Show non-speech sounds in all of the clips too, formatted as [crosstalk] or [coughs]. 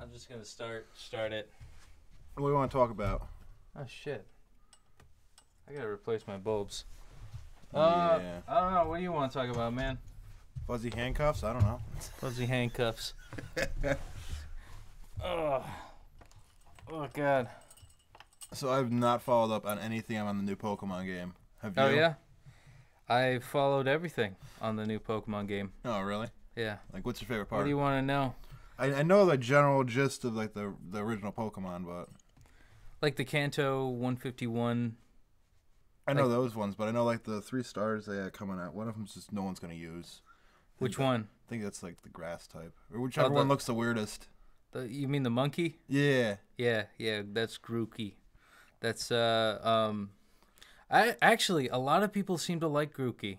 I'm just gonna start start it. What do you want to talk about? Oh shit. I gotta replace my bulbs. Uh, Yeah. I don't know. What do you want to talk about, man? Fuzzy handcuffs? I don't know. Fuzzy handcuffs. [laughs] oh. Oh god. So I've not followed up on anything on the new Pokemon game. Have you? Oh yeah. I followed everything on the new Pokemon game. Oh really? Yeah. Like, what's your favorite part? What do you want to know? I, I know the general gist of like the the original Pokemon, but Like the Kanto 151. I know Like- those ones. But I know like the three stars they had coming out. One of them's just no one's gonna use. Which that- one? I think that's like the grass type, or whichever the- one looks the weirdest. The, you mean the monkey? Yeah. Yeah, yeah, that's Grookey. That's uh um I actually a lot of people seem to like Grookey.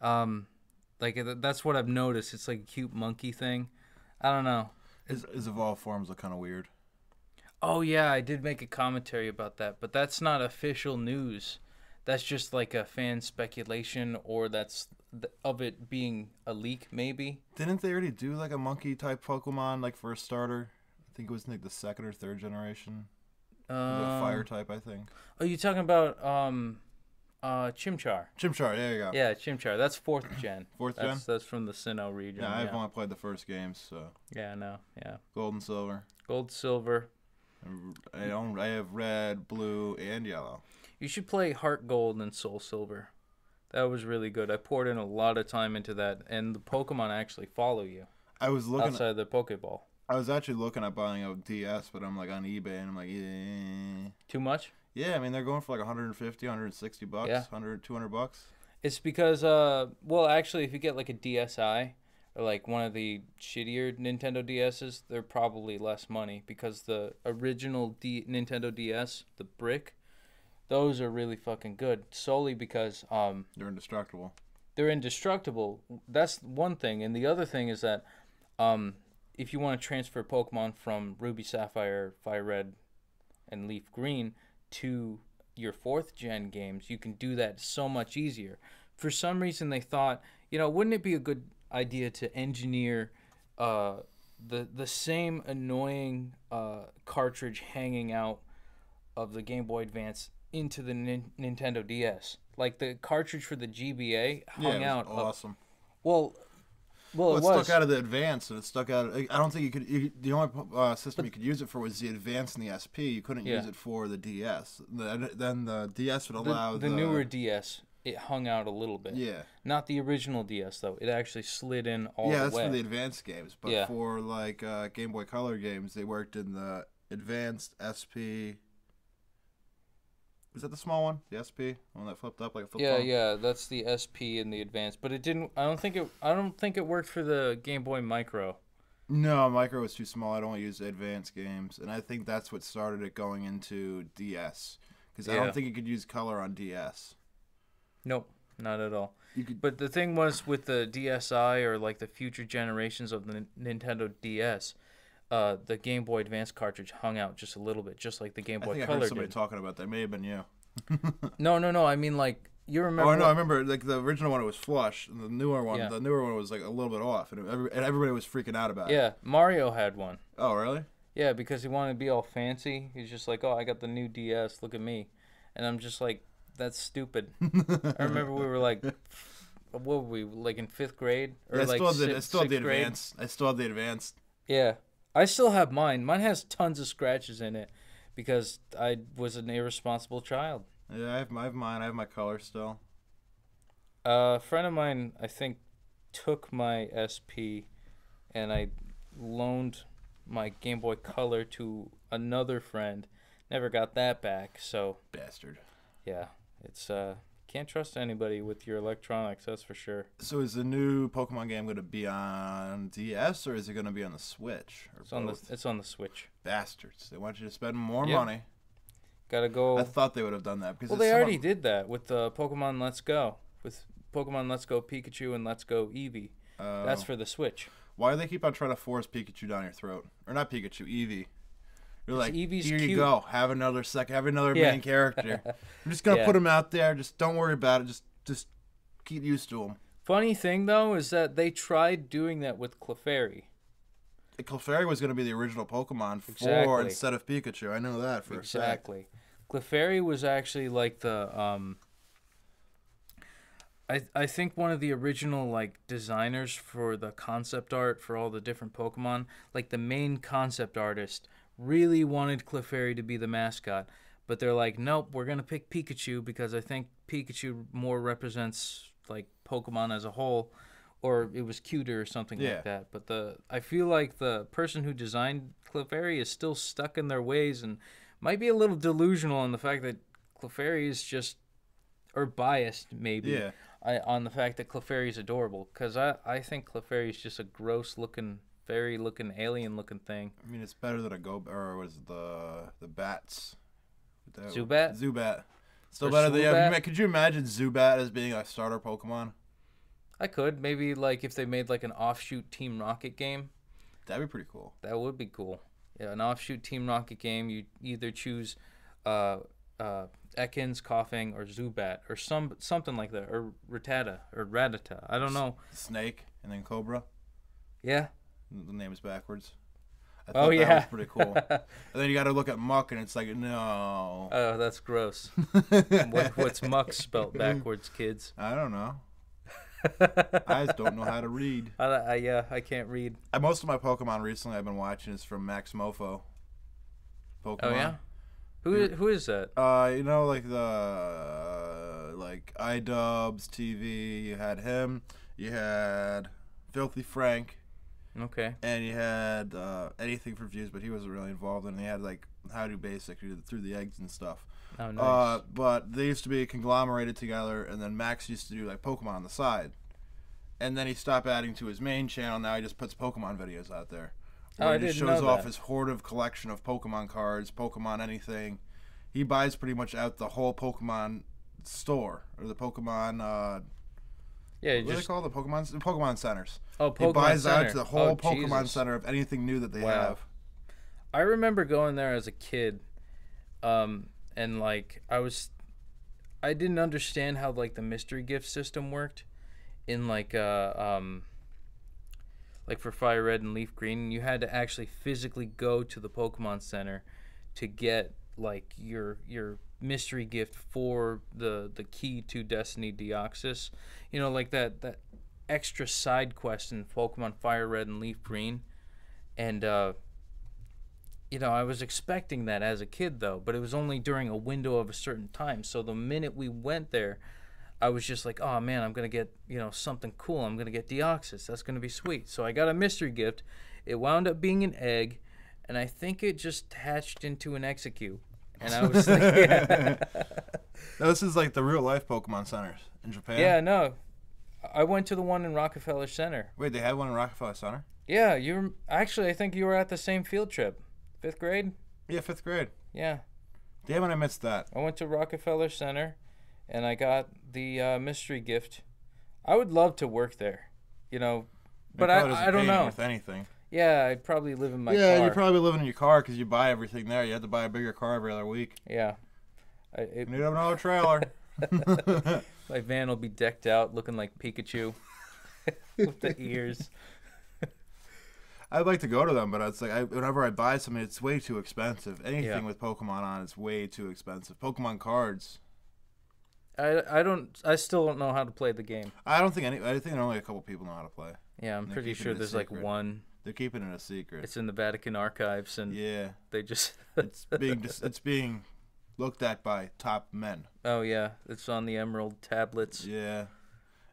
Um like that's what I've noticed. It's like a cute monkey thing. I don't know. His evolved forms look kind of weird. Oh yeah, I did make a commentary about that, but that's not official news. That's just like a fan speculation or that's th- of it being a leak maybe. Didn't they already do like a monkey type Pokemon like for a starter? I think it was like the second or third generation. The Um, fire type, I think. Oh, you talking about um uh Chimchar. Chimchar, there you go. Yeah, Chimchar. That's 4th gen. Fourth gen. [clears throat] That's that's from the Sinnoh region. Yeah, I've yeah. only played the first games, so Yeah, no, yeah. gold and silver. Gold, silver. I own, I have red, blue, and yellow. You should play Heart Gold and Soul Silver. That was really good. I poured in a lot of time into that, and the Pokemon actually follow you I was looking. outside the Pokeball. I was actually looking at buying a DS, but I'm like on eBay, and I'm like, yeah. Too much? Yeah, I mean they're going for like 150, 160 bucks, Yeah. 100, 200 bucks. It's because, uh, well, actually, if you get like a DSi or like one of the shittier Nintendo DSs, they're probably less money because the original D- Nintendo DS, the brick, those are really fucking good. Solely because, um, They're indestructible. they're indestructible. That's one thing, and the other thing is that um, if you want to transfer Pokemon from Ruby, Sapphire, Fire Red, and Leaf Green to your fourth gen games, you can do that so much easier. For some reason, they thought, you know, wouldn't it be a good idea to engineer uh, the the same annoying uh, cartridge hanging out of the Game Boy Advance into the Nin- Nintendo DS? Like the cartridge for the GBA hung yeah, out. it was of- awesome. well, well, Well, it it was. stuck out of the advance, and it stuck out. I don't think you could. You, the only uh, system you could use it for was the advance and the SP. You couldn't use it for the DS. The, then the DS would the, allow the newer DS, it hung out a little bit. Yeah, Not the original DS though. It actually slid in all the yeah, the that's way. for the advanced games. But Yeah. for like uh, Game Boy Color games, they worked in the advanced SP. Was that the small one? The SP, the one that flipped up like a flip yeah, phone? yeah, that's the SP and the advanced, but it didn't. I don't think it. I don't think it worked for the Game Boy Micro. No, micro was too small. I don't use advanced games, and I think that's what started it going into DS. Because I don't think you could use color on DS. Nope, not at all. You could. But the thing was with the DSi or like the future generations of the N- Nintendo DS, uh, the Game Boy Advance cartridge hung out just a little bit, just like the Game I Boy think I Color heard somebody did. talking about that. It may have been you. [laughs] No, no, no. I mean like you remember. oh, I know. I remember like the original one. It was flush, and the newer one, Yeah. the newer one was like a little bit off, and, every, and everybody was freaking out about it. Yeah, Mario had one. Oh, really? Yeah, because he wanted to be all fancy. He's just like, "Oh, I got the new DS. Look at me," and I'm just like, "That's stupid." I remember we were like, what were we like in fifth grade or Yeah, I like still have the, I still have the advanced. I still have the advanced. Yeah, I still have mine. Mine has tons of scratches in it because I was an irresponsible child. Yeah, I have, my- I have mine. I have my color still. a friend of mine, I think, took my SP, and I loaned my Game Boy Color to another friend. Never got that back. So Bastard. yeah, it's uh, can't trust anybody with your electronics. That's for sure. So is the new Pokemon game going to be on DS or is it going to be on the Switch or It's on the it's on the Switch. Bastards! They want you to spend more Yeah. money. Gotta go. I thought they would have done that because well, they somewhat- already did that with uh, Pokemon Let's Go, with Pokemon Let's Go Pikachu and Let's Go Eevee. Uh, That's for the Switch. why do they keep on trying to force Pikachu down your throat? Or not Pikachu, Eevee. You're like, Eevee's here you go. Have another sec. Have another Yeah. main character. [laughs] I'm just gonna Yeah. put him out there. Just don't worry about it. Just just get used to him. Funny thing though is that they tried doing that with Clefairy. Clefairy was going to be the original Pokemon for Exactly. instead of Pikachu. I know that for a fact. exactly. Clefairy was actually like the um. I I think one of the original like designers for the concept art for all the different Pokemon, like the main concept artist, really wanted Clefairy to be the mascot, but they're like, nope, we're gonna pick Pikachu because I think Pikachu more represents like Pokemon as a whole, or it was cuter or something Yeah. like that. But the I feel like the person who designed Clefairy is still stuck in their ways and might be a little delusional on the fact that Clefairy is just or biased maybe Yeah. I, on the fact that Clefairy is adorable because I, I think Clefairy is just a gross looking fairy looking alien looking thing I mean, it's better than a go or was the the bats. The- Zubat? Zubat. Still Or better than yeah. Could you imagine Zubat as being a starter Pokemon? I could maybe like if they made like an offshoot Team Rocket game That'd be pretty cool. that would be cool yeah an offshoot Team Rocket game you either choose uh uh Ekans Koffing or Zubat or some something like that or Rattata or Rattata I don't know Snake and then Cobra. yeah The name is backwards. I Oh, thought that was pretty cool. [laughs] and then you got to look at Muk, and it's like no. oh that's gross [laughs] what, what's Muk spelt backwards kids [laughs] I don't know. I just don't know how to read. I, I yeah I can't read Uh, Most of my Pokemon recently I've been watching is from MaxMoefoe. Pokemon. Oh yeah, who who is that? Uh, you know, like the uh, like iDubbbz TV. You had him. You had Filthy Frank, Okay, and he had uh, anything for views, but he wasn't really involved. And he had like how to basic through the eggs and stuff. oh nice. Uh, but they used to be conglomerated together, and then Max used to do like Pokemon on the side. And then he stopped adding to his main channel. Now he just puts Pokemon videos out there. Oh, I he just didn't shows know off that. his hoarded collection of Pokemon cards, Pokemon anything. He buys pretty much out the whole Pokemon store or the Pokemon. Uh, yeah, what do just they call the Pokemon Pokemon centers? oh Pokemon he buys Center. out the whole oh, Pokemon Jesus. center of anything new that they Wow. have. I remember going there as a kid, um, and like I was, I didn't understand how like the mystery gift system worked, in like uh um. Like for Fire Red and Leaf Green, you had to actually physically go to the Pokemon Center to get like your your mystery gift for the the key to Destiny Deoxys. You know, like that that extra side quest in Pokemon Fire Red and Leaf Green, and uh, you know I was expecting that as a kid though, but it was only during a window of a certain time. So the minute we went there, I was just like, oh man, I'm gonna get you know something cool. I'm gonna get Deoxys. That's gonna be sweet. So I got a mystery gift. It wound up being an egg, and I think it just hatched into an Exeggcute. And I was like, [laughs] yeah. [laughs] No, this is like the real life Pokemon centers in Japan. yeah, no. I went to the one in Rockefeller Center. Wait, they had one in Rockefeller Center. Yeah, you actually I think you were at the same field trip. Fifth grade? Yeah, fifth grade. Yeah. Damn it, I missed that. I went to Rockefeller Center and I got the uh, mystery gift. I would love to work there. You know, but I, I don't know. with anything. Yeah, I'd probably live in my car. yeah, car. you probably live in your car because you buy everything there. You have to buy a bigger car every other week. yeah. I, it, You need another trailer. [laughs] my van will be decked out looking like Pikachu [laughs] with the ears. [laughs] I'd like to go to them, but it's like I, whenever I buy something, it's way too expensive. Anything Yeah. with Pokemon on, it's way too expensive. Pokemon cards. I, I don't I still don't know how to play the game. I don't think any. I think only a couple people know how to play. Yeah, I'm pretty sure a there's like secret. one. They're keeping it a secret. It's in the Vatican archives and yeah, they just [laughs] it's being dis- it's being looked at by top men. Oh yeah, it's on the emerald tablets. Yeah,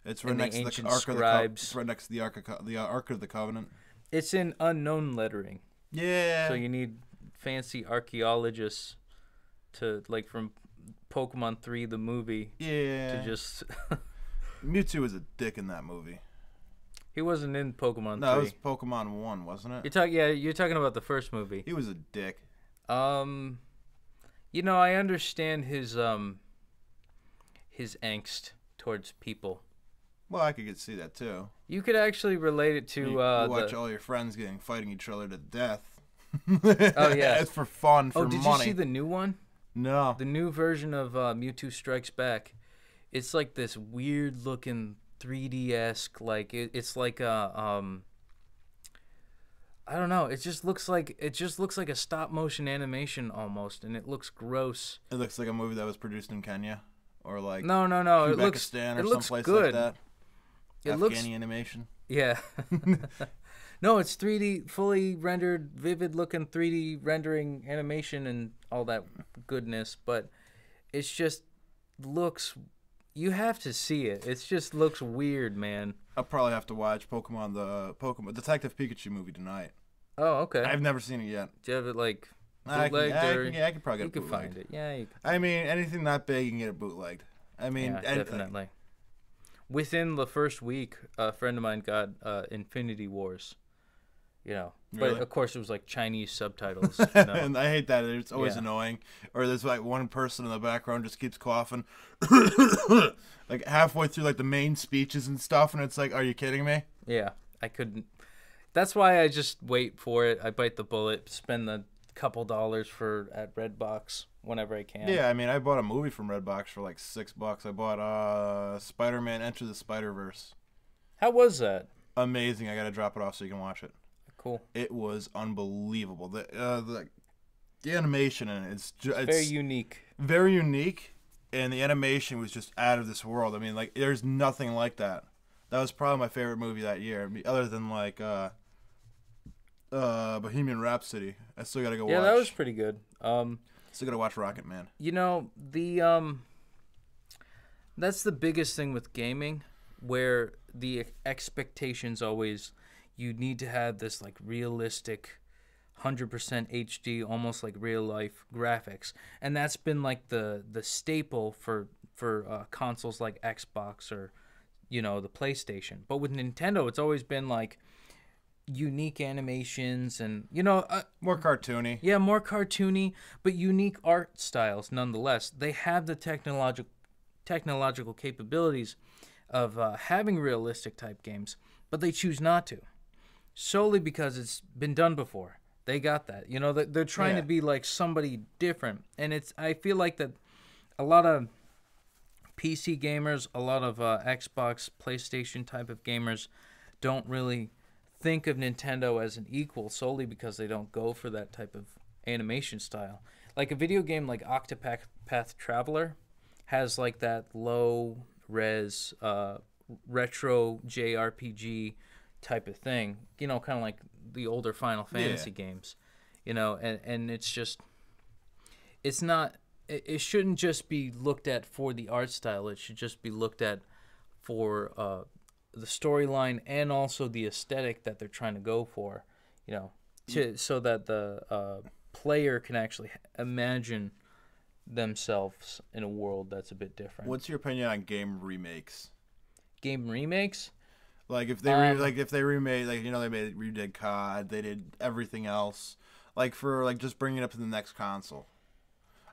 it's right And the next to the Ark of the Co- scribes. right next to the Ark of Co- the Ark of the Covenant. It's in unknown lettering. Yeah. So you need fancy archaeologists to like from Pokemon 3 the movie yeah. to just [laughs] Mewtwo is a dick in that movie. He wasn't in Pokemon No, it was Pokemon One, wasn't it? You're talking yeah, you're talking about the first movie. He was a dick. Um you know, I understand his um his angst towards people. Well, I could get see that too. You could actually relate it you, to uh you watch the, all your friends getting fighting each other to death. [laughs] Oh, yeah. it's for fun, for Oh, did money. you see the new one? no, The new version of uh, Mewtwo Strikes Back, it's like this weird looking 3D esque, like it, it's like a um, I don't know. It just looks like it just looks like a stop motion animation almost, and it looks gross. It looks like a movie that was produced in Kenya or like No, no, no. It looks or it looks someplace good. like that. It Afghani looks animation. yeah. [laughs] no, it's 3D, fully rendered, vivid looking 3D rendering animation and all that goodness, but it's just looks. You have to see it. It just looks weird, man. I'll probably have to watch Pokemon the Pokemon Detective Pikachu movie tonight. Oh, okay. I've never seen it yet. Do you have it like I can, bootlegged I can, yeah, I could probably you get it can find it? Yeah, you I mean, anything not big, you can get it bootlegged. I mean, yeah, anything. definitely. Within the first week, a friend of mine got uh, Infinity Wars. You know, but Really? of course it was like Chinese subtitles. [laughs] And I hate that. It's always Yeah. annoying. Or there's like one person in the background just keeps coughing, [coughs] like halfway through like the main speeches and stuff, and it's like, are you kidding me? yeah, I couldn't. That's why I just wait for it. I bite the bullet, spend the couple dollars for at Redbox whenever I can. Yeah, I mean, I bought a movie from Redbox for like six bucks. I bought uh Spider-Man: Enter the Spider-Verse. How was that? Amazing. I gotta drop it off so you can watch it. Cool. It was unbelievable. The uh, the, the animation it, it's ju- it's Very unique. very unique, and the animation was just out of this world. I mean, like there's nothing like that. That was probably my favorite movie that year, other than like uh, uh, Bohemian Rhapsody. I still gotta go Yeah, watch. that was pretty good. Um, Still gotta watch Rocket Man. you know the um that's the biggest thing with gaming where the expectations always you need to have this like realistic 100% HD almost like real life graphics and that's been like the the staple for for uh, consoles like Xbox or you know the PlayStation but with Nintendo it's always been like unique animations and you know uh, More cartoony. yeah, more cartoony, but unique art styles nonetheless. They have the technological technological capabilities of uh, having realistic type games, but they choose not to, solely because it's been done before. They got that, you know. They're, they're trying Yeah. to be like somebody different, and it's. I feel like that a lot of PC gamers, a lot of uh, Xbox, PlayStation type of gamers, don't really think of Nintendo as an equal solely because they don't go for that type of animation style. Like a video game like Octopath Path Traveler has like that low res uh, retro JRPG type of thing. You know, kind of like the older Final Fantasy games. You know, and and it's just it's not it, it shouldn't just be looked at for the art style. It should just be looked at for uh, the storyline and also the aesthetic that they're trying to go for. You know, to so that the uh, player can actually imagine themselves in a world that's a bit different. What's your opinion on game remakes? Game remakes? Like if they re- Um, like if they remade like you know they made redid COD, they did everything else. Like for like just bringing it up to the next console.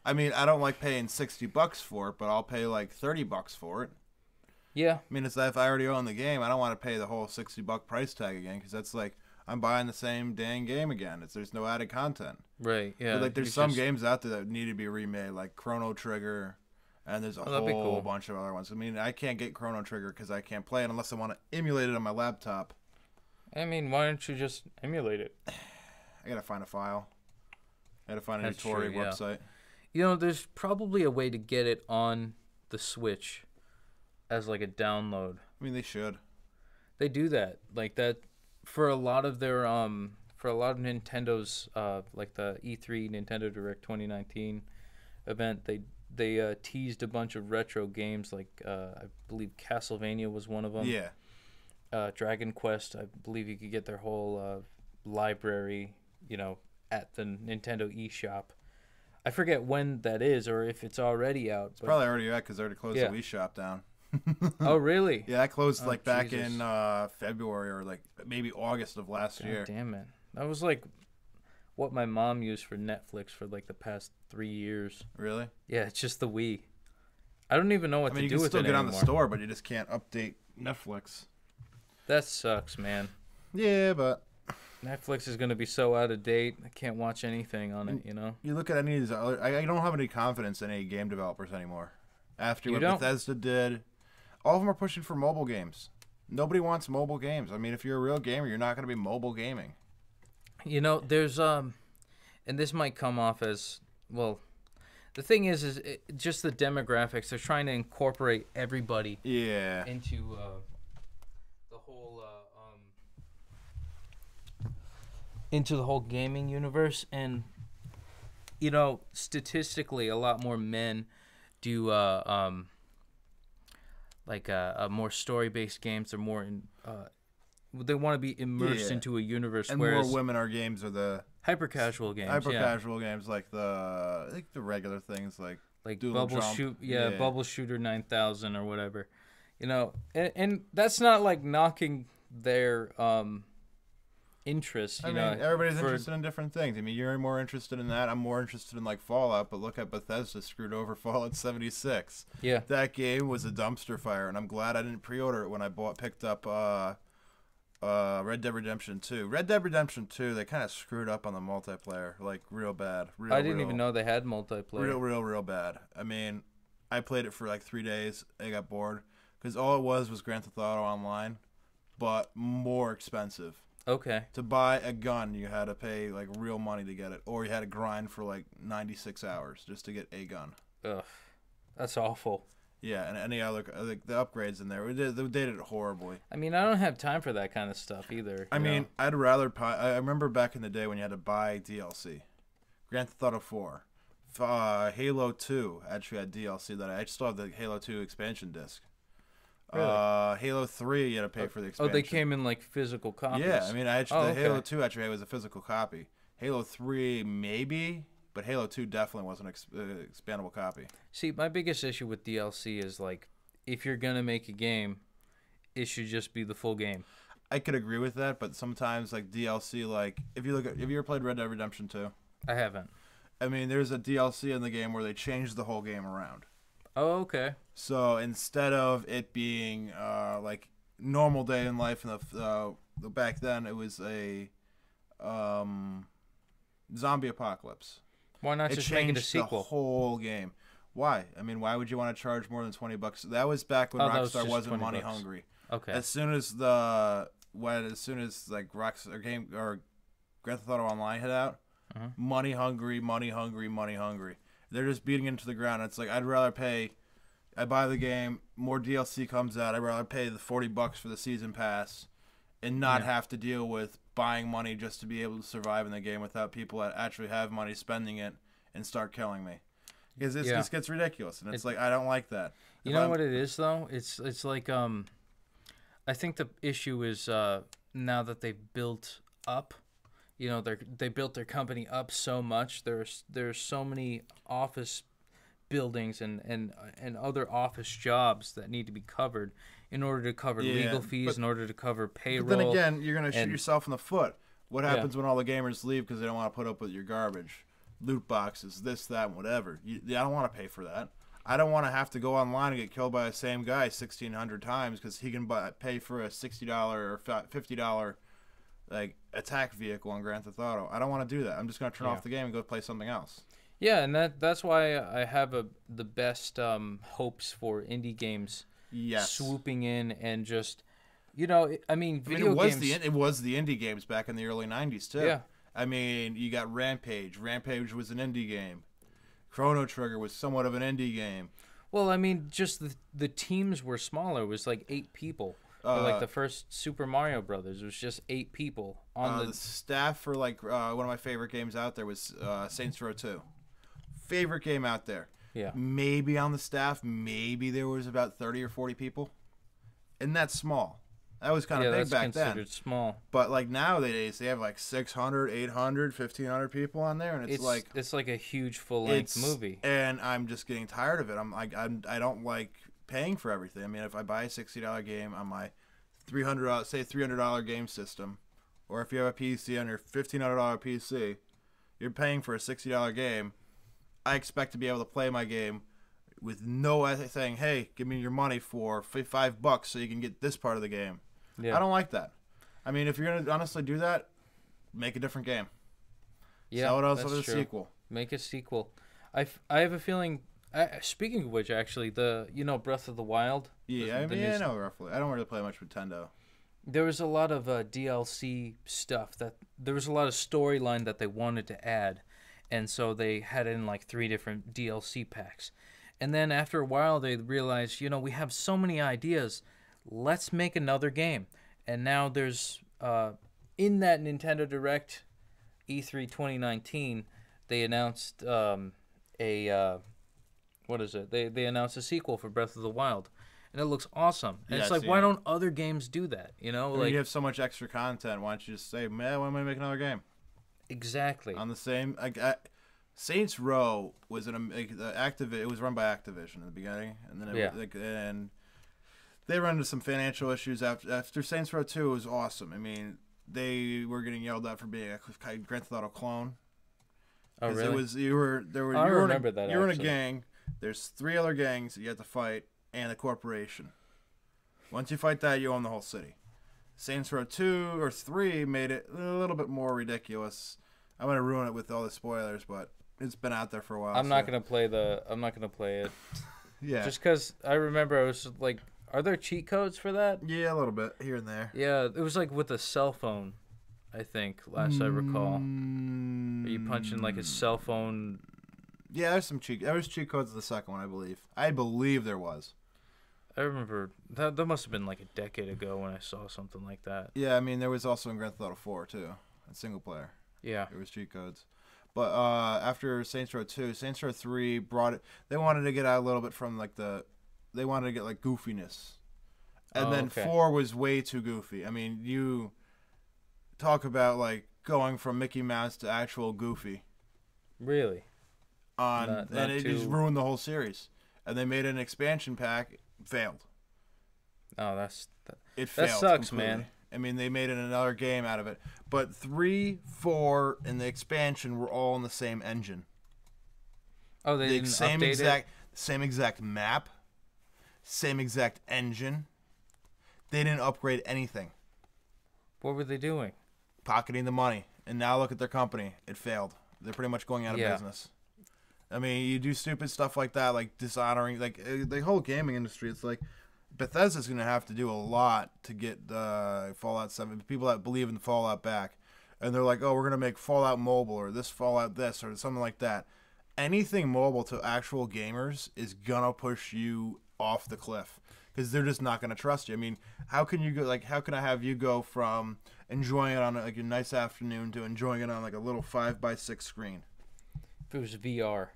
I mean, I don't like paying sixty bucks for it, but I'll pay like thirty bucks for it. Yeah, I mean, it's that if I already own the game, I don't want to pay the whole sixty buck price tag again because that's like I'm buying the same dang game again. It's there's no added content. right. Yeah. but like there's some just- games out there that need to be remade, like Chrono Trigger, and there's a Oh, whole cool. bunch of other ones. I mean, I can't get Chrono Trigger because I can't play it unless I want to emulate it on my laptop. I mean, why don't you just emulate it? [sighs] I gotta find a file. I gotta find a That's true, Notori yeah. website. You know, there's probably a way to get it on the Switch as like a download. I mean, they should. They do that like that for a lot of their um for a lot of Nintendo's uh like the E3 Nintendo Direct 2019 event they they uh, teased a bunch of retro games like uh, I believe Castlevania was one of them. yeah. Uh, Dragon Quest I believe you could get their whole uh, library you know at the Nintendo eShop. I forget when that is or if it's already out. It's but- probably already out because they already closed Yeah. the Wii shop down. [laughs] oh really? Yeah, that closed Oh, like back Jesus. in uh, February or like maybe August of last God year. damn it. That was like what my mom used for Netflix for like the past three years. Really? Yeah, it's just the Wii. I don't even know what I mean, to you can still it get on the store, but you just can't update Netflix. That sucks, man. Yeah, but Netflix is gonna be so out of date. I can't watch anything on it. You know. you look at any of these other. I, I don't have any confidence in any game developers anymore. After You what don't? Bethesda did, all of them are pushing for mobile games. Nobody wants mobile games. I mean, if you're a real gamer, you're not going to be mobile gaming. You know, there's um, and this might come off as well. The thing is, is it, just the demographics. They're trying to incorporate everybody Yeah. into uh, the whole uh, um, into the whole gaming universe, and you know, statistically, a lot more men do uh, um, like uh, uh, more story-based games. They're more in. Uh, they want to be immersed Yeah. into a universe, And more women are games are the hyper casual games, hyper yeah, casual games like the think the regular things like like Doodle bubble Jump, shoot, yeah, yeah. bubble shooter nine thousand or whatever, you know, and, and that's not like knocking their um interest. You I know, mean, everybody's for- interested in different things. I mean, you're more interested in that. I'm more interested in like Fallout, but look at Bethesda screwed over Fallout 76. Yeah, That game was a dumpster fire, and I'm glad I didn't pre-order it when I bought picked up uh, uh, Red Dead Redemption 2. Red Dead Redemption 2, they kind of screwed up on the multiplayer, like real bad. Real, I didn't real, even know they had multiplayer. Real, real, real bad. I mean, I played it for like three days. I got bored because all it was was Grand Theft Auto Online, but more expensive Okay, to buy a gun you had to pay like real money to get it or you had to grind for like 96 hours just to get a gun ugh, that's awful. Yeah and any other like the upgrades in there we did, they did it horribly I mean, I don't have time for that kind of stuff either. i mean know? i'd rather i remember back in the day when you had to buy dlc grand theft auto 4 uh, halo 2 actually had dlc that i still have the halo 2 expansion disc Really? uh, halo 3 you had to pay for the expansion. oh, they came in like physical copies. Yeah, I mean, I actually, Oh, the Halo 2 actually was a physical copy. Halo 3 maybe, but Halo 2 definitely was an ex- uh, expandable copy. See, my biggest issue with DLC is like, if you're gonna make a game, it should just be the full game. I could agree with that, but sometimes like DLC, like if you look at, have you ever played Red Dead Redemption 2? I haven't. I mean, there's a DLC in the game where they changed the whole game around. Oh, okay. So instead of it being uh, like normal day in life in the uh, back then, it was a um, zombie apocalypse. Why not it just make it a sequel? the whole game. Why? I mean, why would you want to charge more than twenty bucks? That was back when Oh, that was Rockstar wasn't money bucks. hungry. Okay. As soon as the when as soon as like Rockstar game or Grand Theft Auto Online hit out, Mhm. money hungry, money hungry, money hungry. They're just beating it into the ground. It's like I'd rather pay. I buy the game, more DLC comes out. I'd rather pay the forty bucks for the season pass, and not Yeah. have to deal with buying money just to be able to survive in the game without people that actually have money spending it and start killing me. Because it Yeah. just gets ridiculous, and it's It- like I don't like that. You If know I'm- what it is though? It's it's like um, I think the issue is uh now that they've built up, you know, they they built their company up so much. There's there's so many office buildings and and and other office jobs that need to be covered in order to cover Yeah, legal fees, but- in order to cover payroll. But then again, you're gonna shoot and- yourself in the foot. What Yeah. happens when all the gamers leave because they don't want to put up with your garbage, loot boxes, this, that, and whatever? You, I don't want to pay for that. I don't want to have to go online and get killed by the same guy sixteen hundred times because he can buy, pay for a sixty dollar or fifty dollar like attack vehicle on Grand Theft Auto. I don't want to do that. I'm just gonna turn Yeah. off the game and go play something else. yeah, and that that's why I have a the best um, hopes for indie games Yes. swooping in and just, you know, I mean, I mean, video it was games. the it was the indie games back in the early '90s too. Yeah. I mean, you got Rampage. Rampage was an indie game. Chrono Trigger was somewhat of an indie game. Well, I mean, just the the teams were smaller. It was like eight people. Uh, like the first Super Mario Brothers, it was just eight people on Uh, the. the staff for like uh, one of my favorite games out there was uh, Saints Row 2. Favorite game out there. Yeah. Maybe on the staff, maybe there was about 30 or 40 people. And that's small. That was kind yeah, of big that's back considered then. small. But like nowadays, they have like 600, 800, 1500 people on there and it's, It's like it's like a huge full length movie. and I'm just getting tired of it. I'm like I'm I don't like paying for everything. I mean, if I buy a sixty dollar game on my three hundred uh, say three hundred dollar game system, or if you have a PC on your fifteen hundred dollar PC, you're paying for a sixty dollar game. I expect to be able to play my game with no saying, "Hey, give me your money for five bucks so you can get this part of the game." Yeah. I don't like that. I mean, if you're gonna honestly do that, make a different game. yeah, Sell it as a sequel. Make a sequel. I, f- I have a feeling. Speaking of which, actually, the you know Breath of the Wild. Yeah, I mean, I know roughly. I don't really play much with Nintendo. there was a lot of uh, DLC stuff that there was a lot of storyline that they wanted to add, and so they had in like three different DLC packs. And then after a while, they realized, you know, we have so many ideas. Let's make another game. And now there's uh, in that Nintendo Direct E3 2019, they announced um, a uh, what is it? They they announced a sequel for Breath of the Wild, and it looks awesome. And Yeah, it's like, why it. don't other games do that? You know, I mean, like you have so much extra content. Why don't you just say, man, why don't we make another game exactly. on the same? Like, I, Saints Row was an am- like, the Activ- It was run by Activision in the beginning, and then it, Yeah. like, and they run into some financial issues after after Saints Row Two was awesome. I mean, they were getting yelled at for being a Grand Theft Auto clone. oh really? It was you were there were I you were remember in a, that, you were in a gang. There's three other gangs that you have to fight and a corporation. Once you fight that, you own the whole city. Saints Row two or three made it a little bit more ridiculous. I'm gonna ruin it with all the spoilers, but it's been out there for a while. I'm not gonna play the. I'm not gonna play it [laughs] Yeah, just because I remember I was like, are there cheat codes for that? yeah, a little bit here and there. Yeah, it was like with a cell phone. I think last I recall. Mm, Are you punching like a cell phone? Yeah, there's some cheat. There was cheat codes to the second one, I believe. I believe there was. I remember that. That must have been like a decade ago when I saw something like that. Yeah, I mean there was also in Grand Theft Auto 4 too, in single player. Yeah. There was cheat codes. But uh, after Saints Row 2, Saints Row 3 brought it. They wanted to get out a little bit from like the, they wanted to get like goofiness, and Oh, then okay. four was way too goofy. I mean, you talk about like going from Mickey Mouse to actual Goofy Really? on, Not- and not it just ruined the whole series. And they made an expansion pack, failed. Oh, that's. That, It That sucks, completely. man. I mean, they made it another game out of it. But three, four, and the expansion were all in the same engine. oh, they the didn't same update exact same exact map, same exact engine. They didn't upgrade anything. What were they doing? pocketing the money. And now look at their company; it failed. They're pretty much going out of Yeah. business. I mean, you do stupid stuff like that, like dishonoring, like uh, the whole gaming industry. It's like Bethesda's going to have to do a lot to get uh, Fallout Seven. People that believe in Fallout back, and they're like, "Oh, we're going to make Fallout mobile or this Fallout this or something like that." Anything mobile to actual gamers is gonna push you off the cliff because they're just not gonna trust you. I mean, how can you go? Like, how can I have you go from enjoying it on like a nice afternoon to enjoying it on like a little five by six screen? If it was VR.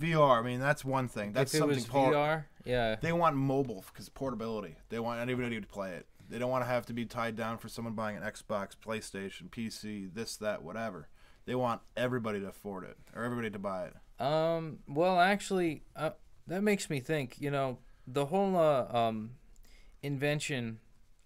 VR. I mean, that's one thing. That's if it something. was por- VR, yeah. They want mobile because portability. They want anybody to play it. They don't want to have to be tied down for someone buying an Xbox, PlayStation, PC, this, that, whatever. They want everybody to afford it or everybody to buy it. Um. Well, actually, uh, that makes me think. You know, the whole uh, um, invention,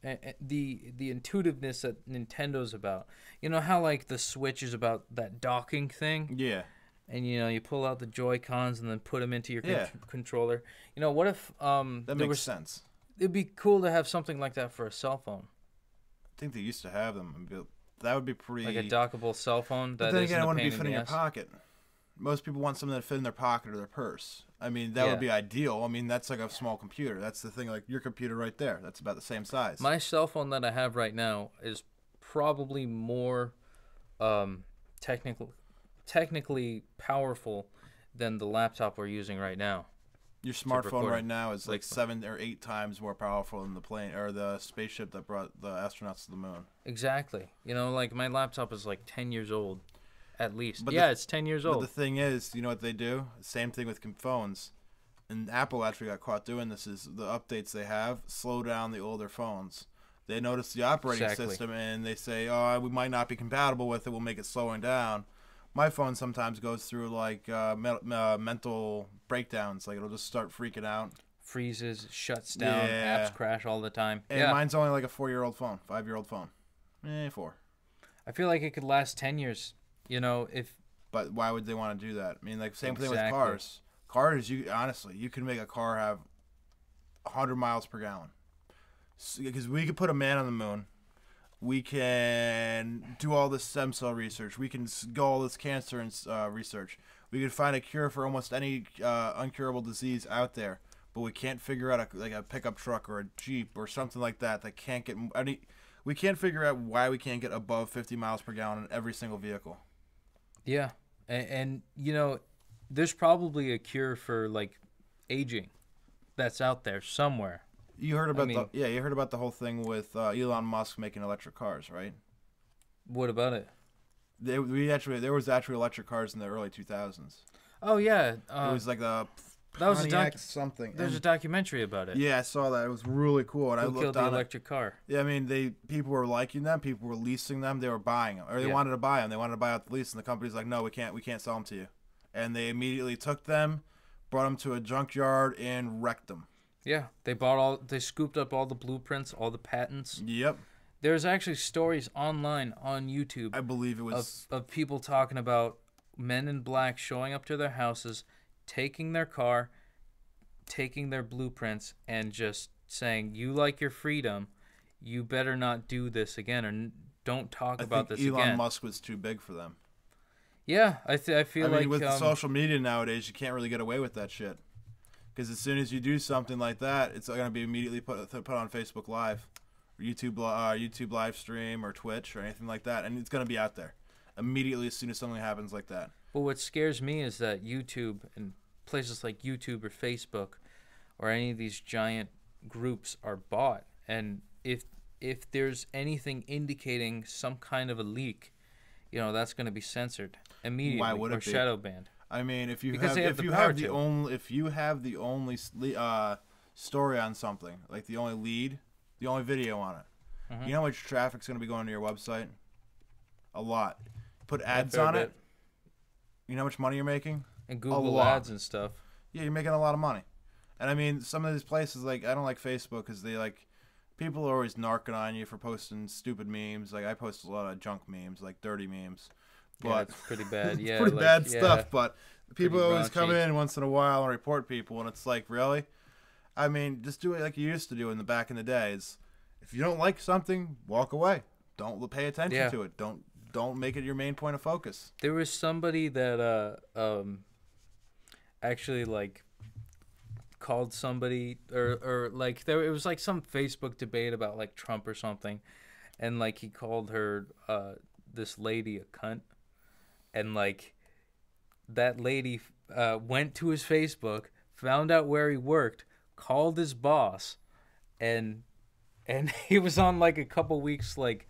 uh, uh, the the intuitiveness that Nintendo's about. You know how like the Switch is about that docking thing, Yeah. And you know you pull out the Joy Cons and then put them into your con- controller. You know, what if um That makes was sense. it'd be cool to have something like that for a cell phone, I think they used to have them. That would be pretty. like a dockable cell phone. but That then again, a wouldn't pain be in fitting in your ass. pocket. Most people want something that fit in their pocket or their purse. I mean, that Yeah. would be ideal. I mean, that's like a small computer. That's the thing. Like your computer right there. That's about the same size. My cell phone that I have right now is probably more um, technical, technically powerful than the laptop we're using right now. Your smartphone right now is like seven or eight times more powerful than the plane or the spaceship that brought the astronauts to the moon. Exactly. You know, like my laptop is like 10 years old, at least. But yeah, the- it's 10 years old. But the thing is, you know what they do? Same thing with phones. And Apple actually got caught doing this. Is the updates they have slow down the older phones. They notice the operating Exactly. system and they say, "Oh, we might not be compatible with it. We'll make it slowing down." My phone sometimes goes through like uh, me- uh, mental breakdowns. Like it'll just start freaking out. Freezes, shuts down, Yeah. apps crash all the time. And yeah. mine's only like a four-year-old phone, five-year-old phone. Eh, four. I feel like it could last 10 years. You know, if But why would they want to do that? I mean, like same thing with cars. Cars, you honestly, you can make a car have 100 miles per gallon. Because we could put a man on the moon. We can do all this stem cell research. We can go all this cancer and uh, research. We could find a cure for almost any uh, uncurable disease out there. But we can't figure out a, like a pickup truck or a jeep or something like that that can't get any. We can't figure out why we can't get above 50 miles per gallon in every single vehicle. Yeah, and, and you know, there's probably a cure for like aging that's out there somewhere. You heard about mean- the yeah, you heard about the whole thing with uh, Elon Musk making electric cars, right? What about it? They, we actually there was actually electric cars in the early 2000s. Oh yeah, it uh, was like the that was a Pontiac doc- something. there's a documentary about it. yeah, I saw that. It was really cool. And I looked killed the on it. electric car? Yeah, I mean, they people were liking them. People were leasing them. They were buying them, or they Yeah. wanted to buy them. They wanted to buy out the lease, and the company's like, "No, we can't. We can't sell them to you." And they immediately took them, brought them to a junkyard, and wrecked them. Yeah, they bought all. They scooped up all the blueprints, all the patents. Yep, There's actually stories online on YouTube I believe it was. of people talking about men in black showing up to their houses, taking their car, taking their blueprints, and just saying, "You like your freedom, you better not do this again, or n- don't talk I about think this Elon again." Musk was too big for them. Yeah, I th- I feel I mean, like with um, social media nowadays, you can't really get away with that shit. Because as soon as you do something like that, it's going to be immediately put put on Facebook Live, or YouTube uh, YouTube live stream, or Twitch, or anything like that, and it's going to be out there immediately as soon as something happens like that. But what scares me is that YouTube and places like YouTube or Facebook or any of these giant groups are bought. And if if there's anything indicating some kind of a leak, you know, that's going to be censored immediately would or it be? shadow banned. I mean, if you Because have, have if the you power have the to. only if you have the only uh, story on something, like the only lead, the only video on it, Mhm. you know how much traffic's going to be going to your website? A lot. Put ads on bit. it. You know how much money you're making? And Google ads and stuff. Yeah, you're making a lot of money. And I mean, some of these places, like, I don't like Facebook because they, like, people are always narking on you for posting stupid memes. Like, I post a lot of junk memes, like dirty memes. Yeah, But it's pretty bad. [laughs] Yeah, pretty like, bad yeah. stuff. But people Pretty always come in once in a while and report people, and it's like, really? I mean, just do it like you used to do in the back in the days. If you don't like something, walk away. Don't pay attention Yeah. to it. Don't don't make it your main point of focus. There was somebody that uh um actually like called somebody or or like there it was like some Facebook debate about like Trump or something and like he called her uh this lady a cunt and like that lady uh went to his Facebook found out where he worked called his boss and and [laughs] he was on like a couple weeks like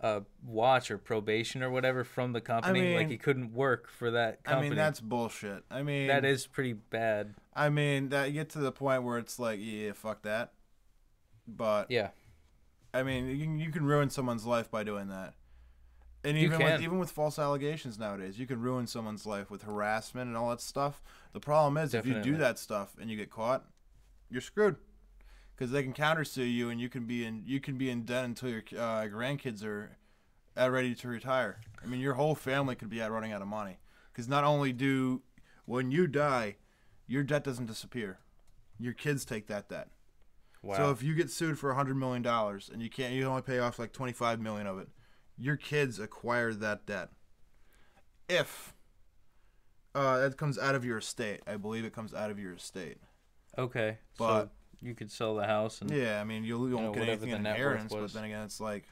uh watch or probation or whatever from the company like mean- he couldn't work for that I mean, that's bullshit. I mean, that is pretty bad I mean, that you get to the point where it's like, yeah, fuck that. But yeah I mean, you can, you can ruin someone's life by doing that. And even with, even with false allegations nowadays, you can ruin someone's life with harassment and all that stuff. The problem is if you do that stuff and you get caught, you're screwed. Because they can countersue you and you can be in you can be in debt until your uh, grandkids are ready to retire. I mean, your whole family could be out running out of money. Because not only do when you die, your debt doesn't disappear, your kids take that debt. wow So if you get sued for a hundred million dollars and you can't, you only pay off like twenty five million of it, your kids acquire that debt. If uh, that comes out of your estate, I believe it comes out of your estate. okay but- so you could sell the house and Yeah, I mean you'll, you won't know, get anything the in inheritance, but then again, it's like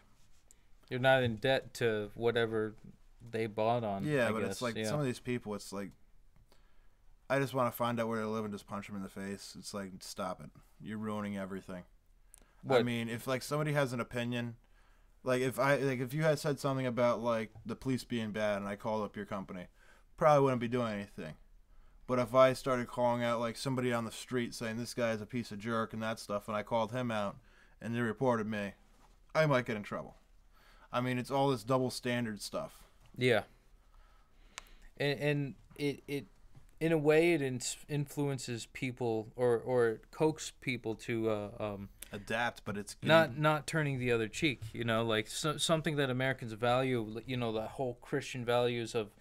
you're not in debt to whatever they bought on yeah, I but guess. it's like yeah. some of these people, it's like I just want to find out where they live and just punch them in the face. It's like stop it, you're ruining everything. I mean, if like somebody has an opinion, like if I like if you had said something about like the police being bad and I called up your company, probably wouldn't be doing anything. But if I started calling out like somebody on the street saying this guy's a piece of jerk and that stuff, and I called him out and they reported me, I might get in trouble. I mean, it's all this double standard stuff. Yeah. And, and it it in a way it influences people or or coaxes people to uh, um Adapt, but it's not not turning the other cheek. You know, like so, something that Americans value. You know, the whole Christian values of,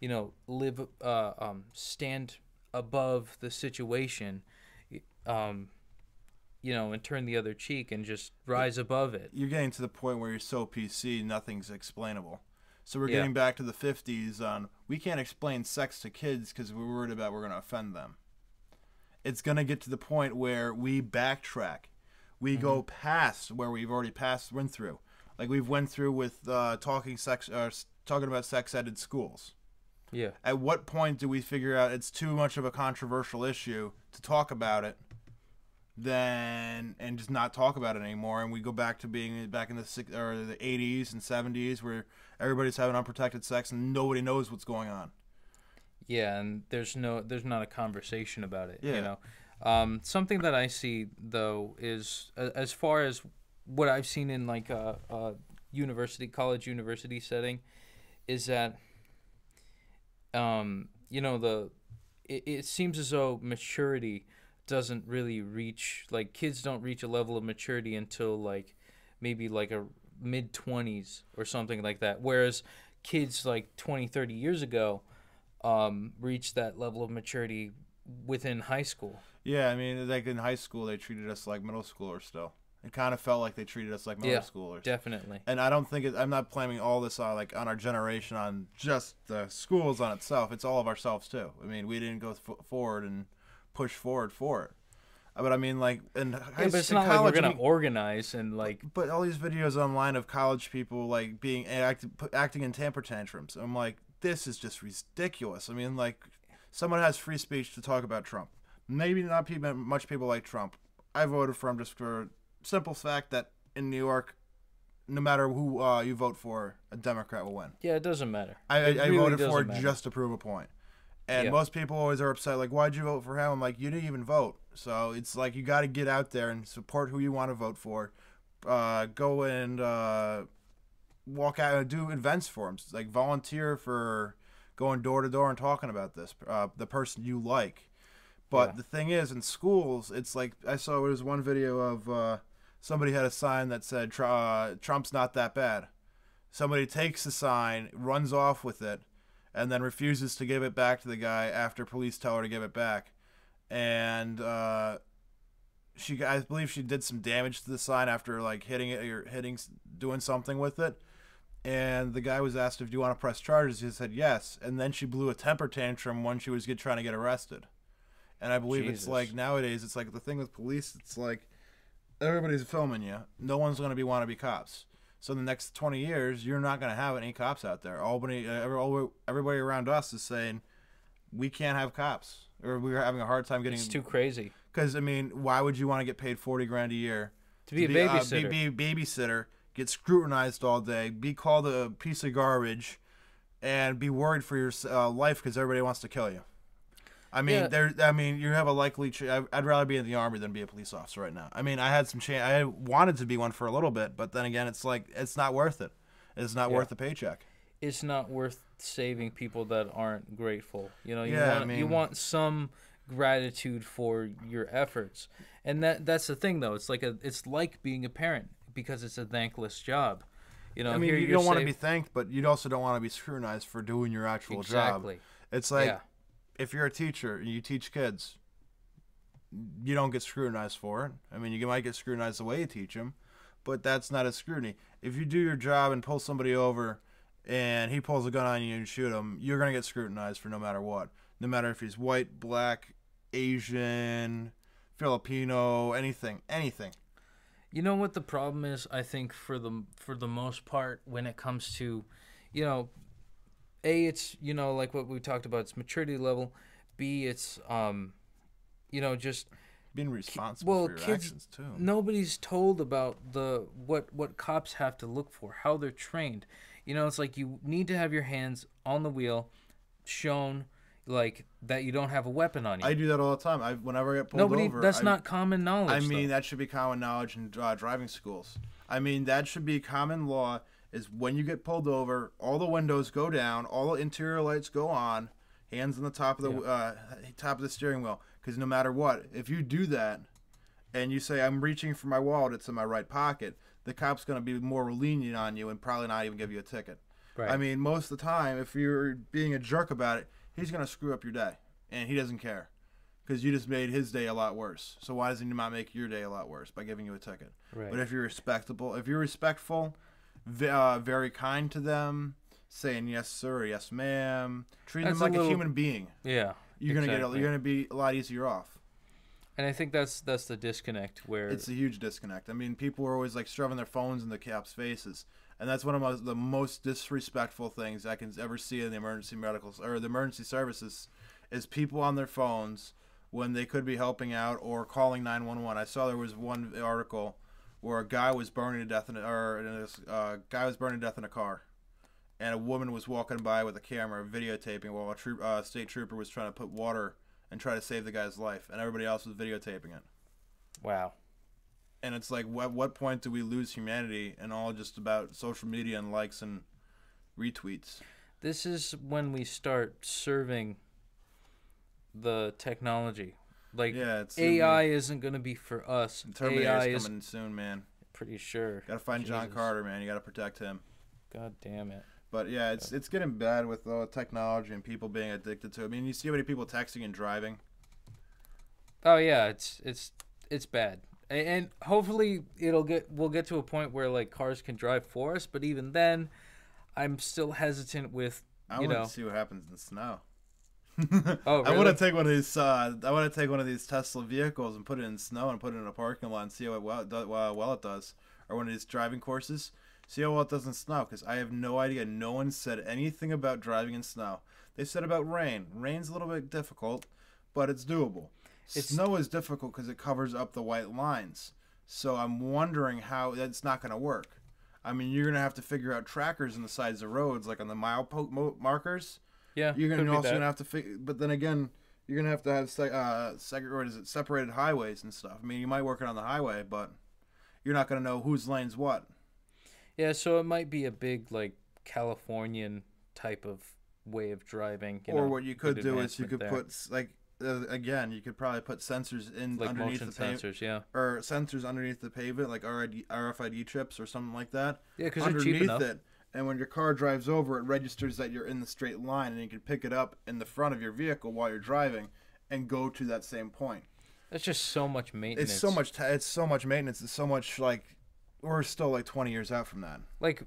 you know, live uh um stand above the situation, um, you know, and turn the other cheek and just rise above it. you're getting to the point where you're so PC, nothing's explainable. So we're Yeah. getting back to the 50s on we can't explain sex to kids because we're worried about we're going to offend them. It's going to get to the point where we backtrack. We go Mm-hmm. past where we've already passed, went through. like we've went through with uh, talking sex, uh, talking about sex ed in schools. Yeah. At what point do we figure out it's too much of a controversial issue to talk about it, then and just not talk about it anymore, and we go back to being back in the six, or the 80s and 70s where everybody's having unprotected sex and nobody knows what's going on. Yeah, and there's no there's not a conversation about it. Yeah. You know, um, something that I see though is a- as far as what I've seen in like a, a university, college university setting, is that, um, you know, the it, it seems as though maturity doesn't really reach like kids don't reach a level of maturity until like maybe like a mid 20s or something like that whereas kids like 20 30 years ago um, reached that level of maturity within high school. Yeah, I mean, like in high school, they treated us like middle schoolers still. It kind of felt like they treated us like middle Yeah. schoolers. Definitely. and I don't think it, I'm not blaming all this on like on our generation on just the schools on itself. It's all of ourselves too. I mean, we didn't go f- forward and push forward for it. Uh, But I mean, like in high Yeah, but it's not like we're gonna mean- organize and like but all these videos online of college people like being act, acting in temper tantrums. I'm like, this is just ridiculous. I mean, like, someone has free speech to talk about Trump. Maybe not people, much people like Trump. I voted for him just for simple fact that in New York, no matter who uh, you vote for, a Democrat will win. yeah, it doesn't matter. I, I, It I voted for matter. just to prove a point. And Yeah. most people always are upset, like, why'd you vote for him? I'm like, you didn't even vote. So it's like you got to get out there and support who you want to vote for. Uh, go and uh, walk out and do events for him. Like volunteer for going door to door and talking about this, uh, the person you like. But Yeah. the thing is, in schools, it's like I saw there was one video of uh, somebody had a sign that said "Tr- uh, Trump's not that bad. Somebody takes the sign, runs off with it, and then refuses to give it back to the guy after police tell her to give it back. And uh, she, I believe, she did some damage to the sign after like hitting it or hitting, doing something with it. And the guy was asked if do you want to press charges. He said yes. And then she blew a temper tantrum when she was get, trying to get arrested. And I believe it's like nowadays, it's like the thing with police. It's like everybody's filming you. No one's going to be want to be cops. So in the next 20 years, you're not going to have any cops out there. Albany, uh, everybody around us is saying we can't have cops, or we're having a hard time getting. It's too crazy Because I mean, why would you want to get paid 40 grand a year to be a uh, babysitter. be, be babysitter, get scrutinized all day, be called a piece of garbage, and be worried for your uh, life because everybody wants to kill you. I mean, Yeah. there. I mean, you have a likely. I'd rather be in the army than be a police officer right now. I mean, I had some chance. I wanted to be one for a little bit, but then again, it's like it's not worth it. It's not Yeah. worth the paycheck. it's not worth saving people that aren't grateful. You know, you Yeah, I want you want some gratitude for your efforts, and that that's the thing though. It's like a it's like being a parent because it's a thankless job. You know, I mean, you don't want to be thanked, but you also don't want to be scrutinized for doing your actual job. exactly. It's like yeah, if you're a teacher and you teach kids, you don't get scrutinized for it. I mean, you might get scrutinized the way you teach them, but that's not a scrutiny. If you do your job and pull somebody over and he pulls a gun on you and shoot him, you're going to get scrutinized for no matter what. No matter if he's white, black, Asian, Filipino, anything, anything. You know what the problem is? I think for the for the most part, when it comes to, you know, a it's you know like what we talked about, it's maturity level. B it's um, you know just Being responsible well, for your kids- actions too. nobody's told about the what what cops have to look for, how they're trained. You know, it's like you need to have your hands on the wheel, shown like that you don't have a weapon on you. I do that all the time. I whenever I get pulled Nobody. over, that's I- not common knowledge. I mean, though. that should be common knowledge in uh, driving schools. I mean, that should be common law. Is when you get pulled over, all the windows go down, all the interior lights go on, hands on the top of the uh, top of the steering wheel. Because no matter what, if you do that, and you say I'm reaching for my wallet, it's in my right pocket, the cop's going to be more lenient on you and probably not even give you a ticket. right. I mean, most of the time, if you're being a jerk about it, he's going to screw up your day, and he doesn't care. Because you just made his day a lot worse. So why does he not make your day a lot worse by giving you a ticket? right. But if you're respectable, if you're respectful, uh, very kind to them, saying yes sir, yes ma'am, treat That's them like a, little- human being, yeah. you're gonna get a, you're gonna be a lot easier off. And I think that's that's the disconnect where It's a huge disconnect. I mean, people are always like shoving their phones in the cops' faces, and that's one of my, the most disrespectful things I can ever see in the emergency medical or the emergency services, is people on their phones when they could be helping out or calling nine one one. I saw there was one article where a guy was burning to death in a, or a uh, guy was burning to death in a car, and a woman was walking by with a camera videotaping while a troop, uh, state trooper was trying to put water and try to save the guy's life, and everybody else was videotaping it wow. and it's like what what point do we lose humanity and all just about social media and likes and retweets This is when we start serving the technology. Like yeah it's AI isn't going to be for us. Terminator's AI is coming soon man pretty sure. gotta find john carter man you gotta protect him God damn it. but yeah it's it's getting bad with all the technology and people being addicted to it i mean you see how many people texting and driving Oh yeah, it's it's it's bad. And hopefully it'll get we'll get to a point where like cars can drive for us, but even then I'm still hesitant with i you want know. to see what happens in snow Oh, [laughs] I want to take one of these. Uh, I want to take one of these Tesla vehicles and put it in snow and put it in a parking lot and see how well, it does, well, well it does. Or one of these driving courses, see how well it does in snow. Because I have no idea. No one said anything about driving in snow. They said about rain. Rain's a little bit difficult, but it's doable. It's- snow is difficult because it covers up the white lines. So I'm wondering how that's not going to work. I mean, you're going to have to figure out trackers on the sides of roads, like on the mile po- mo- markers yeah, you're gonna also gonna have to fig- but then again you're gonna have to have seg- uh seg- what is it separated highways and stuff i mean you might work it on the highway but you're not gonna know whose lane's what Yeah, so it might be a big like Californian type of way of driving. You or know, what you could do is you could there. put like uh, again you could probably put sensors in like underneath the pavement sensors. Yeah, or sensors underneath the pavement like RFID, RFID chips or something like that yeah, because underneath it and when your car drives over it registers that you're in the straight line and you can pick it up in the front of your vehicle while you're driving and go to that same point. That's just so much maintenance. it's so much t- it's so much maintenance. It's so much like we're still like 20 years out from that. Like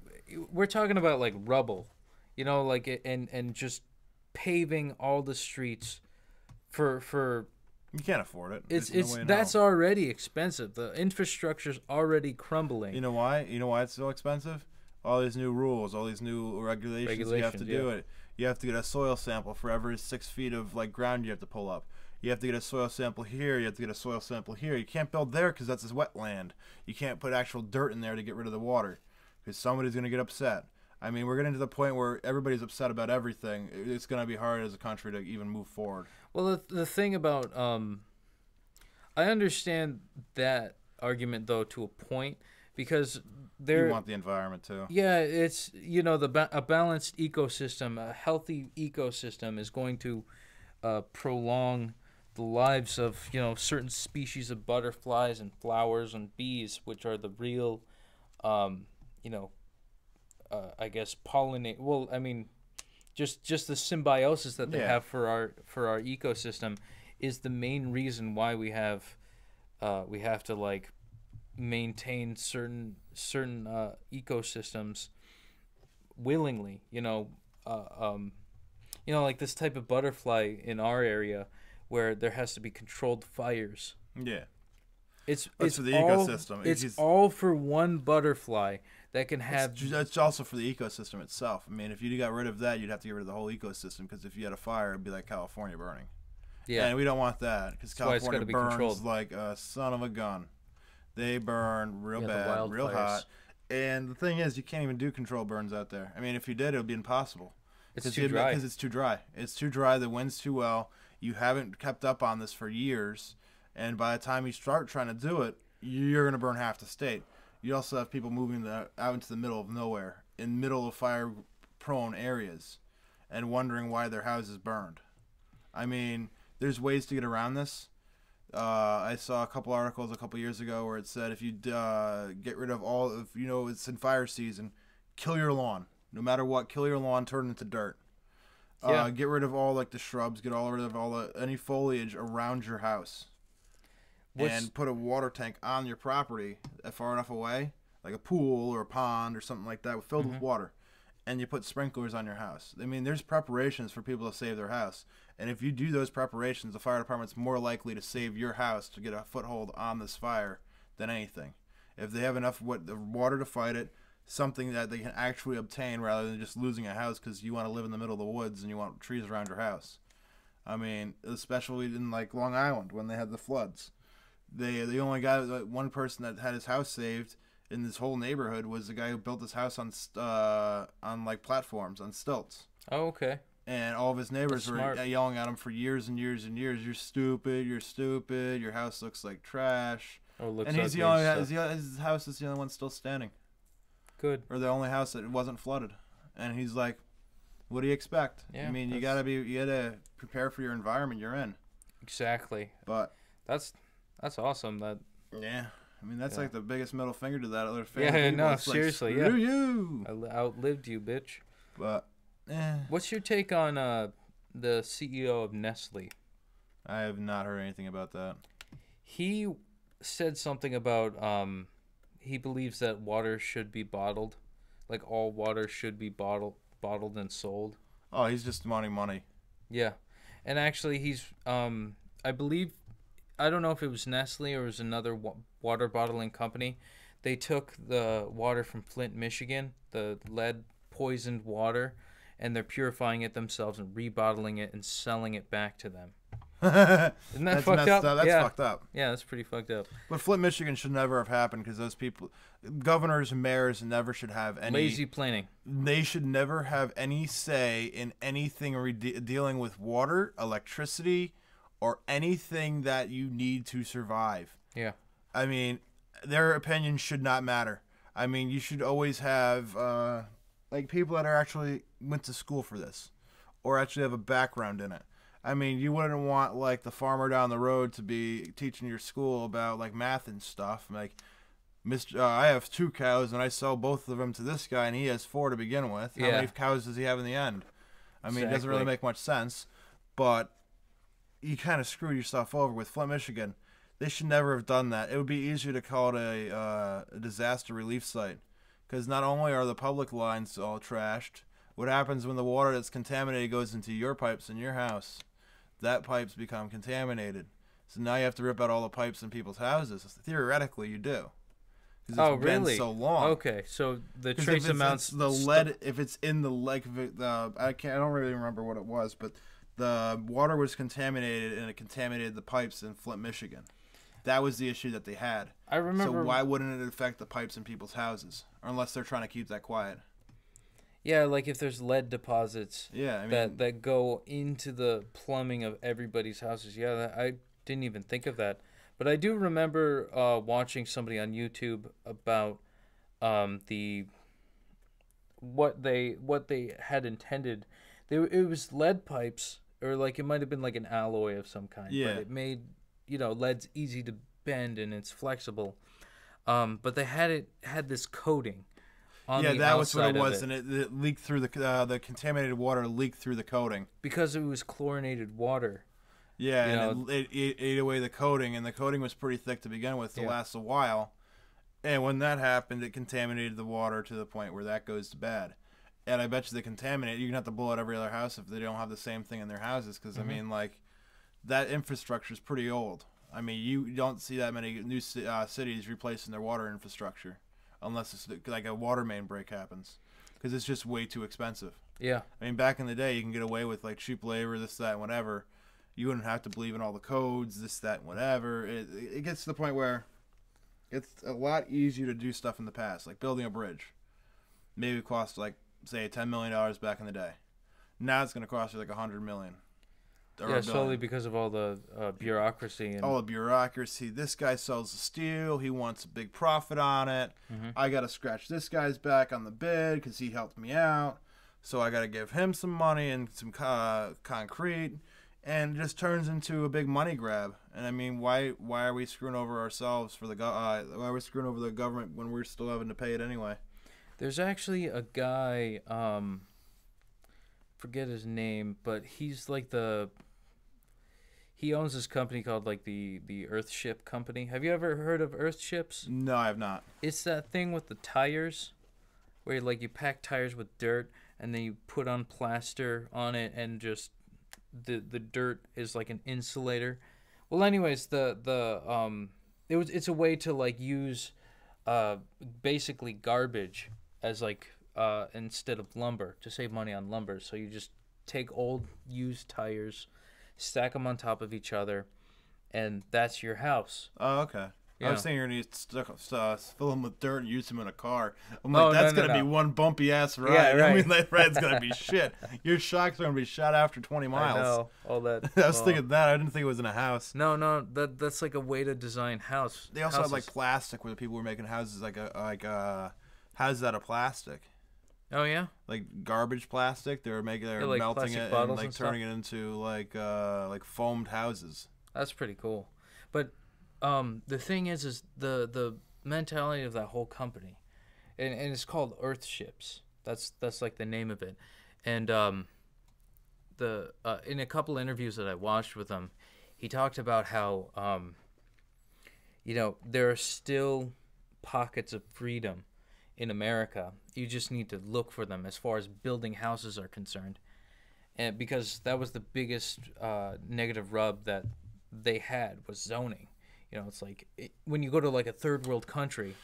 we're talking about like rubble, you know, like it- and and just paving all the streets for for you can't afford it. It's it's no that's already expensive. The infrastructure's already crumbling. you know why? You know why it's so expensive all these new rules all these new regulations, you have to Regulations, do it. You have to get a soil sample for every six feet of like ground you have to pull up. You have to get a soil sample here you have to get a soil sample here. You can't build there because that's wetland. You can't put actual dirt in there to get rid of the water because somebody's going to get upset. I mean, we're getting to the point where everybody's upset about everything. It's going to be hard as a country to even move forward. Well, the, the thing about um, I understand that argument though to a point because there. you want the environment too. yeah, it's you know the ba- a balanced ecosystem, a healthy ecosystem is going to uh, prolong the lives of you know certain species of butterflies and flowers and bees, which are the real, um, you know, uh, I guess pollinate. Well, I mean, just just the symbiosis that they Yeah. have for our for our ecosystem is the main reason why we have uh, we have to like maintain certain certain uh, ecosystems willingly. You know, uh, um, you know, like this type of butterfly in our area where there has to be controlled fires. Yeah. It's it's for the all, ecosystem. It's It's all for one butterfly that can have It's, it's also for the ecosystem itself. I mean, if you got rid of that, you'd have to get rid of the whole ecosystem because if you had a fire, it'd be like California burning. yeah. And we don't want that because That's why it's California be burns like a son of a gun. They burn real Yeah, bad, real hot. And the thing is, you can't even do control burns out there. I mean, if you did, it would be impossible. It's too dry. Because it's too dry. It's too dry. The wind's too well. You haven't kept up on this for years. And by the time you start trying to do it, you're going to burn half the state. You also have people moving the, out into the middle of nowhere, in middle of fire prone areas, and wondering why their houses burned. I mean, there's ways to get around this. Uh, I saw a couple articles a couple years ago where it said if you uh, get rid of all, if you know it's in fire season, kill your lawn. No matter what, kill your lawn, turn it into dirt. Yeah. Uh, get rid of all like the shrubs. Get all rid of all the any foliage around your house, What's- and put a water tank on your property uh, far enough away, like a pool or a pond or something like that, filled Mm-hmm. with water, and you put sprinklers on your house. I mean, there's preparations for people to save their house. And if you do those preparations, the fire department's more likely to save your house to get a foothold on this fire than anything. If they have enough what the water to fight it, something that they can actually obtain rather than just losing a house because you want to live in the middle of the woods and you want trees around your house. I mean, especially in like Long Island when they had the floods, they the only guy, one person that had his house saved in this whole neighborhood was the guy who built his house on uh, on like platforms on stilts. Oh, okay. And all of his neighbors That's were smart. yelling at him for years and years and years. You're stupid. You're stupid. Your house looks like trash. Oh, looks and he's the only and his, his house is the only one still standing, Good. or the only house that wasn't flooded. And he's like, "What do you expect? Yeah, I mean, you gotta be, you gotta prepare for your environment you're in." Exactly. But That's that's awesome. That yeah, I mean that's Yeah. like the biggest middle finger to that other Yeah, family. no, seriously, yeah. Screw you. I outlived you, bitch. But eh, What's your take on uh, the CEO of Nestle? I have not heard anything about that. He said something about um, he believes that water should be bottled, like all water should be bottled, bottled and sold. Oh, he's just wanting money. Yeah, and actually, he's um, I believe, I don't know if it was Nestle or it was another wa- water bottling company. They took the water from Flint, Michigan, the lead poisoned water, and they're purifying it themselves and rebottling it and selling it back to them. [laughs] Isn't that That's fucked messed up? That's yeah. fucked up. Yeah, that's pretty fucked up. But Flint, Michigan should never have happened because those people, governors and mayors, never should have any. Lazy planning. They should never have any say in anything re- dealing with water, electricity, or anything that you need to survive. Yeah. I mean, their opinion should not matter. I mean, you should always have uh, like people that are actually went to school for this, or actually have a background in it. I mean, you wouldn't want like the farmer down the road to be teaching your school about like math and stuff. Like, Mr. Uh, I have two cows and I sell both of them to this guy, and he has four to begin with. How Yeah. many cows does he have in the end? I mean, it doesn't really make much sense, but you kind of screwed yourself over with Flint, Michigan. They should never have done that. It would be easier to call it a, uh, a disaster relief site, because not only are the public lines all trashed, what happens when the water that's contaminated goes into your pipes in your house? That pipes become contaminated. So now you have to rip out all the pipes in people's houses. Theoretically, you do. it's Oh, really? so long. Okay, so the trace amounts the lead, if it's in the like, the I can't, I don't really remember what it was, but the water was contaminated and it contaminated the pipes in Flint, Michigan. That was the issue that they had. I remember. So why wouldn't it affect the pipes in people's houses, unless they're trying to keep that quiet? Yeah, like if there's lead deposits Yeah, I mean, that that go into the plumbing of everybody's houses. Yeah, that, I didn't even think of that. But I do remember uh, watching somebody on YouTube about um, the what they what they had intended. They, it was lead pipes, or like it might have been like an alloy of some kind. Yeah. But it made you know lead's easy to bend and it's flexible. Um, but they had it had this coating. On yeah, that was what it was, it. and it, it leaked through the uh, the contaminated water leaked through the coating. because it was chlorinated water. Yeah, You and it, it, it ate away the coating, and the coating was pretty thick to begin with to Yeah. last a while. And when that happened, it contaminated the water to the point where that goes to bad. And I bet you they contaminate. You're gonna have to blow out every other house if they don't have the same thing in their houses. Because Mm-hmm. I mean, like, that infrastructure is pretty old. I mean, you don't see that many new uh, cities replacing their water infrastructure, unless it's like a water main break happens, because it's just way too expensive. Yeah. I mean, back in the day, you can get away with like cheap labor, this, that, and whatever. You wouldn't have to believe in all the codes, this, that, and whatever. It, it gets to the point where it's a lot easier to do stuff in the past, like building a bridge. Maybe it cost like say ten million dollars back in the day. Now it's going to cost you like a hundred million. yeah, solely because of all the uh, bureaucracy and all the bureaucracy. This guy sells the steel. He wants a big profit on it. Mhm. I got to scratch this guy's back on the bid because he helped me out. So I got to give him some money and some co- concrete, and it just turns into a big money grab. And I mean, why why are we screwing over ourselves for the go- uh, why are we screwing over the government when we're still having to pay it anyway? There's actually a guy, um, forget his name, but he's like the. He owns this company called like the the Earthship Company. Have you ever heard of Earthships? No, I have not. It's that thing with the tires, where like you pack tires with dirt and then you put on plaster on it and just the the dirt is like an insulator. Well, anyways, the the um it was it's a way to like use uh basically garbage as like uh instead of lumber to save money on lumber. So you just take old used tires, stack them on top of each other, and that's your house. Oh, okay. I Yeah. was thinking you're gonna stuck, uh, fill them with dirt and use them in a car. I'm Oh, like, no, that's no, gonna be one bumpy ass ride. Yeah, right. [laughs] I mean, that ride's gonna be [laughs] shit. Your shocks are gonna be shot after 20 miles. I know all that. [laughs] I was well, thinking that. I didn't think it was in a house. No, no, that that's like a way to design house. They also had like plastic, where the people were making houses like a like uh houses that of plastic, Oh yeah. like garbage plastic. They were making, they were Yeah, like melting it and like and turning it into like uh like foamed houses. That's pretty cool. But um, the thing is, is the the mentality of that whole company, and, and it's called Earth Ships. That's that's like the name of it, and um, the uh, in a couple interviews that I watched with him, he talked about how um, you know, there are still pockets of freedom in America. You just need to look for them as far as building houses are concerned. And because that was the biggest uh, negative rub that they had was zoning. You know, it's like it, when you go to like a third world country,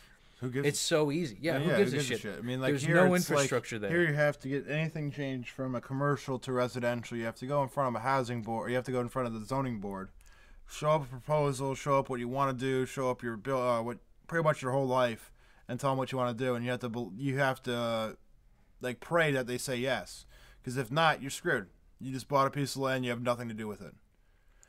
Who gives? it's so easy. Yeah, who gives a shit? I mean, like There's here, no it's like- infrastructure there. Here you have to get anything changed from a commercial to residential. You have to go in front of a housing board. Or you have to go in front of the zoning board, show up a proposal, show up what you want to do, show up your bill, uh, what pretty much your whole life, and tell them what you want to do. And you have to you have to like pray that they say yes, because if not, you're screwed. You just bought a piece of land, you have nothing to do with it.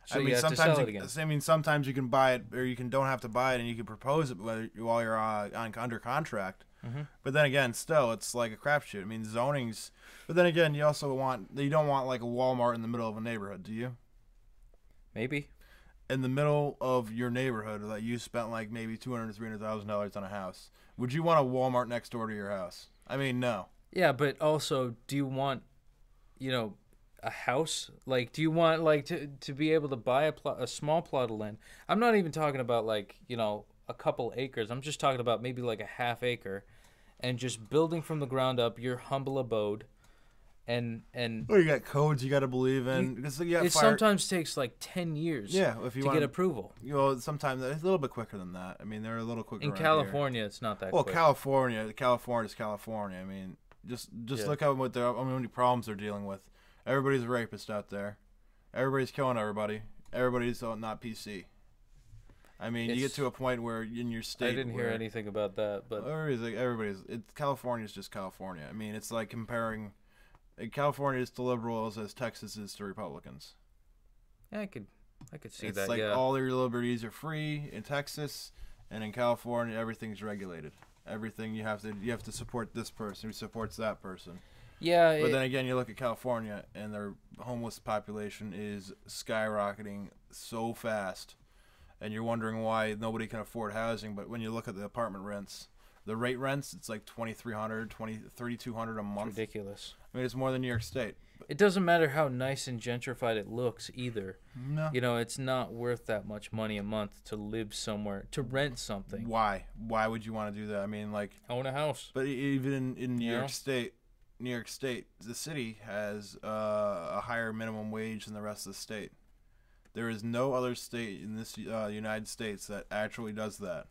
So I you mean, sometimes sell you, it again. I mean, sometimes you can buy it, or you can don't have to buy it, and you can propose it while you're uh, on under contract. Mhm. But then again, still, it's like a crapshoot. I mean, zoning's. But then again, you also want you don't want like a Walmart in the middle of a neighborhood, do you? Maybe. In the middle of your neighborhood that you spent like maybe two hundred, three hundred thousand dollars on a house, would you want a Walmart next door to your house? I mean, no. Yeah, but also, do you want, you know, a house? Like, do you want like to to be able to buy a plot, a small plot of land? I'm not even talking about like you know a couple acres. I'm just talking about maybe like a half acre, and just building from the ground up your humble abode, and and Well, you got codes you got to believe in because you got it fire. sometimes takes like ten years. yeah, if you to want get approval. You know, sometimes it's a little bit quicker than that. I mean, they're a little quicker In around here. California, it's not that Well, quick. California, California's California. I mean, just just Yeah. look at what they're how many problems they're dealing with. Everybody's a rapist out there. Everybody's killing everybody. Everybody's uh, not PC. I mean, you get to a point where in your state, I didn't hear anything about that, but Everybody's like everybody's. It's California's just California. I mean, it's like comparing. California is to liberals as Texas is to Republicans. yeah, I could I could see it's that. like yeah. all your liberties are free in Texas, and in California everything's regulated. Everything you have to you have to support this person who supports that person. yeah, But it- then again, you look at California and their homeless population is skyrocketing so fast, and you're wondering why nobody can afford housing. But when you look at the apartment rents, the rate rents, it's like 2300 20 3200 a it's month. ridiculous. I mean, it's more than New York State. It doesn't matter how nice and gentrified it looks either. No. You know, it's not worth that much money a month to live somewhere, to rent something. Why? Why would you want to do that? I mean, like, Own a house. But even in, in New You York know? State, New York State, the city has uh, a higher minimum wage than the rest of the state. There is no other state in this uh, United States that actually does that.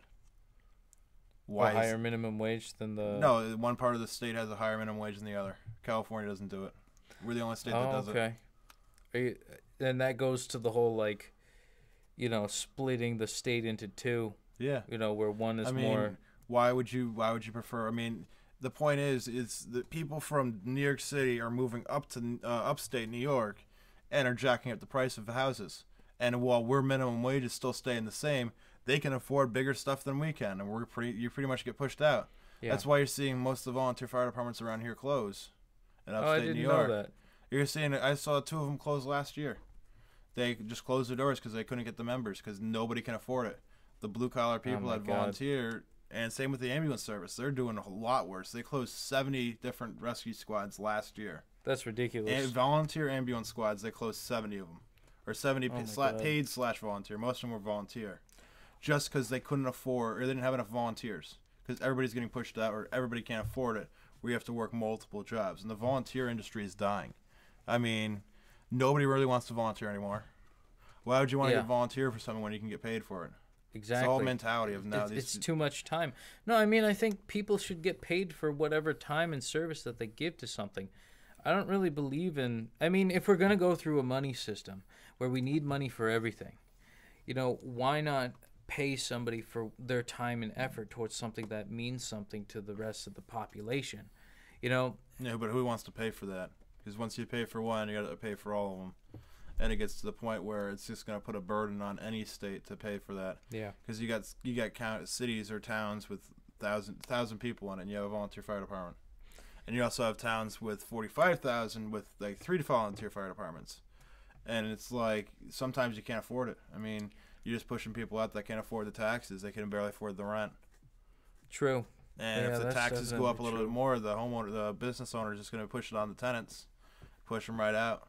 Why? a is- higher minimum wage than the no, one part of the state has a higher minimum wage than the other. California doesn't do it. We're the only state that Oh, does it. okay. And that goes to the whole like, you know, splitting the state into two. Yeah. You know, where one is I mean, more. why would you? Why would you prefer? I mean, the point is, is that people from New York City are moving up to uh, upstate New York, and are jacking up the price of houses. And while we're minimum wage is still staying the same, they can afford bigger stuff than we can, and we're pretty. You pretty much get pushed out. Yeah. That's why you're seeing most of the volunteer fire departments around here close. In oh, upstate I didn't New know York, that. you're seeing. I saw two of them close last year. They just closed their doors because they couldn't get the members because nobody can afford it. The blue collar oh people Oh that God. volunteer, and same with the ambulance service, they're doing a lot worse. They closed 70 different rescue squads last year. That's ridiculous. And volunteer ambulance squads, they closed 70 of them, or 70 Oh pa- paid slash volunteer. Most of them were volunteer, just because they couldn't afford or they didn't have enough volunteers because everybody's getting pushed out or everybody can't afford it. where you have to work multiple jobs, and the volunteer industry is dying. I mean, nobody really wants to volunteer anymore. Why would you want to Yeah. get volunteer for something when you can get paid for it? Exactly. It's whole mentality of now it's, these. it's too much time. No, I mean I think people should get paid for whatever time and service that they give to something. I don't really believe in. I mean, if we're gonna go through a money system where we need money for everything, you know, why not pay somebody for their time and effort mm. towards something that means something to the rest of the population? You know, Yeah, but who wants to pay for that? Because once you pay for one, you got to pay for all of them, and it gets to the point where it's just going to put a burden on any state to pay for that. yeah, Because you got you got count cities or towns with thousand thousand people in it, and you have a volunteer fire department, and you also have towns with forty five thousand with like three volunteer fire departments, and it's like sometimes you can't afford it. I mean, you're just pushing people out that can't afford the taxes; they can barely afford the rent. true. And Yeah, if the taxes go up a little true. bit more, the homeowner, the business owner is just going to push it on the tenants, push them right out.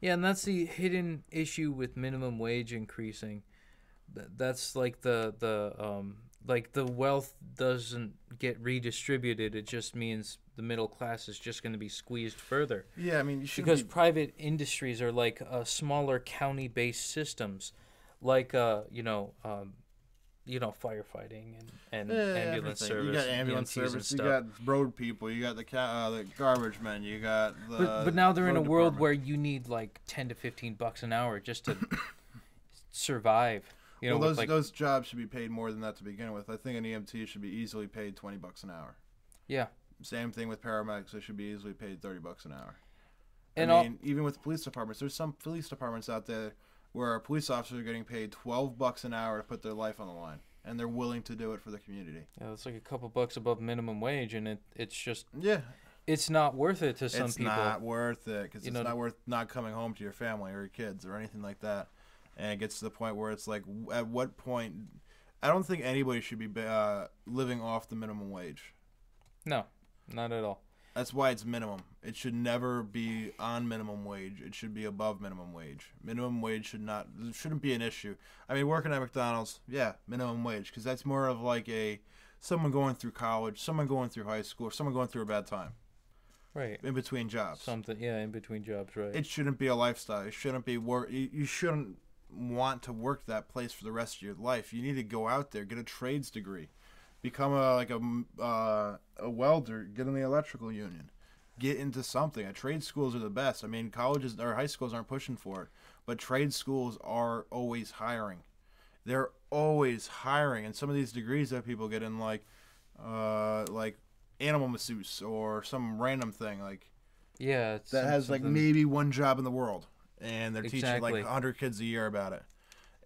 Yeah, and that's the hidden issue with minimum wage increasing. Th- That's like the the um like the wealth doesn't get redistributed. It just means the middle class is just going to be squeezed further Yeah, I mean, you should because private industries are like uh, smaller county-based systems, like uh you know um you know firefighting and and ambulance service. You got ambulance service. You got road people. You got the ca- uh, the garbage men. You got the. but but now they're in a road world department. where you need like 10 to 15 bucks an hour just to [coughs] survive you know well, those like those jobs should be paid more than that to begin with. I think an EMT should be easily paid twenty bucks an hour. yeah Same thing with paramedics; they should be easily paid thirty bucks an hour. and I all, mean, even with police departments, there's some police departments out there where a police officers are getting paid twelve bucks an hour to put their life on the line, and they're willing to do it for the community. yeah, it's like a couple bucks above minimum wage and it it's just Yeah, it's not worth it to some it's people It's not worth it because You it's know, not worth not coming home to your family or your kids or anything like that. And it gets to the point where it's like, at what point? I don't think anybody should be uh, living off the minimum wage. no not at all That's why it's minimum. It should never be on minimum wage. It should be above minimum wage. Minimum wage should not it shouldn't be an issue. I mean, working at McDonald's, yeah, minimum wage because that's more of like a someone going through college, someone going through high school, someone going through a bad time right in between jobs. something yeah in between jobs right It shouldn't be a lifestyle. It shouldn't be work. You you shouldn't want to work that place for the rest of your life. You need to go out there, get a trades degree, become a like a uh, a welder, get in the electrical union, get into something. A trade schools are the best. I mean, colleges or high schools aren't pushing for it, but trade schools are always hiring. They're always hiring, and some of these degrees that people get in, like, uh, like animal masseuse or some random thing, like yeah that has like maybe one job in the world and they're teaching like 100 kids a year about it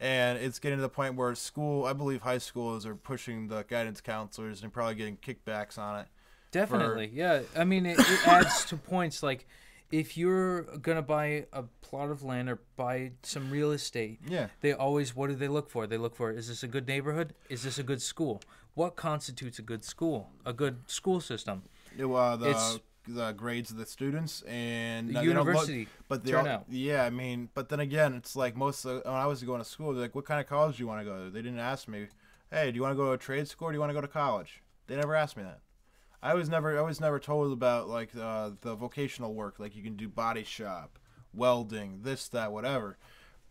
and it's getting to the point where school i believe high schools are pushing the guidance counselors and probably getting kickbacks on it Definitely, yeah. I mean, it, it adds to points like if you're gonna buy a plot of land or buy some real estate, yeah they always what do they look for? They look for is this a good neighborhood? Is this a good school? What constitutes a good school? A good school system? It, uh, the, It's- the grades of the students and The they don't look- university but they all, turnout. yeah i mean but then again it's like most of, when i was going to school they're like what kind of college do you want to go to they didn't ask me hey do you want to go to a trade school or do you want to go to college they never asked me that I was never I was never told about like uh, the vocational work like you can do body shop, welding, this that whatever.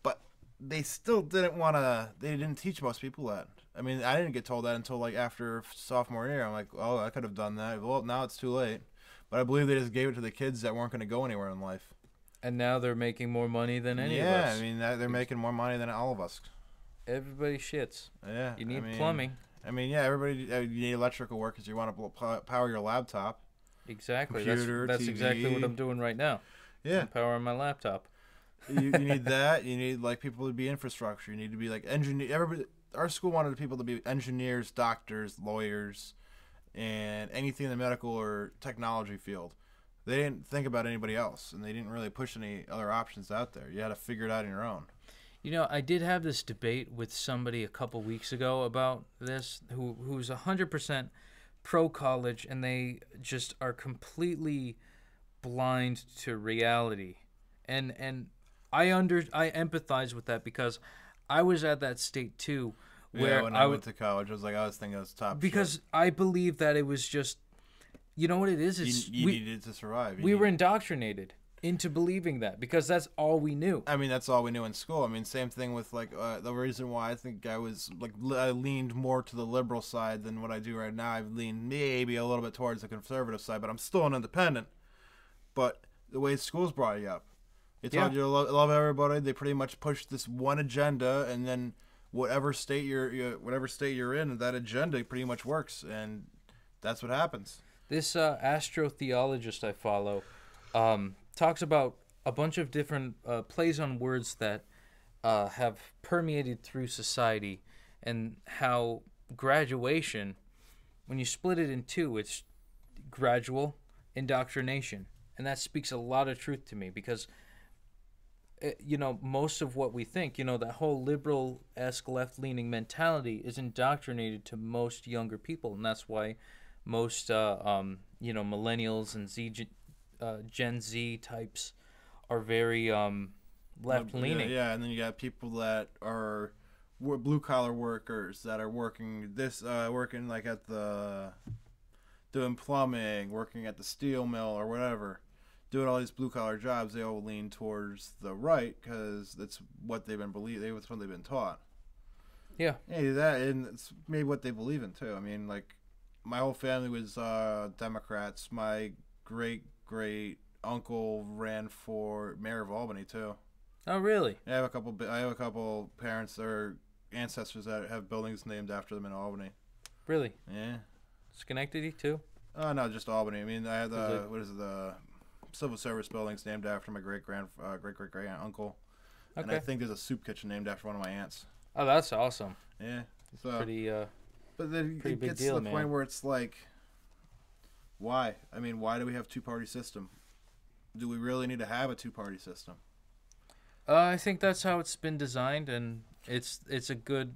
But they still didn't want to they didn't teach most people that. I mean, I didn't get told that until like after sophomore year. I'm like, "Oh, I could have done that." Well, now it's too late. But I believe they just gave it to the kids that weren't going to go anywhere in life. and now they're making more money than any yeah, of us. I mean, that, they're making more money than all of us. Everybody shits. Yeah. You need I mean, plumbing. I mean, yeah, everybody uh, you need electrical work because you want to pl- power your laptop. Exactly. Computer, that's that's exactly what TV. I'm doing right now. Yeah. I'm powering my laptop. you, you need [laughs] that. You need like people to be infrastructure. You need to be like engineer. Everybody, our school wanted people to be engineers, doctors, lawyers, and anything in the medical or technology field. They didn't think about anybody else, and they didn't really push any other options out there. You had to figure it out on your own. You know, I did have this debate with somebody a couple weeks ago about this, who who's hundred percent pro college, and they just are completely blind to reality, and and I under I empathize with that because I was at that state too, where yeah, when I I, went to college, I was like, I was thinking it was top. shit. because I believe that it was just you know what it is? You, you we needed to survive. You we need- were indoctrinated into believing that because that's all we knew. I mean, that's all we knew in school. I mean, same thing with like uh, the reason why I think I was like I leaned more to the liberal side than what I do right now. I've leaned maybe a little bit towards the conservative side, but I'm still an independent. But the way schools brought you up, they told Yeah. you to love, love everybody. They pretty much pushed this one agenda, and then whatever state you're, you whatever state you're in, that agenda pretty much works, and that's what happens. This uh, astrotheologist I follow um, talks about a bunch of different uh, plays on words that uh, have permeated through society and how graduation, when you split it in two, it's gradual indoctrination. And that speaks a lot of truth to me because, you know, most of what we think, you know, that whole liberal esque left leaning mentality is indoctrinated to most younger people. And that's why most uh, um, you know millennials and Z Gen- uh, Gen Z types are very um, left leaning. Yeah, yeah, and then you got people that are blue collar workers that are working this, uh, working like at the doing plumbing, working at the steel mill or whatever, doing all these blue collar jobs. They all lean towards the right because that's what they've been believe. That's what they've been taught. Yeah. Hey, that and it's maybe what they believe in too. I mean, like my whole family was uh, Democrats. My great great uncle ran for mayor of Albany too. Oh, really? I have a couple. I have a couple parents or ancestors that have buildings named after them in Albany. Really? Yeah. Schenectady too? Oh no, just Albany. I mean, I had the what is it, the civil service buildings named after my great grand uh, great great great uncle, and I think there's a soup kitchen named after one of my aunts. Oh, that's awesome. Yeah. So, Pretty. Uh, but then it gets deal, to the point where it's like, why? I mean, why do we have two party system? Do we really need to have a two party system? uh, I think that's how it's been designed, and it's it's a good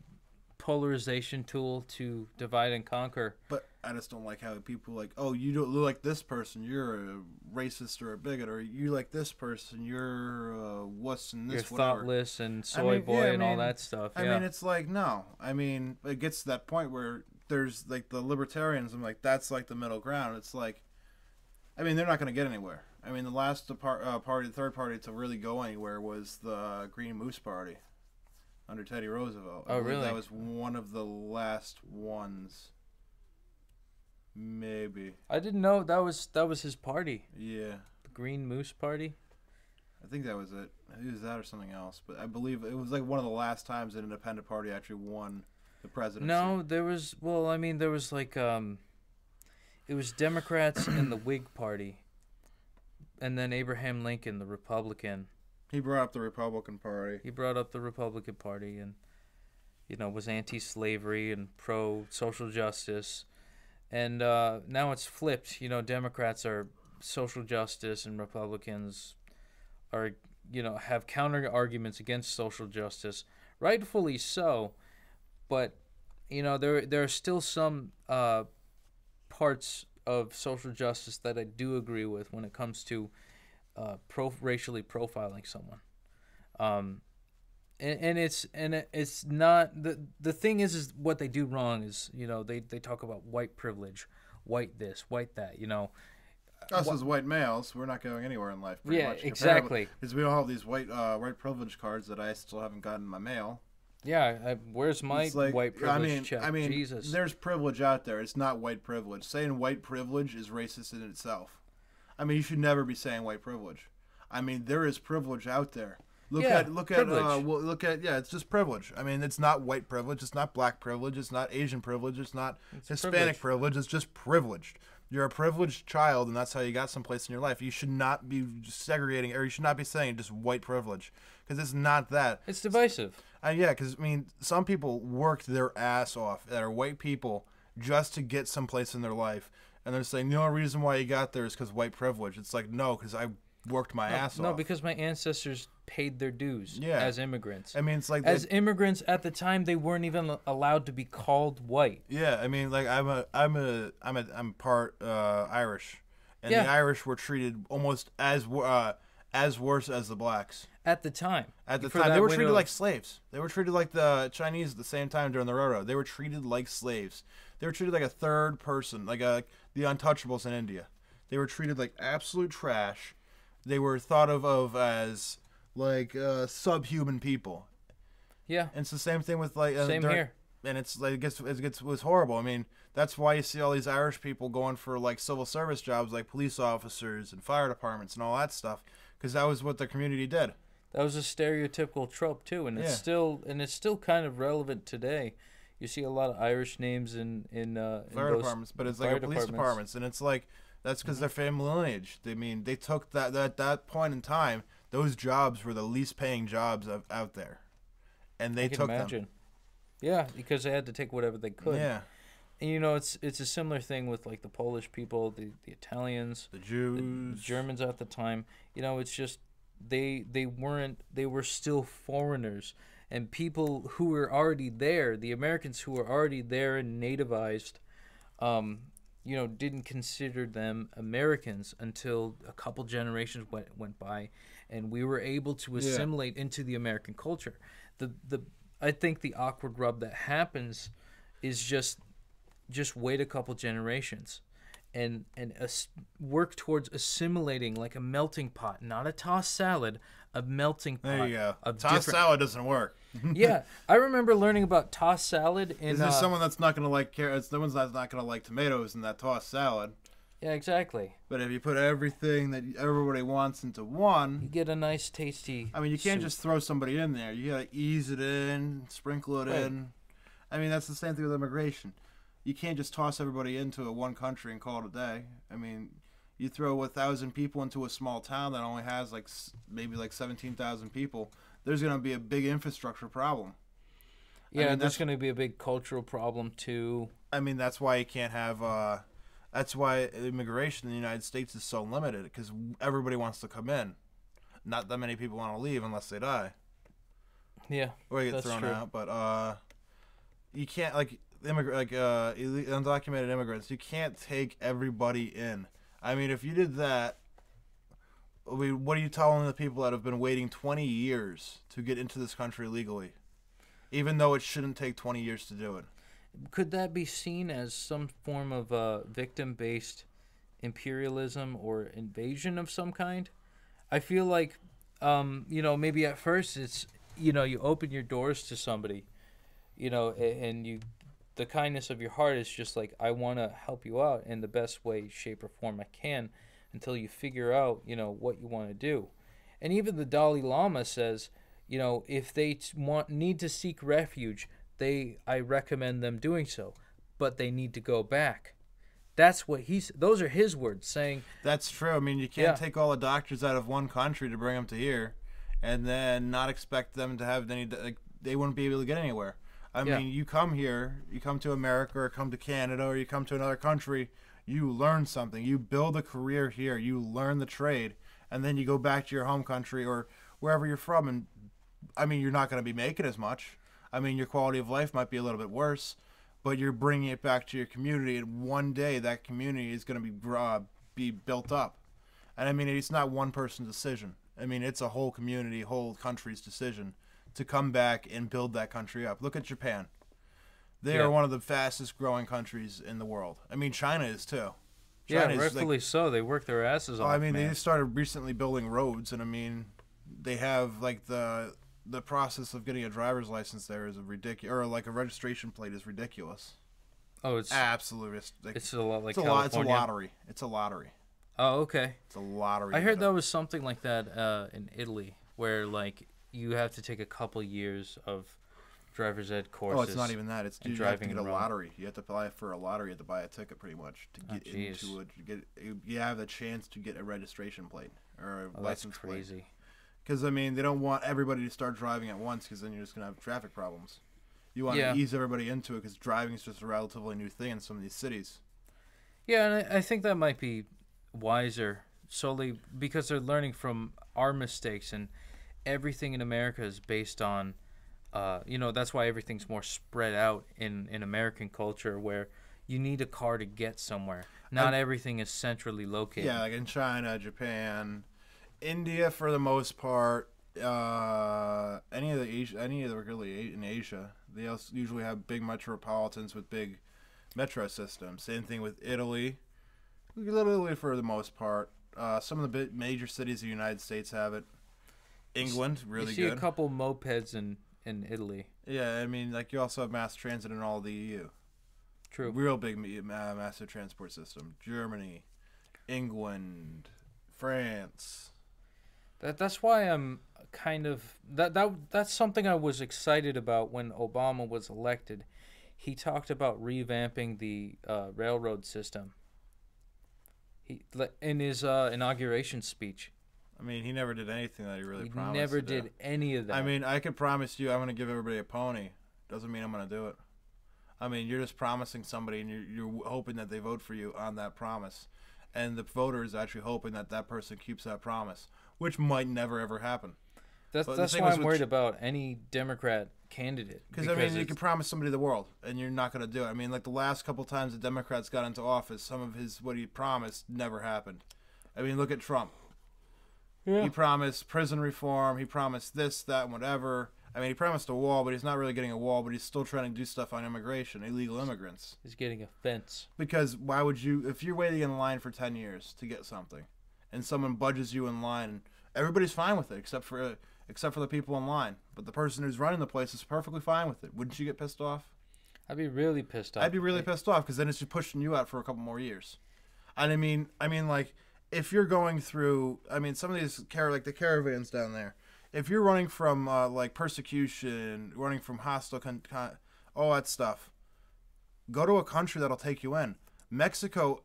polarization tool to divide and conquer. But I just don't like how people like, oh, you don't look like this person, you're a racist or a bigot, or you like this person, you're uh, what's in You're this whatever. thoughtless and I soy mean, boy yeah, I and all that stuff. I mean, it's like no. I mean, it gets to that point where there's like the libertarians. I'm like, that's like the middle ground. It's like, I mean, they're not going to get anywhere. I mean, the last par- uh, party, the third party to really go anywhere was the Green Moose Party under Teddy Roosevelt. I Oh, really? That was one of the last ones. Maybe, I didn't know that was that was his party, yeah. the Green Moose Party. I think that was it. It was that or something else, but I believe it was like one of the last times an independent party actually won the presidency. No, there was well, I mean, there was like um, it was Democrats and the Whig Party, and then Abraham Lincoln, the Republican. he brought up the Republican Party. He brought up the Republican Party and, you know, was anti-slavery and pro-social justice, and uh, now it's flipped. You know, Democrats are social justice and Republicans are, you know, have counter arguments against social justice, rightfully so, but you know there there are still some uh, parts of social justice that I do agree with when it comes to uh, pro racially profiling someone. Um, and, and it's and it's not the the thing is is what they do wrong is you know they they talk about white privilege, white this, white that. You know, Us Wha- as white males, we're not going anywhere in life. Pretty Yeah, much, exactly. Because we don't have these white uh, white privilege cards that I still haven't gotten in my mail. yeah. I, where's my like, white privilege I mean, check? I mean, Jesus. there's privilege out there. It's not white privilege. Saying white privilege is racist in itself. I mean, you should never be saying white privilege. I mean, there is privilege out there. Look Yeah, at look at uh, well, look at yeah, it's just privilege. I mean, it's not white privilege, it's not black privilege, it's not Asian privilege, it's not Hispanic privilege. privilege. It's just privileged. You're a privileged child, and that's how you got someplace in your life. You should not be segregating, or you should not be saying just white privilege, because it's not that. it's divisive. Uh, yeah, because I mean, some people worked their ass off that are white people just to get someplace in their life, and they're saying the only reason why you got there is because white privilege. It's like no, because I worked my ass no, off. No, because my ancestors paid their dues Yeah. as immigrants. I mean, it's like As immigrants at the time, they weren't even allowed to be called white. yeah. I mean, like I'm a I'm a I'm a I'm part uh, Irish, and the Irish were treated almost as uh, as worse as the blacks. At the time. At the time, they were treated of- like slaves. They were treated like the Chinese at the same time during the railroad. They were treated like slaves. They were treated like a third person, like a, the untouchables in India. They were treated like absolute trash. They were thought of, of as like uh, subhuman people. Yeah. And it's the same thing with like uh, Same during- here. and it's like it gets it gets it was horrible. I mean, that's why you see all these Irish people going for like civil service jobs, like police officers and fire departments and all that stuff, because that was what the community did. That was a stereotypical trope too, and it's Yeah. still and it's still kind of relevant today. You see a lot of Irish names in in, uh, in Fire those departments, but it's like police departments. Departments, and it's like that's because they're family lineage. I mean, they took that at that point in time. Those jobs were the least paying jobs of, out there, and they took imagine. Yeah, because they had to take whatever they could. Yeah, And you know, it's it's a similar thing with like the Polish people, the the Italians, the the Jews, Germans at the time. You know, it's just they they weren't they were still foreigners and people who were already there, the Americans who were already there and nativized, um, you know, didn't consider them Americans until a couple generations went went by, and we were able to Yeah. assimilate into the American culture. The the I think the awkward rub that happens is just just wait a couple generations and and as, work towards assimilating like a melting pot, not a tossed salad, a melting pot. There you go. Tossed salad doesn't work. [laughs] yeah, I remember learning about tossed salad in. Is there uh, someone that's not gonna like carrots? No one's that's not gonna like tomatoes in that tossed salad. yeah, exactly. But if you put everything that everybody wants into one, You get a nice, tasty. I mean, you can't soup. just throw somebody in there. You gotta ease it in, sprinkle it Right. in. I mean, that's the same thing with immigration. You can't just toss everybody into a one country and call it a day. I mean, you throw a thousand people into a small town that only has like maybe like seventeen thousand people. There's gonna be a big infrastructure problem. Yeah, mean, and there's that's- going to be a big cultural problem too. I mean, that's why you can't have. Uh, that's why immigration in the United States is so limited because everybody wants to come in. Not that many people want to leave unless they die. Yeah, or they get thrown true. out. But uh, you can't like immigrant like uh undocumented immigrants. You can't take everybody in. I mean, if you did that, I mean, what are you telling the people that have been waiting twenty years to get into this country legally, even though it shouldn't take twenty years to do it? could that be seen as some form of uh, victim-based imperialism or invasion of some kind? I feel like, um, you know, maybe at first it's, you know, you open your doors to somebody, you know, and you, the kindness of your heart is just like I want to help you out in the best way, shape, or form I can, until you figure out, you know, what you want to do, and even the Dalai Lama says, you know, if they want need to seek refuge, they I recommend them doing so, but they need to go back. That's what he's. Those are his words saying. That's true. I mean, you can't Yeah. take all the doctors out of one country to bring them to here, and then not expect them to have any. Like, they wouldn't be able to get anywhere. I Yeah. mean, you come here, you come to America, or come to Canada, or you come to another country. You learn something. You build a career here. You learn the trade, and then you go back to your home country or wherever you're from. And I mean, you're not going to be making as much. I mean, your quality of life might be a little bit worse, but you're bringing it back to your community, and one day that community is going to be uh, be built up. And I mean, it's not one person's decision. I mean, it's a whole community, whole country's decision to come back and build that country up. Look at Japan. They Yeah. are one of the fastest growing countries in the world. I mean, China is too. Yeah, China like, rightfully so. They work their asses off. I mean, man. they started recently building roads, and I mean, they have like the the process of getting a driver's license there is ridiculous, or like a registration plate is ridiculous. oh, it's Absolutely, it's, like, it's a lot like it's a lot. It's a lottery. It's a lottery. Oh, okay. It's a lottery. I heard that was something like that uh, in Italy, where like you have to take a couple years of driver's ed a- courses. Oh, it's not even that. It's and you have to driving get a Rome. lottery. You have to apply for a lottery. You have to buy a ticket, pretty much, to Oh, get jeez. into it. To get you- have the chance to get a registration plate or a Oh, that's license plate. crazy. Because I mean, they don't want everybody to start driving at once, because then you're just gonna have traffic problems. You want Yeah. to ease everybody into it, because driving is just a relatively new thing in some of these cities. Yeah, and I, I think that might be wiser solely because they're learning from our mistakes and everything in America is based on uh, you know that's why everything's more spread out in in American culture where you need a car to get somewhere. Not everything is centrally located. Yeah, like in China, Japan, India for the most part. Uh, any of the Asia, any of the really in Asia, they also usually have big metropolitans with big metro systems. Same thing with Italy. Italy for the most part. Uh, some of the big major cities of the United States have it. England, really you see good. a couple mopeds in in Italy. yeah, I mean, like you also have mass transit in all the EU. True. Real big ma- massive transport system. Germany, England, France. That that's why I'm kind of that that that's something I was excited about when Obama was elected. He talked about revamping the uh, railroad system. He in his uh, inauguration speech. I mean, he never did anything that he really he promised. never did any of that. I mean, I could promise you I'm going to give everybody a pony. Doesn't mean I'm going to do it. I mean, you're just promising somebody and you're, you're hoping that they vote for you on that promise. And the voter is actually hoping that that person keeps that promise, which might never ever happen. that's but that's why I'm worried about any Democrat candidate. Because I mean, you can promise somebody the world, and you're not going to do it. I mean, like the last couple times the Democrats got into office, some of his what he promised never happened. I mean, look at Trump. Yeah. He promised prison reform. He promised this, that, and whatever. I mean, he promised a wall, but he's not really getting a wall. But he's still trying to do stuff on immigration, illegal immigrants. He's getting a fence. Because why would you, if you're waiting in line for ten years to get something, and someone budges you in line, and everybody's fine with it except for uh, except for the people in line, but the person who's running the place is perfectly fine with it. Wouldn't you get pissed off? I'd be really pissed off. I'd be really pissed off because then it's just pushing you out for a couple more years. And I mean, I mean, like if you're going through, I mean, some of these car like the caravans down there. If you're running from uh, like persecution, running from hostile, con- con- all that stuff, go to a country that'll take you in. Mexico,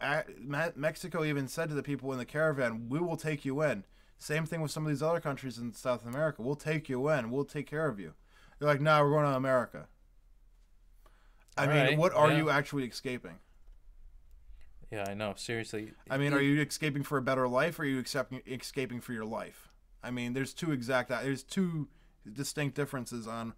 Mexico even said to the people in the caravan, "We will take you in." Same thing with some of these other countries in South America. We'll take you in. We'll take care of you. They're like, "No, we're going to America." I All mean, right, what are yeah. you actually escaping? Yeah, I know. Seriously. I mean, are you escaping for a better life, or are you accepting, escaping for your life? I mean, there's two exact, there's two distinct differences on.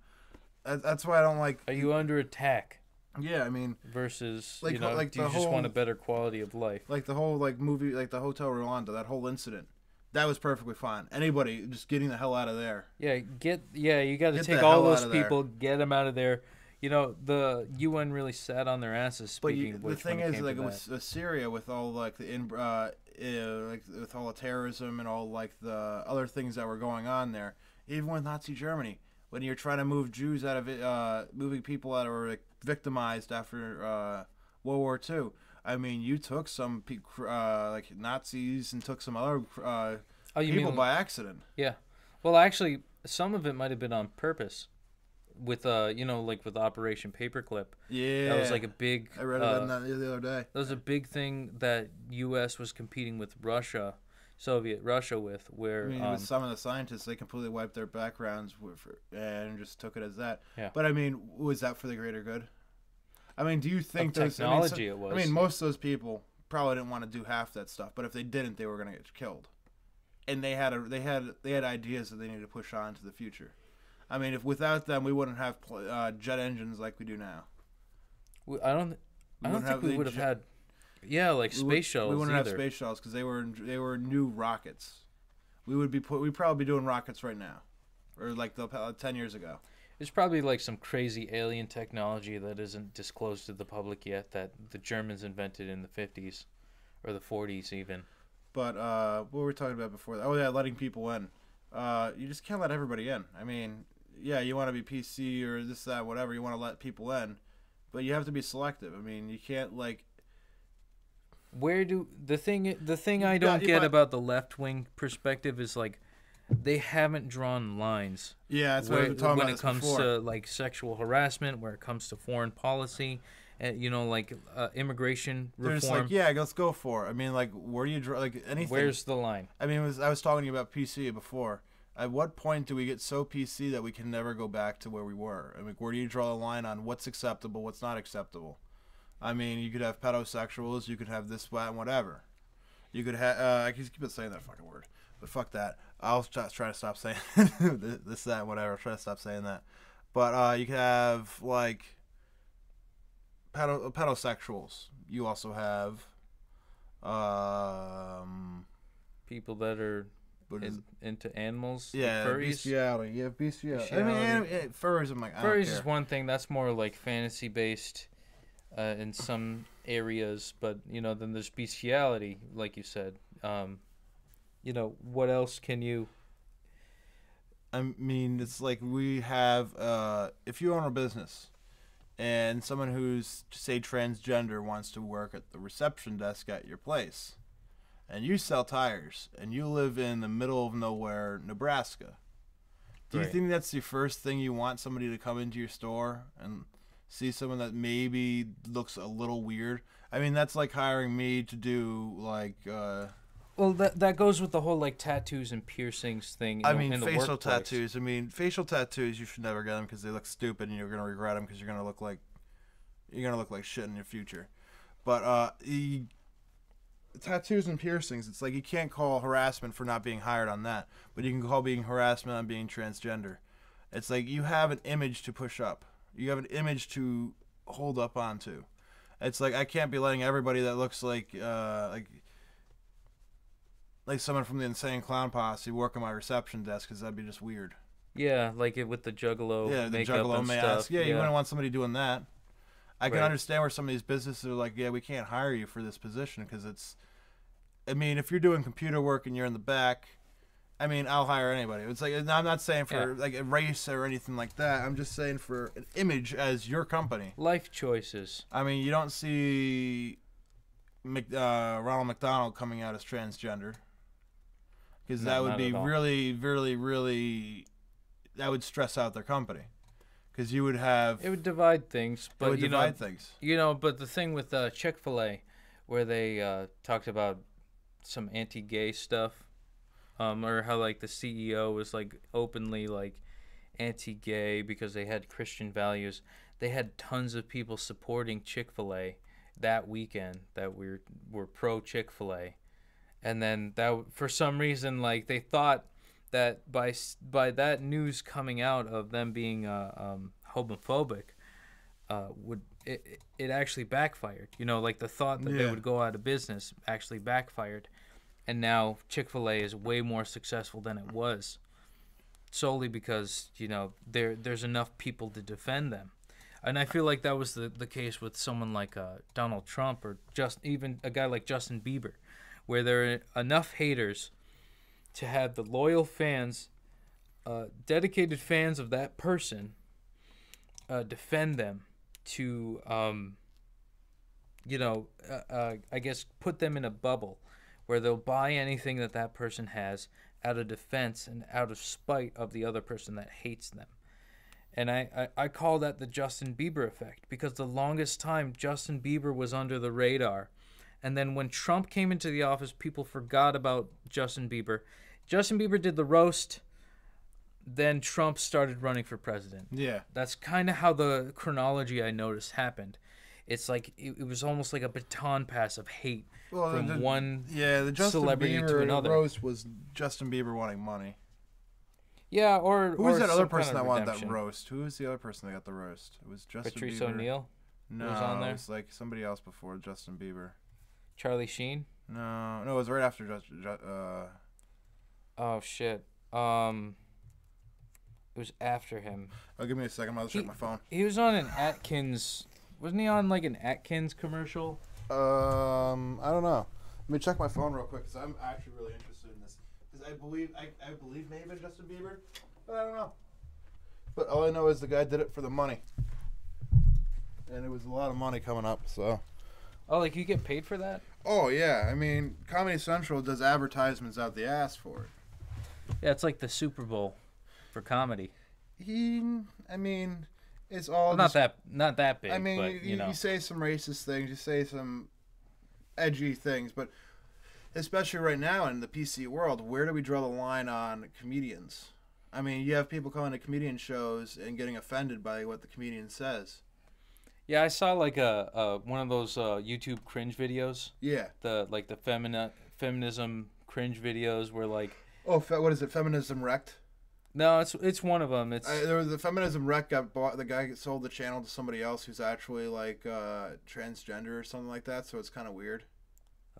That's why I don't like. Are you under attack Yeah, I mean, versus Like- you know? like do you just want a better quality of life? like the whole like movie, like the Hotel Rwanda, that whole incident, that was perfectly fine. Anybody just getting the hell out of there. Yeah, get yeah. You got to take all those of there. people, get them out of there. You know, the UN really sat on their asses. But Speaking you, the thing is, like with, that. Syria, with all like the in, uh, uh, like with all the terrorism and all like the other things that were going on there, even with Nazi Germany, when you're trying to move Jews out of it, uh, moving people that were like, victimized after uh, World War II. I mean, you took some uh, like Nazis and took some other uh, oh, you people mean? by accident. yeah. Well, actually, some of it might have been on purpose. With uh, you know, like with Operation Paperclip, Yeah, that was like a big. I read it uh, that the other day. that was a big thing that U.S. was competing with Russia, Soviet Russia with, where I mean, um, with some of the scientists, they completely wiped their backgrounds with, and just took it as that. Yeah. But I mean, was that for the greater good? I mean, do you think those technology I mean, it was. I mean, most of those people probably didn't want to do half that stuff, but if they didn't, they were going to get killed. And they had a, they had they had ideas that they needed to push on to the future. I mean, if without them, we wouldn't have pl- uh, jet engines like we do now. we- I don't. We I don't think we would have jet- had. Yeah, like we space would- shuttles We wouldn't either. have space shuttles because they were they were new rockets. We would be put, we'd probably be doing rockets right now, or like the uh, ten years ago. There's probably like some crazy alien technology that isn't disclosed to the public yet that the Germans invented in the 50s or the 40s even. But uh, what were we talking about before? that? Oh yeah, letting people in. Uh, you just can't let everybody in. I mean, yeah, you want to be PC or this that whatever. You want to let people in, but you have to be selective. I mean, you can't like. Where do the thing the thing I don't get might- about the left wing perspective is like they haven't drawn lines Yeah, that's what where, talking when it comes before. to like sexual harassment, where it comes to foreign policy, and you know like uh, immigration They're just reform. like, yeah, let's go for it. I mean, like, where do you draw? Like anything. Where's the line? I mean, was, I was talking to you about PC before. At what point do we get so PC that we can never go back to where we were? I mean, where do you draw the line on what's acceptable, what's not acceptable? I mean, you could have pedosexuals, you could have this, that, and whatever. You could have. Uh, I keep saying that fucking word, but fuck that. I'll try, try to stop saying [laughs] this, that, whatever. Try to stop saying that. But uh, you could have like pedo, pedosexuals. You also have. Um, People that are is in, into animals. yeah, furries. bestiality. Yeah, bestiality. I mean, Bestiality. anim- eh, furs. I'm like, I Furries is one thing that's more like fantasy based uh, in some areas, but you know, then there's bestiality, like you said. Um, you know, what else can you? I mean, it's like we have. Uh, if you own a business, and someone who's say transgender wants to work at the reception desk at your place, and you sell tires, and you live in the middle of nowhere, Nebraska. Do you think that's the first thing you want somebody to come into your store and see someone that maybe looks a little weird? I mean, that's like hiring me to do like. Uh, Well, that that goes with the whole like tattoos and piercings thing. I mean, facial tattoos. I mean, facial tattoos. You should never get them because they look stupid, and you're gonna regret them because you're gonna look like you're gonna look like shit in your future. But uh, y- tattoos and piercings. It's like you can't call harassment for not being hired on that, but you can call being harassment on being transgender. It's like you have an image to push up. You have an image to hold up onto. It's like I can't be letting everybody that looks like uh, like like someone from the insane clown posse work on my reception desk because that'd be just weird. Yeah, like it with the juggalo yeah, the makeup juggalo and mask. stuff. Yeah, you wouldn't want somebody doing that. I can Right. understand where some of these businesses are like, yeah, we can't hire you for this position because it's. I mean, if you're doing computer work and you're in the back, I mean, I'll hire anybody. It's like I'm not saying for like a race or anything like that. I'm just saying for an image as your company. life choices. I mean, you don't see Mc, uh, Ronald McDonald coming out as transgender because No, that would be really, really, really that would stress out their company because you would have It would divide things, it but would you know, divide things. You know, but the thing with uh, Chick Fil A, where they uh, talked about some anti-gay stuff, um, or how like the CEO was like openly like anti-gay because they had Christian values. They had tons of people supporting Chick Fil A that weekend that were were pro Chick Fil A, and then that for some reason like they thought that by by that news coming out of them being uh, um, homophobic uh, would it, it- actually backfired. You know, like the thought that they would go out of business actually backfired, and now Chick Fil A is way more successful than it was, solely because you know there there's enough people to defend them, and I feel like that was the the case with someone like uh, Donald Trump or just even a guy like Justin Bieber, where there are enough haters to have the loyal fans, uh, dedicated fans of that person, uh, defend them to, um, you know, uh, uh, I guess put them in a bubble where they'll buy anything that that person has out of defense and out of spite of the other person that hates them. And I, I, I call that the Justin Bieber effect because the longest time Justin Bieber was under the radar. And then when Trump came into the office, people forgot about Justin Bieber. Justin Bieber did the roast, then Trump started running for president. Yeah, That's kind of how the chronology I noticed happened. It's like it, it was almost like a baton pass of hate well, from the, one. yeah, the Justin celebrity to Bieber another. roast was Justin Bieber wanting money. Yeah, or Who was that other some kind person of that wanted that roast? Who was the other person that got the roast? It was Justin Patrice Bieber. O'Neal, No, was on it was like somebody else before Justin Bieber. Charlie Sheen. No, no, it was right after Justin. Uh, Oh shit. Um, it was after him. oh, give me a second. To check my phone. He was on an Atkins. Wasn't he on like an Atkins commercial? Um, I don't know. Let me check my phone real quick because I'm actually really interested in this. Because I believe I, I believe maybe Justin Bieber, but I don't know. But all I know is the guy did it for the money, and it was a lot of money coming up. So. Oh, like you get paid for that? Oh yeah, I mean, Comedy Central does advertisements out the ass for it. Yeah, it's like the Super Bowl for comedy. He, I mean, it's all Well, not just- that not that big. I mean, but, you, you know. you say some racist things, you say some edgy things, but especially right now in the PC world, where do we draw the line on comedians? I mean, you have people coming to comedian shows and getting offended by what the comedian says. Yeah, I saw like a, a one of those uh, YouTube cringe videos. Yeah. The like the femini- feminism cringe videos where like Oh, fe- what is it? Feminism wrecked. no, it's it's one of them. It's I, there was the feminism wreck got bought. The guy sold the channel to somebody else who's actually like uh, transgender or something like that. So it's kind of weird.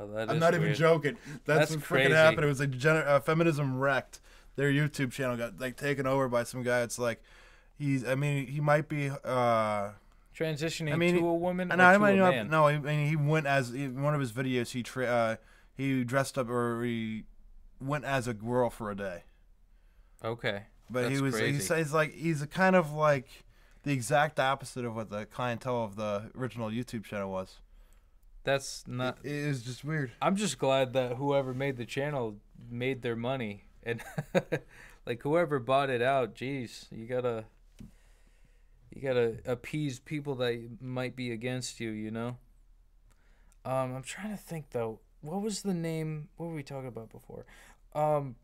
Oh, that I'm not even joking. That's, That's what crazy. freaking happened. It was like gener- uh, feminism wrecked. Their YouTube channel got like taken over by some guy. It's like he's. I mean, he might be. uh Transitioning I mean, to a woman And or I to might a not. man. No, I mean he went as in one of his videos. He tra- uh, he dressed up or he went as a girl for a day. Okay. But he was. He crazy. says like he's a kind of like the exact opposite of what the clientele of the original YouTube channel was. That's not. It, it is just weird. I'm just glad that whoever made the channel made their money, and [laughs] like whoever bought it out, geez, you gotta, you gotta appease people that might be against you, you know. Um, I'm trying to think though. What was the name? What were we talking about before? Um,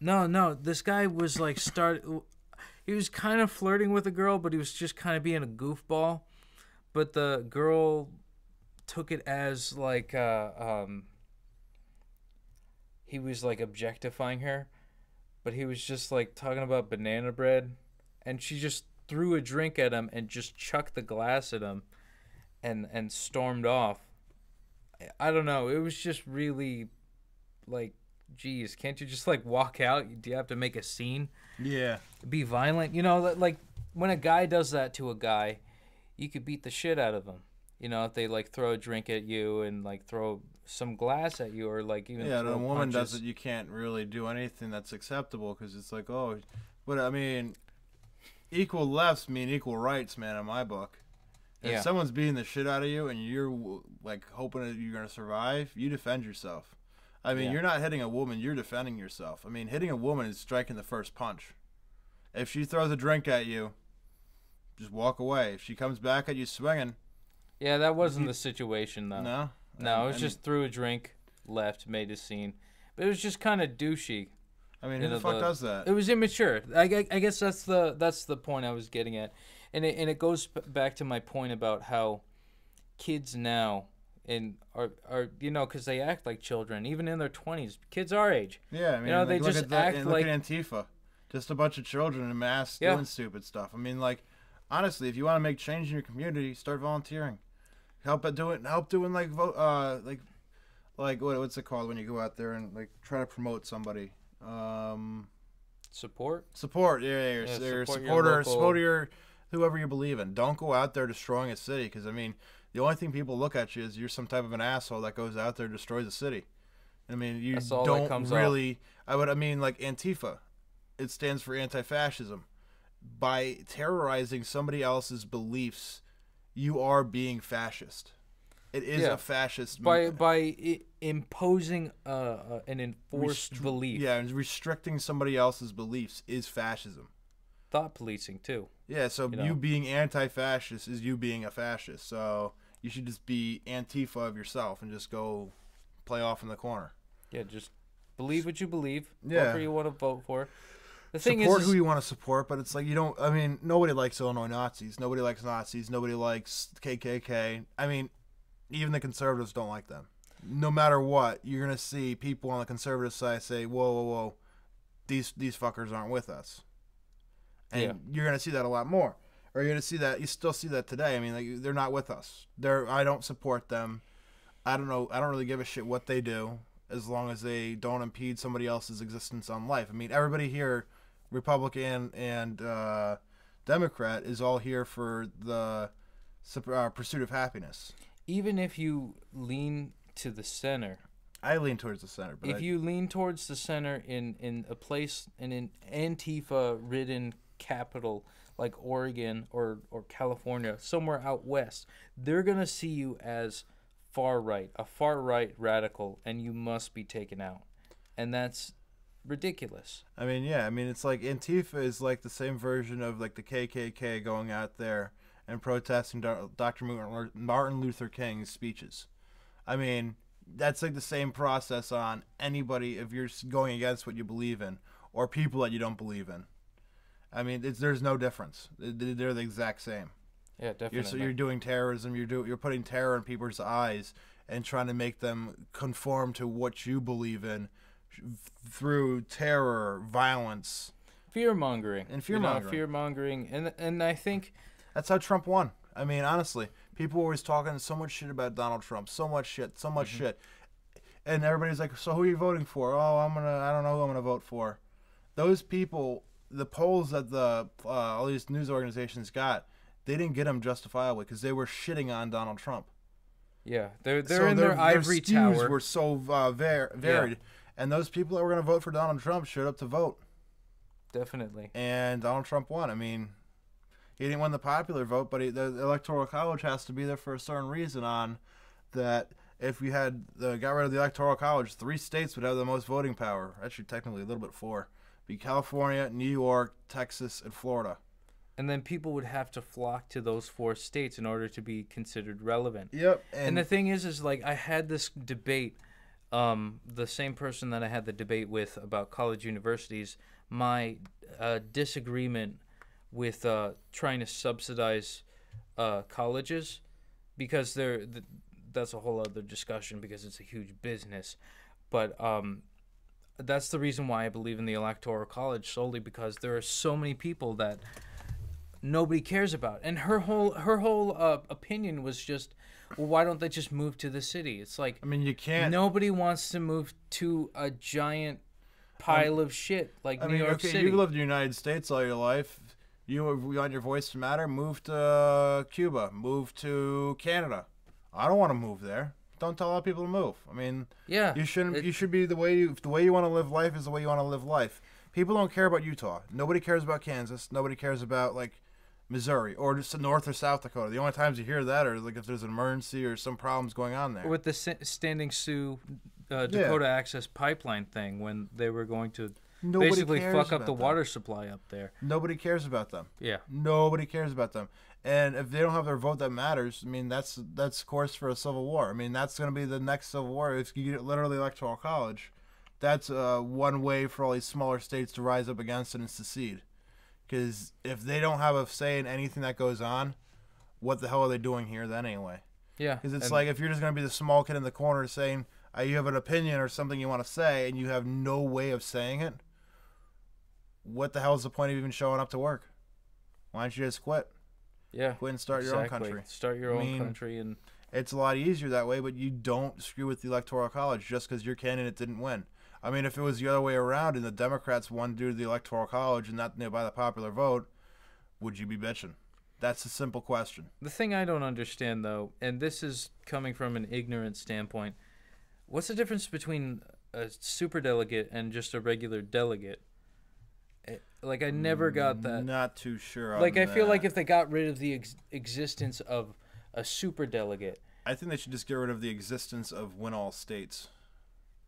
no, no. This guy was like start. He was kind of flirting with a girl, but he was just kind of being a goofball. But the girl took it as like uh, um he was like objectifying her but he was just like talking about banana bread and she just threw a drink at him and just chucked the glass at him and and stormed off I- don't know it was just really like geez can't you just like walk out do you have to make a scene Yeah. be violent. You know, like when a guy does that to a guy, you could beat the shit out of him. You know, if they like throw a drink at you and like throw some glass at you, or like even Yeah, the woman does punches. it. You can't really do anything that's acceptable because it's like, oh, but I mean, equal lefts mean equal rights, man. In my book, if Yeah. someone's beating the shit out of you and you're like hoping that you're gonna survive, you defend yourself. I mean, Yeah. you're not hitting a woman; you're defending yourself. I mean, hitting a woman is striking the first punch. If she throws a drink at you, just walk away. If she comes back at you swinging, Yeah, that wasn't the situation though. no, No, And- it was and- just threw a drink, left, made a scene, but it was just kind of douchey. I mean, who the know, fuck the- does that? It was immature. I, I, I guess that's the that's the point I was getting at, and it, and it goes back to my point about how kids now and are are you know because they act like children even in their twenties. Kids our age. Yeah, I mean, you know, like, they just at the, act and look like- at Antifa, just a bunch of children in masks Yeah. doing stupid stuff. I mean, like, honestly, if you want to make change in your community, start volunteering. Help at doing, help doing like vote, uh, like, like what, what's it called when you go out there and like try to promote somebody? Um, Support. support, yeah, yeah, Yeah, your, support your local- support your whoever you believe in. Don't go out there destroying a city because I mean, the only thing people look at you is you're some type of an asshole that goes out there and destroys a city. I mean, you don't comes off. really. I would. I mean, like Antifa, it stands for anti-fascism. By terrorizing somebody else's beliefs, you are being fascist. It is Yeah. a fascist. By movement. by I- imposing uh, uh, an enforced Restri- belief. Yeah, and restricting somebody else's beliefs is fascism. Thought policing too. Yeah, so You you, being anti-fascist is you being a fascist. So you should just be Antifa of yourself and just go play off in the corner. Yeah, just believe what you believe. Yeah. For you want to vote for. The thing support is, who you want to support, but it's like you don't. I mean, nobody likes Illinois Nazis. Nobody likes Nazis. Nobody likes KKK. I mean, even the conservatives don't like them. No matter what, you're gonna see people on the conservative side say, "Whoa, whoa, whoa, these these fuckers aren't with us," and Yeah. you're gonna see that a lot more. Or you're gonna see that you still see that today. I mean, like they're not with us. They're I don't support them. I don't know. I don't really give a shit what they do as long as they don't impede somebody else's existence on life. I mean, everybody here, Republican and uh, Democrat, is all here for the uh, pursuit of happiness. Even if you lean to the center, I lean towards the center, but if I- you lean towards the center in in a place in an Antifa ridden capital like Oregon or or California, somewhere out west, they're gonna see you as far right, a far right radical, and you must be taken out, and that's ridiculous. I mean, yeah, I mean, it's like Antifa is like the same version of like the KKK going out there and protesting Dr. Martin Luther King's speeches. I mean, that's like the same process on anybody if you're going against what you believe in or people that you don't believe in. I mean, it's, there's no difference. They- They're the exact same. Yeah, You're definitely. so you're doing terrorism. You're do you're putting terror in people's eyes and trying to make them conform to what you believe in through terror, violence. fear mongering And fear-mongering. fear mongering, and and I think That's how Trump won. I mean, honestly, people were always talking so much shit about Donald Trump, so much shit, so much shit, and everybody's like, "So who are you voting for?" Oh, I'm gonna. I don't know who I'm gonna vote for. Those people, the polls that the uh, all these news organizations got, they didn't get them justifiably because they were shitting on Donald Trump. Yeah, they're they're So in their, ivory skews tower. were so uh, var- varied, and those people that were gonna vote for Donald Trump showed up to vote, Definitely. and Donald Trump won. I mean, he didn't win the popular vote, but he, the, the electoral college has to be there for a certain reason. On that, if we had the, got rid of the electoral college, three states would have the most voting power. Actually, technically, a little bit four. Be California, New York, Texas, and Florida. And then people would have to flock to those four states in order to be considered relevant. Yep. And, the thing is, is like I had this debate. Um, the same person that I had the debate with about college universities, my uh, disagreement with uh, trying to subsidize uh, colleges, because they're th- that's a whole other discussion because it's a huge business. But um, that's the reason why I believe in the electoral college solely because there are so many people that nobody cares about. And her whole her whole uh, opinion was just, well, why don't they just move to the city? It's like I mean, you can't. nobody wants to move to a giant pile of shit like I New mean, York okay, City. you've lived in the United States all your life. You want your voice to matter? Move to Cuba. Move to Canada. I don't want to move there. Don't tell other people to move. I mean, yeah, you shouldn't. it- you should be the way you the way you want to live life is the way you want to live life. People don't care about Utah. Nobody cares about Kansas. Nobody cares about like Missouri or just North or South Dakota. The only times you hear that are like if there's an emergency or some problems going on there. with the Standing Sioux uh, Dakota Access Pipeline thing when they were going to Nobody basically fuck up the them. water supply up there. Nobody cares about them. Yeah, Nobody cares about them. And if they don't have their vote that matters, I mean that's that's course for a civil war. I mean that's going to be the next civil war. If you get literally electoral college, that's uh, one way for all these smaller states to rise up against it and secede. Because if they don't have a say in anything that goes on, what the hell are they doing here then anyway? yeah. Because it's like if you're just going to be the small kid in the corner saying uh, you have an opinion or something you want to say and you have no way of saying it, what the hell is the point of even showing up to work? Why don't you just quit? yeah, Quit and start your own country. Start your I own mean, country and It's a lot easier that way, but you don't screw with the electoral college just because your candidate didn't win. I mean, if it was the other way around and the Democrats won due to the electoral college and not you know, by the popular vote, would you be bitching? That's a simple question. The thing I don't understand though, and this is coming from an ignorant standpoint, what's the difference between a superdelegate and just a regular delegate? Like I never got that. Not too sure. Like I feel like if they got rid of the ex- existence of a super delegate, I think they should just get rid of the existence of win all states,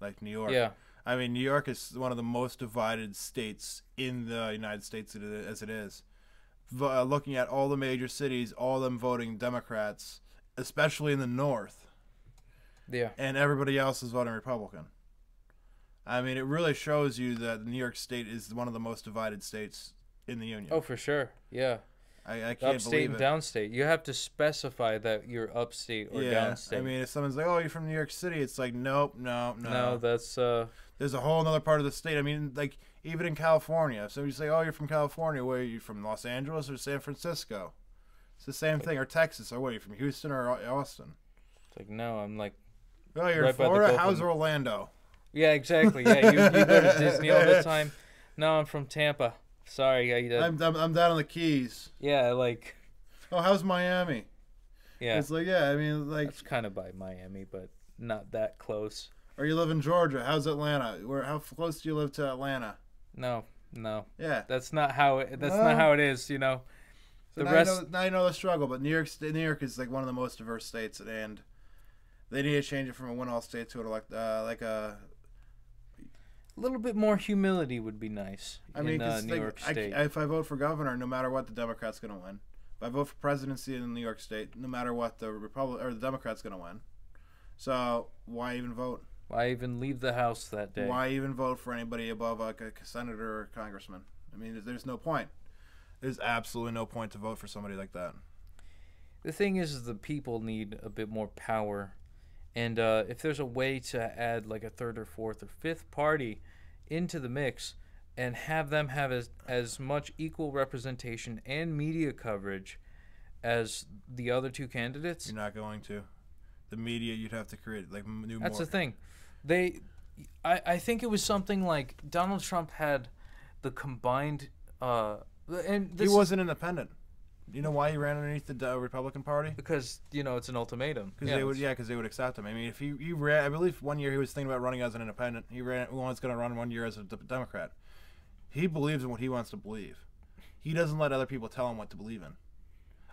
like New York. yeah, I mean, New York is one of the most divided states in the United States as it is. V- uh, looking at all the major cities, all them voting Democrats, especially in the North, yeah, and everybody else is voting Republican. I mean, it really shows you that New York State is one of the most divided states in the union. oh for sure, yeah. I, I can't Upstate believe and it. downstate, you have to specify that you're upstate or yeah, downstate. I mean, if someone's like, "Oh, you're from New York City," it's like, "Nope, no, no." no, that's uh, there's a whole other part of the state. I mean, like even in California, if somebody say, "Oh, you're from California," where are you from? Los Angeles or San Francisco? It's the same thing. Or Texas, or what? Are you from Houston or Austin? it's like no, I'm like, Oh, you're Right in by the Florida. How's Orlando? Yeah, exactly, yeah. You, you go to [laughs] Disney all the time. No, I'm from Tampa. Sorry, I, uh, I'm, I'm I'm down on the Keys. yeah, like, Oh, how's Miami? yeah, It's like yeah. I mean, like, that's kind of by Miami, but not that close. or you live in Georgia. How's Atlanta? Where how close do you live to Atlanta? No, no, Yeah. that's not how it. That's No. not how it is. You know, So the now, rest. you know, now you know the struggle, but New York, New York is like one of the most diverse states, and they need to change it from a one-all state to a, like uh, like a A little bit more humility would be nice I mean, in uh, New York I- if I vote for governor, no matter what, the Democrat's going to win. If I vote for presidency in New York State, no matter what, the Republic or the Democrat's going to win. So why even vote? Why even leave the house that day? Why even vote for anybody above like a senator or congressman? I mean, there's- there's no point. There's absolutely no point to vote for somebody like that. The thing is, is the people need a bit more power, and uh, if there's a way to add like a third or fourth or fifth party into the mix, and have them have as as much equal representation and media coverage as the other two candidates, You're not going to. The media, you'd have to create like new that's more. the thing. they I, I think it was something like Donald Trump had the combined uh and this he wasn't independent. You know why he ran underneath the uh, Republican Party? because you know it's an ultimatum. Because they would, yeah, because they would accept him. I mean, if he, he ran, I believe one year he was thinking about running as an independent. He ran, was going to run one year as a d- Democrat. He believes in what he wants to believe. He doesn't let other people tell him what to believe in.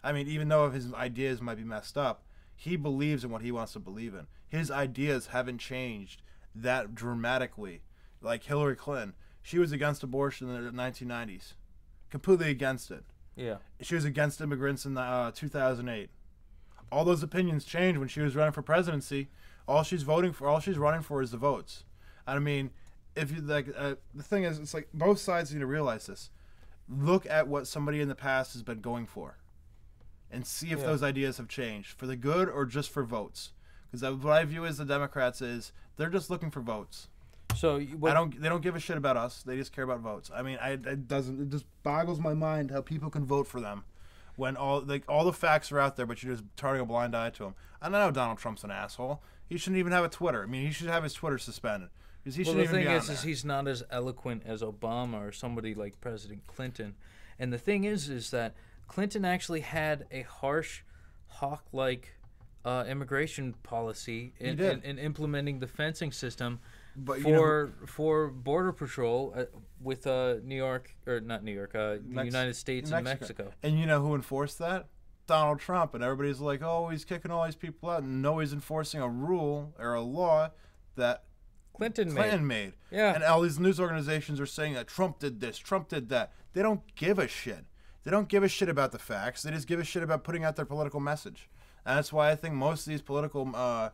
I mean, even though his ideas might be messed up, he believes in what he wants to believe in. His ideas haven't changed that dramatically. Like Hillary Clinton, she was against abortion in the 1990s, completely against it. Yeah. She was against immigrants in uh, 2008. All those opinions changed when she was running for presidency. All she's voting for, all she's running for, is the votes. I mean, if you like, uh, the thing is, it's like both sides need to realize this. Look at what somebody in the past has been going for, and see if Yeah. those ideas have changed for the good or just for votes. Because what I view as the Democrats is they're just looking for votes. So what, I don't. They don't give a shit about us. They just care about votes. I mean, I it doesn't. It just boggles my mind how people can vote for them when all like all the facts are out there, but you're just turning a blind eye to them. I know Donald Trump's an asshole. He shouldn't even have a Twitter. I mean, he should have his Twitter suspended because he well, shouldn't the even thing be is, on is there. he's not as eloquent as Obama or somebody like President Clinton. And the thing is, is that Clinton actually had a harsh, hawk-like uh, immigration policy in, in, in implementing the fencing system But you know- for for border patrol uh, with uh, New York or not New York, uh, the Mex- United States and Mexico. And you know who enforced that? Donald Trump. And everybody's like, oh, he's kicking all these people out. And no, he's enforcing a rule or a law that Clinton, Clinton made. made. Yeah. And all these news organizations are saying that Trump did this, Trump did that. They don't give a shit. They don't give a shit about the facts. They just give a shit about putting out their political message. And that's why I think most of these political uh,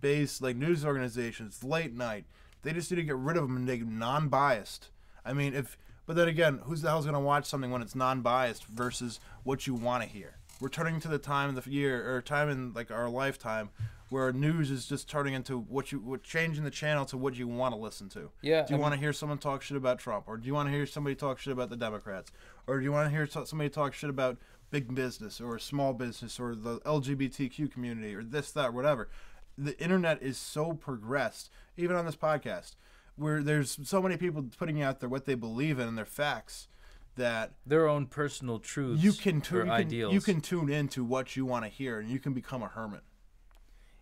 based like news organizations, late night, they just need to get rid of them and make non-biased. I mean, if but then again, who's the hell's gonna watch something when it's non-biased versus what you want to hear? We're turning to the time of the year or time in like our lifetime where news is just turning into what you what changing the channel to what you want to listen to. Yeah, Do you want to hear someone talk shit about Trump, or do you want to hear somebody talk shit about the Democrats, or do you want to hear somebody talk shit about big business or small business or the LGBTQ community or this that whatever? The internet is so progressed, even on this podcast, where there's so many people putting out there what they believe in and their facts that Their own personal truths you can tune you can, ideals. you can tune into what you want to hear and you can become a hermit.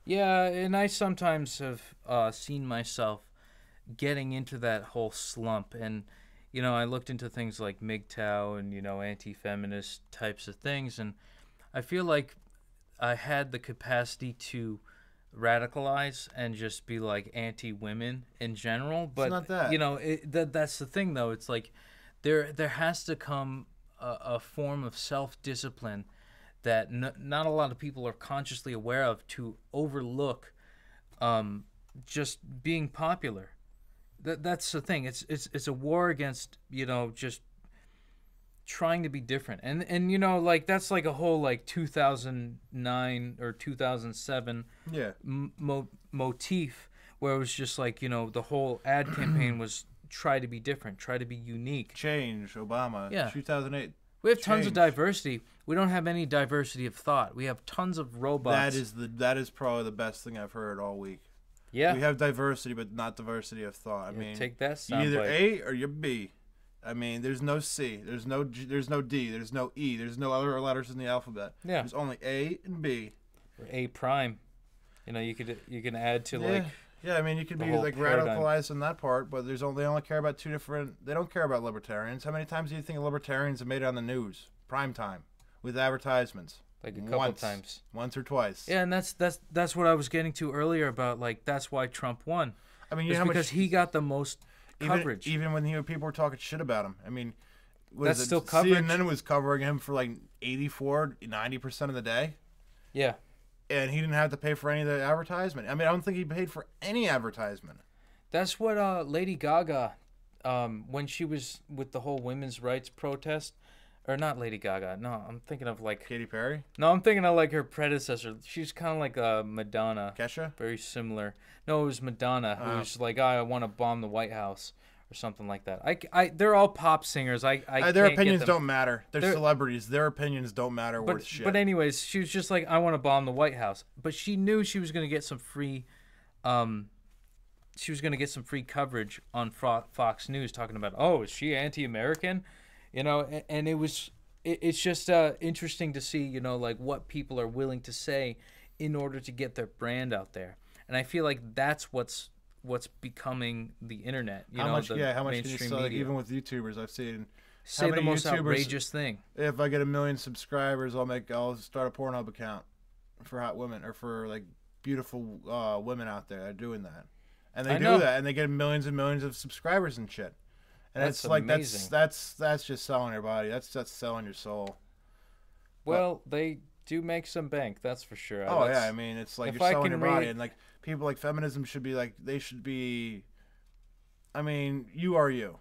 Yeah, and I sometimes have uh, seen myself getting into that whole slump, and you know, I looked into things like MGTOW and you know, anti-feminist types of things, and I feel like I had the capacity to radicalize and just be like anti-women in general, but not that. you know, it, that that's the thing though. It's like there there has to come a, a form of self-discipline that n- not a lot of people are consciously aware of to overlook um, just being popular. That that's the thing. It's it's it's a war against you know just trying to be different. And and you know like that's like a whole like 2009 or 2007 Yeah. m- mo- motif where it was just like you know the whole ad [clears throat] campaign was try to be different, try to be unique. Change, Obama, Yeah. 2008. We have tons of diversity. We don't have any diversity of thought. We have tons of robots. That is the that is probably the best thing I've heard all week. yeah. We have diversity, but not diversity of thought. I Yeah, mean, take that you either. A or you're B. I mean, there's no C, there's no G, there's no D, there's no E, there's no other letters in the alphabet. Yeah. There's only A and B. Or A prime. You know, you could you can add to yeah. like yeah, I mean, you could be like paradigm. radicalized in that part, but there's only they only care about two different. They don't care about libertarians. How many times do you think libertarians have made it on the news, prime time, with advertisements? like a couple Once. times. Once or twice. Yeah, and that's that's that's what I was getting to earlier about like that's why Trump won. I mean, you know because much he got the most even, coverage. Even when he, people were talking shit about him. I mean, That's it, still coverage. CNN was covering him for like 84, 90% of the day. yeah. And he didn't have to pay for any of the advertisement. I mean, I don't think he paid for any advertisement. That's what uh, Lady Gaga, um, when she was with the whole women's rights protest, or not Lady Gaga. No, I'm thinking of like Katy Perry, no, I'm thinking of like her predecessor. She's kind of like uh, Madonna, Kesha. very similar. No, it was Madonna who Oh. was like, I want to bomb the White House or something like that. I, I they're all pop singers. I, I Uh, their opinions don't matter. They're, They're- celebrities. Their opinions don't matter But, worth shit. but anyways, she was just like, I want to bomb the White House. But she knew she was gonna get some free, um, she was gonna get some free coverage on Fox News talking about, oh, is she anti-American? You know, and, and it was it, it's just uh, interesting to see, you know, like what people are willing to say in order to get their brand out there. And I feel like that's what's what's becoming the internet. You how know, much? the Yeah, how much can you sell? Like, even with YouTubers, I've seen. Say the most YouTubers- outrageous thing. If I get a million subscribers, I'll make. I'll start a Pornhub account for hot women or for like beautiful uh, women out there that are doing that, and they I do know. that, and they get millions and millions of subscribers and shit. And That's it's like amazing. that's that's that's just selling your body. That's that's selling your soul. Well, they do make some bank, that's for sure. Oh That's- yeah, I mean it's like you're I selling your body, read- and like people like feminism should be like they should be. I mean, you are you.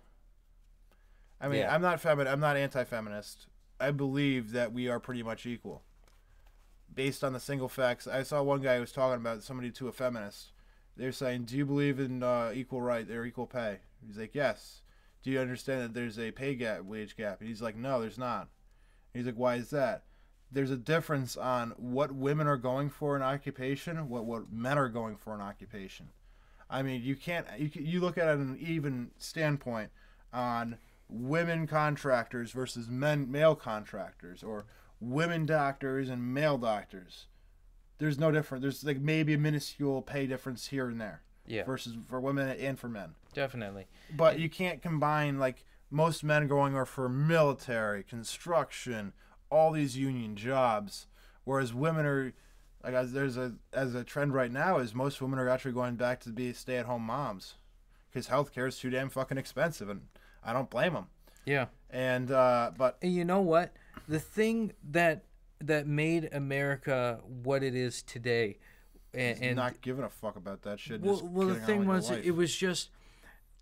I mean, Yeah. I'm not feminist. I'm not anti-feminist. I believe that we are pretty much equal, based on the single facts. I saw one guy who was talking about somebody to a feminist. They're saying, "Do you believe in uh, equal right or equal pay?" He's like, "Yes." Do you understand that there's a pay gap, wage gap? And he's like, "No, there's not." He's like, "Why is that?" there's a difference on what women are going for in occupation, what what men are going for in occupation. I mean, you can't you you look at it an even standpoint on women contractors versus men male contractors or women doctors and male doctors. There's no difference. There's like maybe a minuscule pay difference here and there Yeah, versus for women and for men. Definitely. But you can't combine like most men going are for military, construction, all these union jobs, whereas women are like as there's a as a trend right now is most women are actually going back to be stay at home moms because healthcare is too damn fucking expensive, and I don't blame them. Yeah. And uh, but And you know what? The thing that that made America what it is today, and, and not giving a fuck about that shit. well, well, the thing was, it was just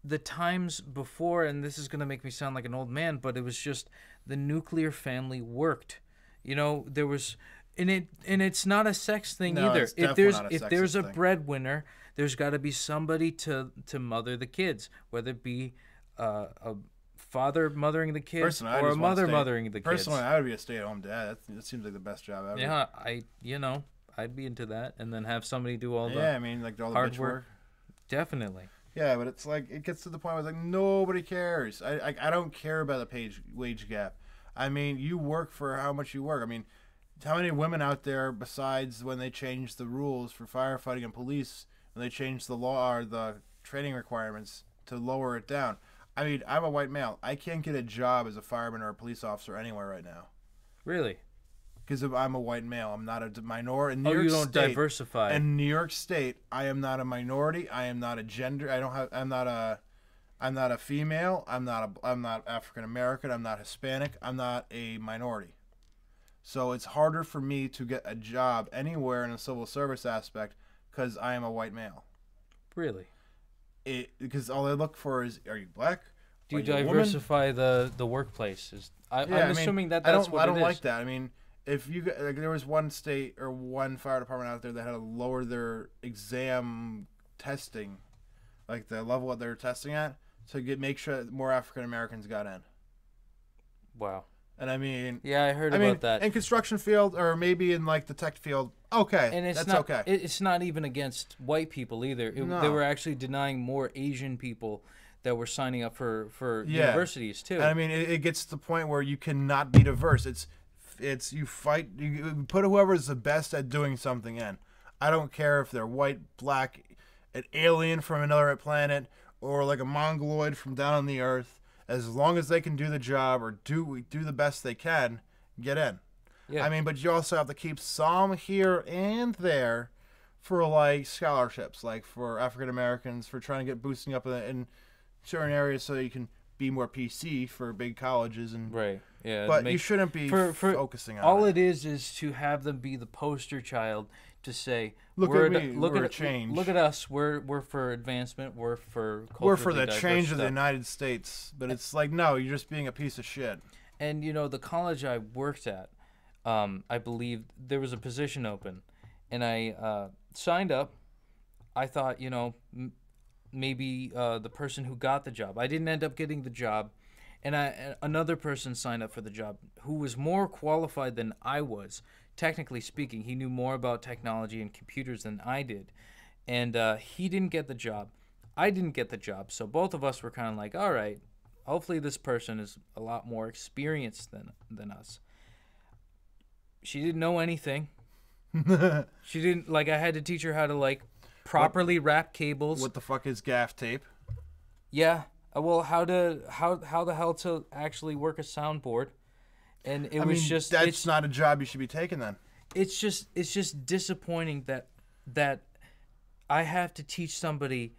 the times before, and this is gonna make me sound like an old man, but it was just the nuclear family worked. You know, there was, and it and it's not a sex thing No, either. If there's if there's a thing. breadwinner, there's got to be somebody to to mother the kids, whether it be uh, a father mothering the kids Personally, or a mother stay- mothering the kids. personally, I would be a stay at home dad. That, that seems like the best job ever. Yeah, I you know I'd be into that, and then have somebody do all the yeah. I mean, like all the hard bitch work. work. definitely. Yeah, but it's like it gets to the point where it's like nobody cares. I, I I don't care about the page wage gap. I mean, you work for how much you work. I mean, how many women out there besides when they changed the rules for firefighting and police, when they changed the law or the training requirements to lower it down? I mean, I'm a white male. I can't get a job as a fireman or a police officer anywhere right now Really? Because I'm a white male. I'm not a minority. In oh, New Oh, York you don't State, diversify. in New York State, I am not a minority. I am not a gender. I don't have. I'm not a. I'm not a female. I'm not a. I'm not African American. I'm not Hispanic. I'm not a minority. So it's harder for me to get a job anywhere in a civil service aspect because I am a white male. really? It because all they look for is are you black? Do you you diversify the the workplace? Is I, Yeah, I'm I mean, assuming that I that's don't. what I don't like is. that. I mean, if you like, there was one state or one fire department out there that had to lower their exam testing, like the level that they're testing at, to get make sure that more African Americans got in. Wow. And I mean, Yeah, I heard I about mean, that. in construction field or maybe in like the tech field, okay, and it's that's not okay. it's not even against white people either. It, They were actually denying more Asian people that were signing up for for Yeah. universities too. And I mean, it, it gets to the point where you cannot be diverse. It's it's you fight you you put whoever's the best at doing something in. I don't care if they're white, black, an alien from another planet, or like a mongoloid from down on the earth. As long as they can do the job or do do the best they can, get in. Yeah. I mean, but you also have to keep some here and there for like scholarships, like for African Americans, for trying to get boosting up in, in certain areas so you can be more PC for big colleges and. right. Yeah. But make- you shouldn't be for- for- focusing on it. all it. it is is to have them be the poster child to say Look we're at ad- me, look we're at a change." look at us we're we're for advancement we're for We're for the change diverse of the. United States, but it's like no, you're just being a piece of shit. and you know the college I worked at, um, I believe there was a position open, and I uh, signed up. I thought you know m- maybe uh, the person who got the job. I didn't end up getting the job, and I another person signed up for the job who was more qualified than I was. Technically speaking, he knew more about technology and computers than I did, and uh, he didn't get the job. I didn't get the job, so both of us were kind of like, all right, hopefully this person is a lot more experienced than than us. She didn't know anything. [laughs] she didn't like. I had to teach her how to like properly wrap cables. What the fuck is gaff tape? Yeah. Uh, Well, how to how how the hell to actually work a soundboard, and it I was mean, just that's it's, not a job you should be taking then. it's just it's just disappointing that that I have to teach somebody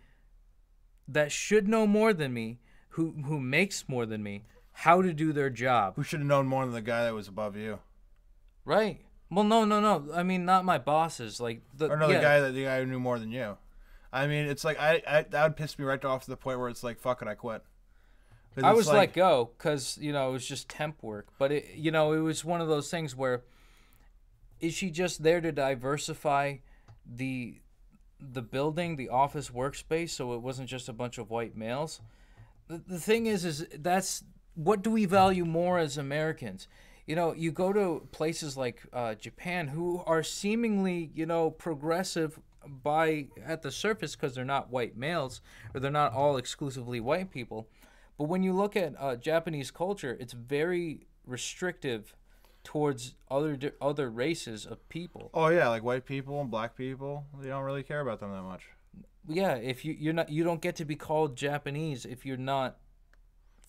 that should know more than me, who who makes more than me, how to do their job. Who should have known more than the guy that was above you? Right. Well, no, no, no. I mean, not my bosses. Like the Or no, yeah, the guy that the guy who knew more than you. I mean, it's like I, I that would piss me right off to the point where it's like, fuck it, I quit. I was like, let go because you know it was just temp work, but it you know it was one of those things where is she just there to diversify the the building, the office workspace, so it wasn't just a bunch of white males. The, the thing is, is that's what do we value more as Americans? You know, you go to places like uh, Japan, who are seemingly, you know, progressive by at the surface because they're not white males or they're not all exclusively white people. But when you look at uh, Japanese culture, it's very restrictive towards other other races of people. Oh yeah, like white people and black people, they don't really care about them that much. Yeah, if you you're not you don't get to be called Japanese if you're not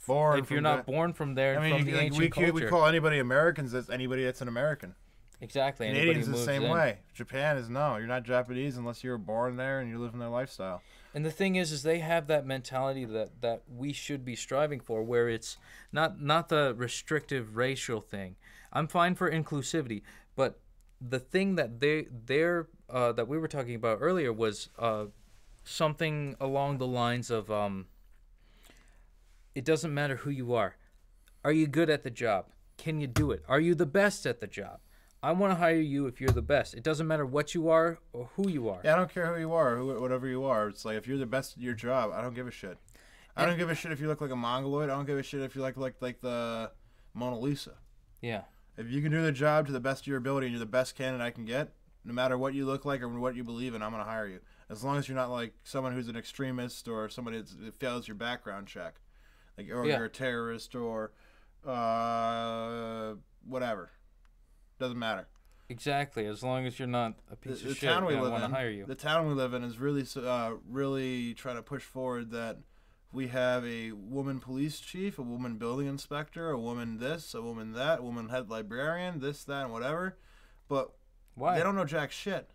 Born if you're from not the- born from there I mean, from you, the like, ancient we, we call anybody Americans as anybody that's an American. Exactly. Canadians the same in. way. Japan is no, you're not Japanese unless you were born there and you're living their lifestyle. And the thing is, is they have that mentality that that we should be striving for, where it's not not the restrictive racial thing. I'm fine for inclusivity, but the thing that they they're uh, that we were talking about earlier was uh, something along the lines of um, it doesn't matter who you are. Are you good at the job? Can you do it? Are you the best at the job? I want to hire you if you're the best. It doesn't matter what you are or who you are. Yeah, I don't care who you are, who, whatever you are. It's like if you're the best at your job, I don't give a shit. I don't give a shit if you look like a mongoloid. I don't give a shit if you look like like the Mona Lisa. Yeah. If you can do the job to the best of your ability and you're the best candidate I can get, no matter what you look like or what you believe in, I'm gonna hire you. As long as you're not like someone who's an extremist or somebody that's- that fails your background check, like or Yeah. you're a terrorist or uh, whatever. Doesn't matter. Exactly. As long as you're not a piece the of shit, town we I live want to in, hire you. the town we live in is really uh, really trying to push forward that we have a woman police chief, a woman building inspector, a woman this, a woman that, a woman head librarian, this, that, and whatever. But Why? they don't know jack shit.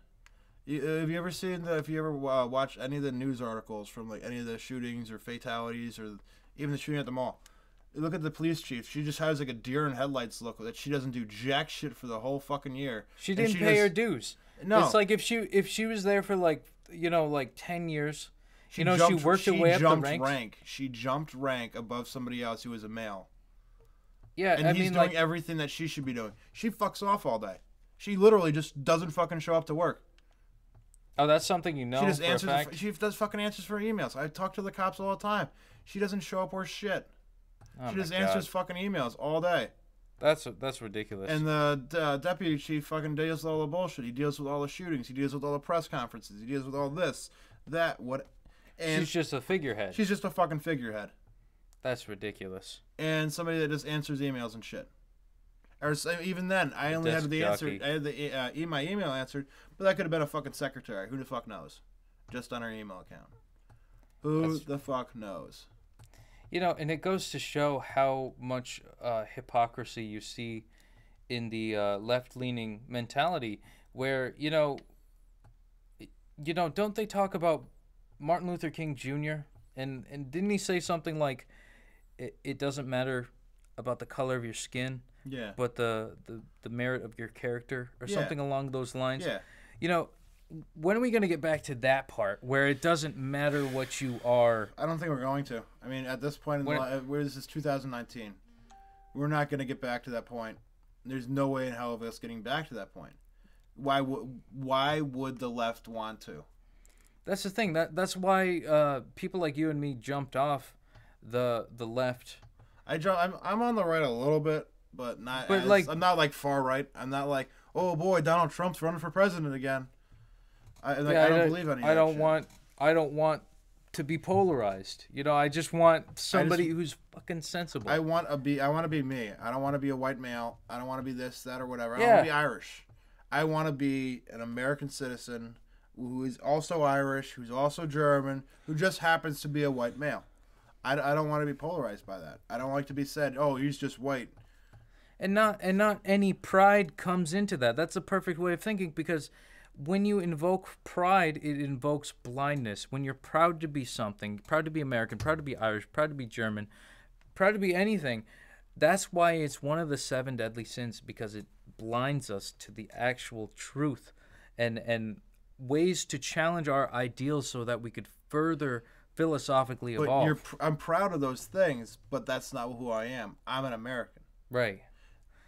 You, uh, have you ever seen the? If you ever uh, watch any of the news articles from like any of the shootings or fatalities or even the shooting at the mall, look at the police chief. She just has like a deer in headlights look that she doesn't do jack shit for the whole fucking year. she didn't pay her dues. No, It's like if she if she was there for like you know like ten years, She you know jumped, she worked her she way up the ranks. rank. She jumped rank above somebody else who was a male, Yeah, and I he's mean doing like everything that she should be doing. She fucks off all day. She literally just doesn't fucking show up to work. oh that's something you know she just answers. The, she does fucking answers for emails. I talk to the cops all the time. She doesn't show up or shit. Oh she just answers fucking emails all day. That's that's ridiculous. And the uh, deputy chief fucking deals with all the bullshit. He deals with all the shootings. He deals with all the press conferences. He deals with all this, that, what. And she's just a figurehead. she's just a fucking figurehead. That's ridiculous. and somebody that just answers emails and shit. Or even then, I only had the answer. I had the uh, e- my email answered, but that could have been a fucking secretary. Who the fuck knows? Just on her email account. Who That's- the fuck knows? You know, and it goes to show how much uh, hypocrisy you see in the uh, left-leaning mentality, where you know, you know, don't they talk about Martin Luther King Jr. and and didn't he say something like, "It, it doesn't matter about the color of your skin, Yeah. but the the, the merit of your character," or Yeah. something along those lines. Yeah. You know, when are we gonna get back to that part where it doesn't matter what you are? I don't think we're going to. I mean, at this point in the When- li- where this is 2019, we're not going to get back to that point. There's no way in hell of us getting back to that point. Why would why would the left want to? That's the thing. That that's why uh, people like you and me jumped off the the left. I ju- I'm I'm on the right a little bit, but not. But, as- like- I'm not like far right. I'm not like, oh boy, Donald Trump's running for president again. I, like, I don't believe any. I don't shit. want. I don't want to be polarized. You know, I just want somebody who's fucking sensible. I want to be. I want to be me. I don't want to be a white male. I don't want to be this, that, or whatever. Yeah. I want to be Irish. I want to be an American citizen who is also Irish, who's also German, who just happens to be a white male. I, I don't want to be polarized by that. I don't like to be said, "Oh, he's just white." and not and not any pride comes into that. That's a perfect way of thinking because when you invoke pride, it invokes blindness. When you're proud to be something, proud to be American, proud to be Irish, proud to be German, proud to be anything, that's why it's one of the seven deadly sins because it blinds us to the actual truth and and ways to challenge our ideals so that we could further philosophically But evolve. I'm proud of those things, but that's not who I am. I'm an American. right.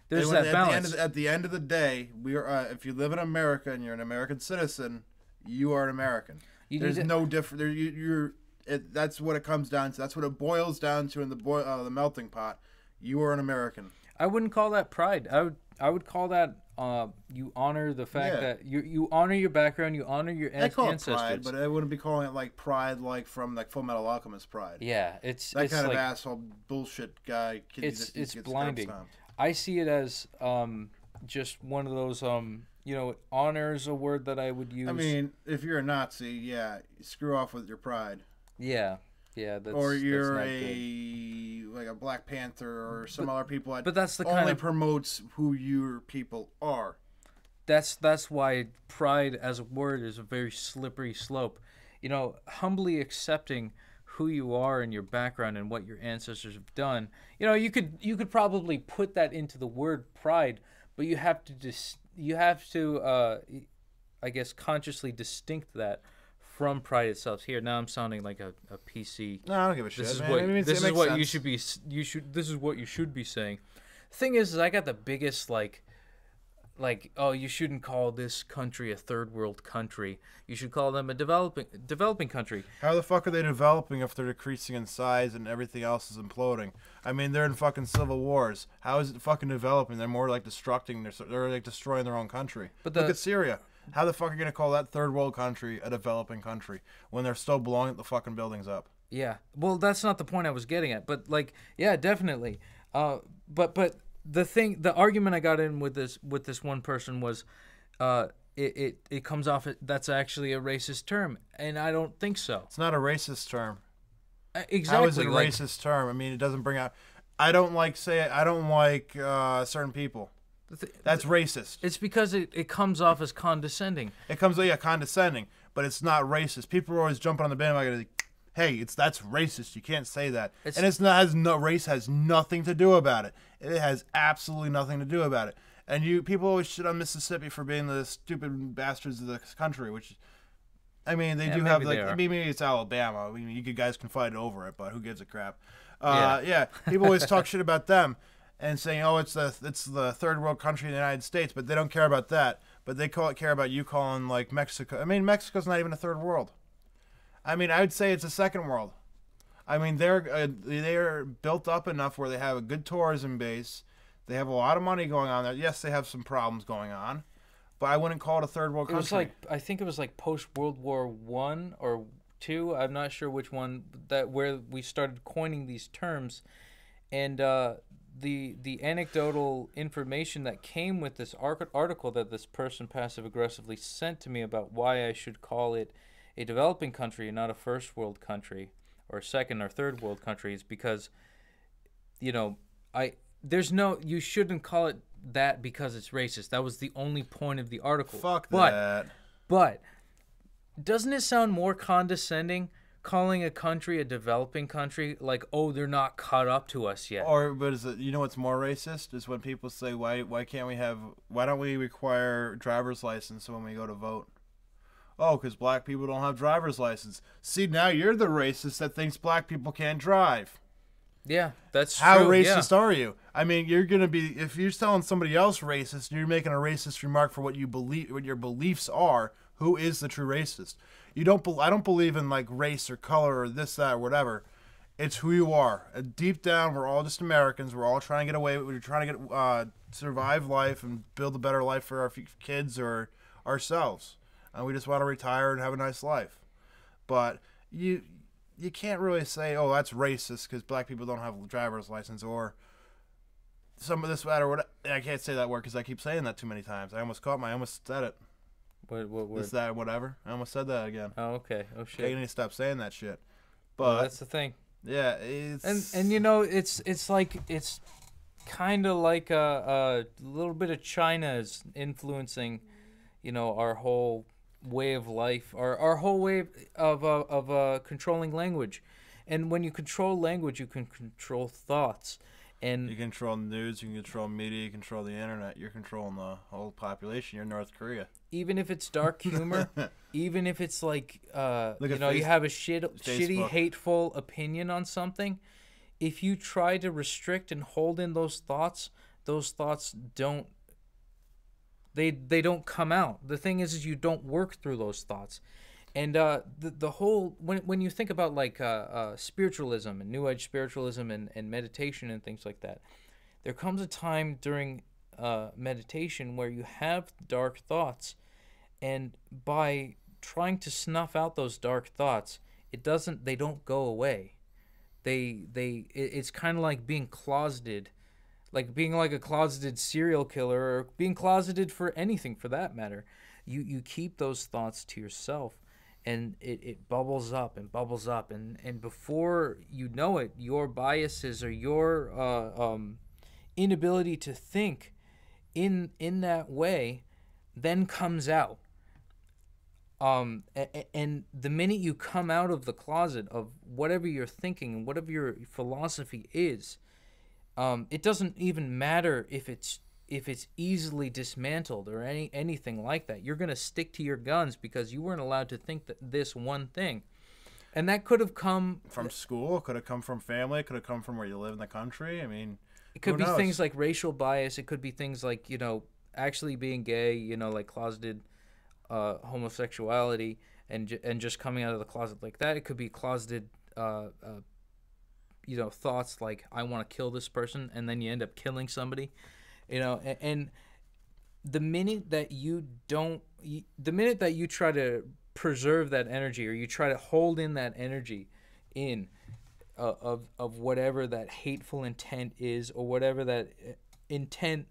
There's that at The end balance. of the, at the end of the day, we are. Uh, if you live in America and you're an American citizen, you are an American. You There's to- no different. There, you, you're. It, that's what it comes down to. That's what it boils down to in the boil, uh, the melting pot. You are an American. I wouldn't call that pride. I would I would call that uh, you honor the fact Yeah. that you you honor your background, you honor your I an- call it pride, but I wouldn't be calling it like pride, like from like Fullmetal Alchemist pride. yeah, it's that it's kind like of asshole bullshit guy. It's- just- it's blinding. I see it as um just one of those um you know honor is a word that I would use. I mean, if you're a Nazi, yeah, screw off with your pride. yeah, yeah, that's or you're not a good. like a Black Panther or some other people that but that's the only kind of promotes who your people are. that's that's why pride as a word is a very slippery slope. You know, humbly accepting who you are and your background and what your ancestors have done. You know, you could you could probably put that into the word pride, but you have to dis- you have to uh, I guess consciously distinct that from pride itself. Here now I'm sounding like a, a PC No, I don't give a shit. this is man. what I mean, this is what you should be s- you should this is what you should be saying. Thing is, is I got the biggest like like oh you shouldn't call this country a third world country. You should call them a developing developing country. How the fuck are they developing if they're decreasing in size and everything else is imploding? I mean, they're in fucking civil wars. How is it fucking developing? They're more like destructing. They're, they're like destroying their own country. But Look at Syria. How the fuck are you gonna call that third world country a developing country when they're still blowing the fucking buildings up? Yeah. Well, that's not the point I was getting at, but like yeah, definitely. Uh but but the thing the argument I got in with this with this one person was uh it, it, it comes off that's actually a racist term and I don't think so. It's not a racist term. Uh, Exactly. How is it a like- racist term? I mean, it doesn't bring out. I don't like say. I don't like uh, certain people. That's racist. It's because it, it comes off as condescending. It comes yeah condescending, but it's not racist. People are always jumping on the bandwagon. Like, hey, it's that's racist. You can't say that. It's- and it's not has no race has nothing to do about it. It has absolutely nothing to do about it. And you people always shit on Mississippi for being the stupid bastards of the country, which. I mean, they Yeah, do have like. I mean, maybe it's Alabama. I mean, you guys can fight over it, but who gives a crap? Uh, yeah. People always talk [laughs] shit about them and saying, "Oh, it's the it's the third world country in the United States," but they don't care about that. But they call it care about you calling like Mexico. I mean, Mexico's not even a third world. I mean, I would say it's a second world. I mean, they're uh, they're built up enough where they have a good tourism base. They have a lot of money going on there. Yes, they have some problems going on, but I wouldn't call it a third world It country. was like I think it was like post World War One or two. I'm not sure which one that where we started coining these terms, and uh, the the anecdotal information that came with this article that this person passive aggressively sent to me about why I should call it a developing country and not a first world country or second or third world countries because you know I there's no you shouldn't call it that because it's racist. That was the only point of the article. Fuck but, that. But doesn't it sound more condescending calling a country a developing country like oh they're not caught up to us yet? Or but is it you know what's more racist is when people say why why can't we have why don't we require driver's license when we go to vote? Oh, because black people don't have driver's license. See, now you're the racist that thinks black people can't drive. yeah, that's How true. racist yeah. are you? I mean, you're gonna be if you're telling somebody else racist, you're making a racist remark for what you believe, what your beliefs are. Who is the true racist? You don't. bel I don't believe in like race or color or this, that, or whatever. It's who you are. Uh, deep down, we're all just Americans. We're all trying to get away. We're trying to get uh, survive life and build a better life for our f- kids or ourselves. And we just want to retire and have a nice life. But you, you can't really say, oh, that's racist because black people don't have a driver's license or some of this matter. What I can't say that word because I keep saying that too many times. I almost caught my. I almost said it. What what This, word? that, whatever. I almost said that again. Oh, okay. Oh Okay, shit. you need to stop saying that shit. Well, But that's the thing. yeah, it's And and you know, it's it's like it's kind of like a, a little bit of China is influencing, you know, our whole way of life, our our whole way of uh, of uh, controlling language. And when you control language, you can control thoughts. And you control news, you can control media, you control the internet. You're controlling the whole population. You're North Korea. even if it's dark humor, [laughs] even if it's like uh, you know you have a shit, shitty, hateful opinion on something, if you try to restrict and hold in those thoughts, those thoughts don't. They they don't come out. The thing is, is you don't work through those thoughts, and uh, the the whole when when you think about like uh, uh, spiritualism and New Age spiritualism and, and meditation and things like that, there comes a time during uh, meditation where you have dark thoughts, and by trying to snuff out those dark thoughts, it doesn't. They don't go away. They they. It, it's kind of like being closeted, like being like a closeted serial killer or being closeted for anything for that matter. You you keep those thoughts to yourself. And it, it bubbles up and bubbles up and, and before you know it, your biases or your uh, um, inability to think in in that way then comes out um and the minute you come out of the closet of whatever you're thinking and whatever your philosophy is um it doesn't even matter if it's if it's easily dismantled or any anything like that you're going to stick to your guns because you weren't allowed to think that this one thing and that could have come From school, could have come from family, could have come from where you live in the country. I mean, It could be knows? things like racial bias. It could be things like you know actually being gay. You know, like closeted uh, homosexuality and and just coming out of the closet like that. It could be closeted. Uh, uh, you know, thoughts like I want to kill this person, and then you end up killing somebody. You know, and, and the minute that you don't, y- the minute that you try to preserve that energy, or you try to hold in that energy, in uh, of of whatever that hateful intent is or whatever that uh, intent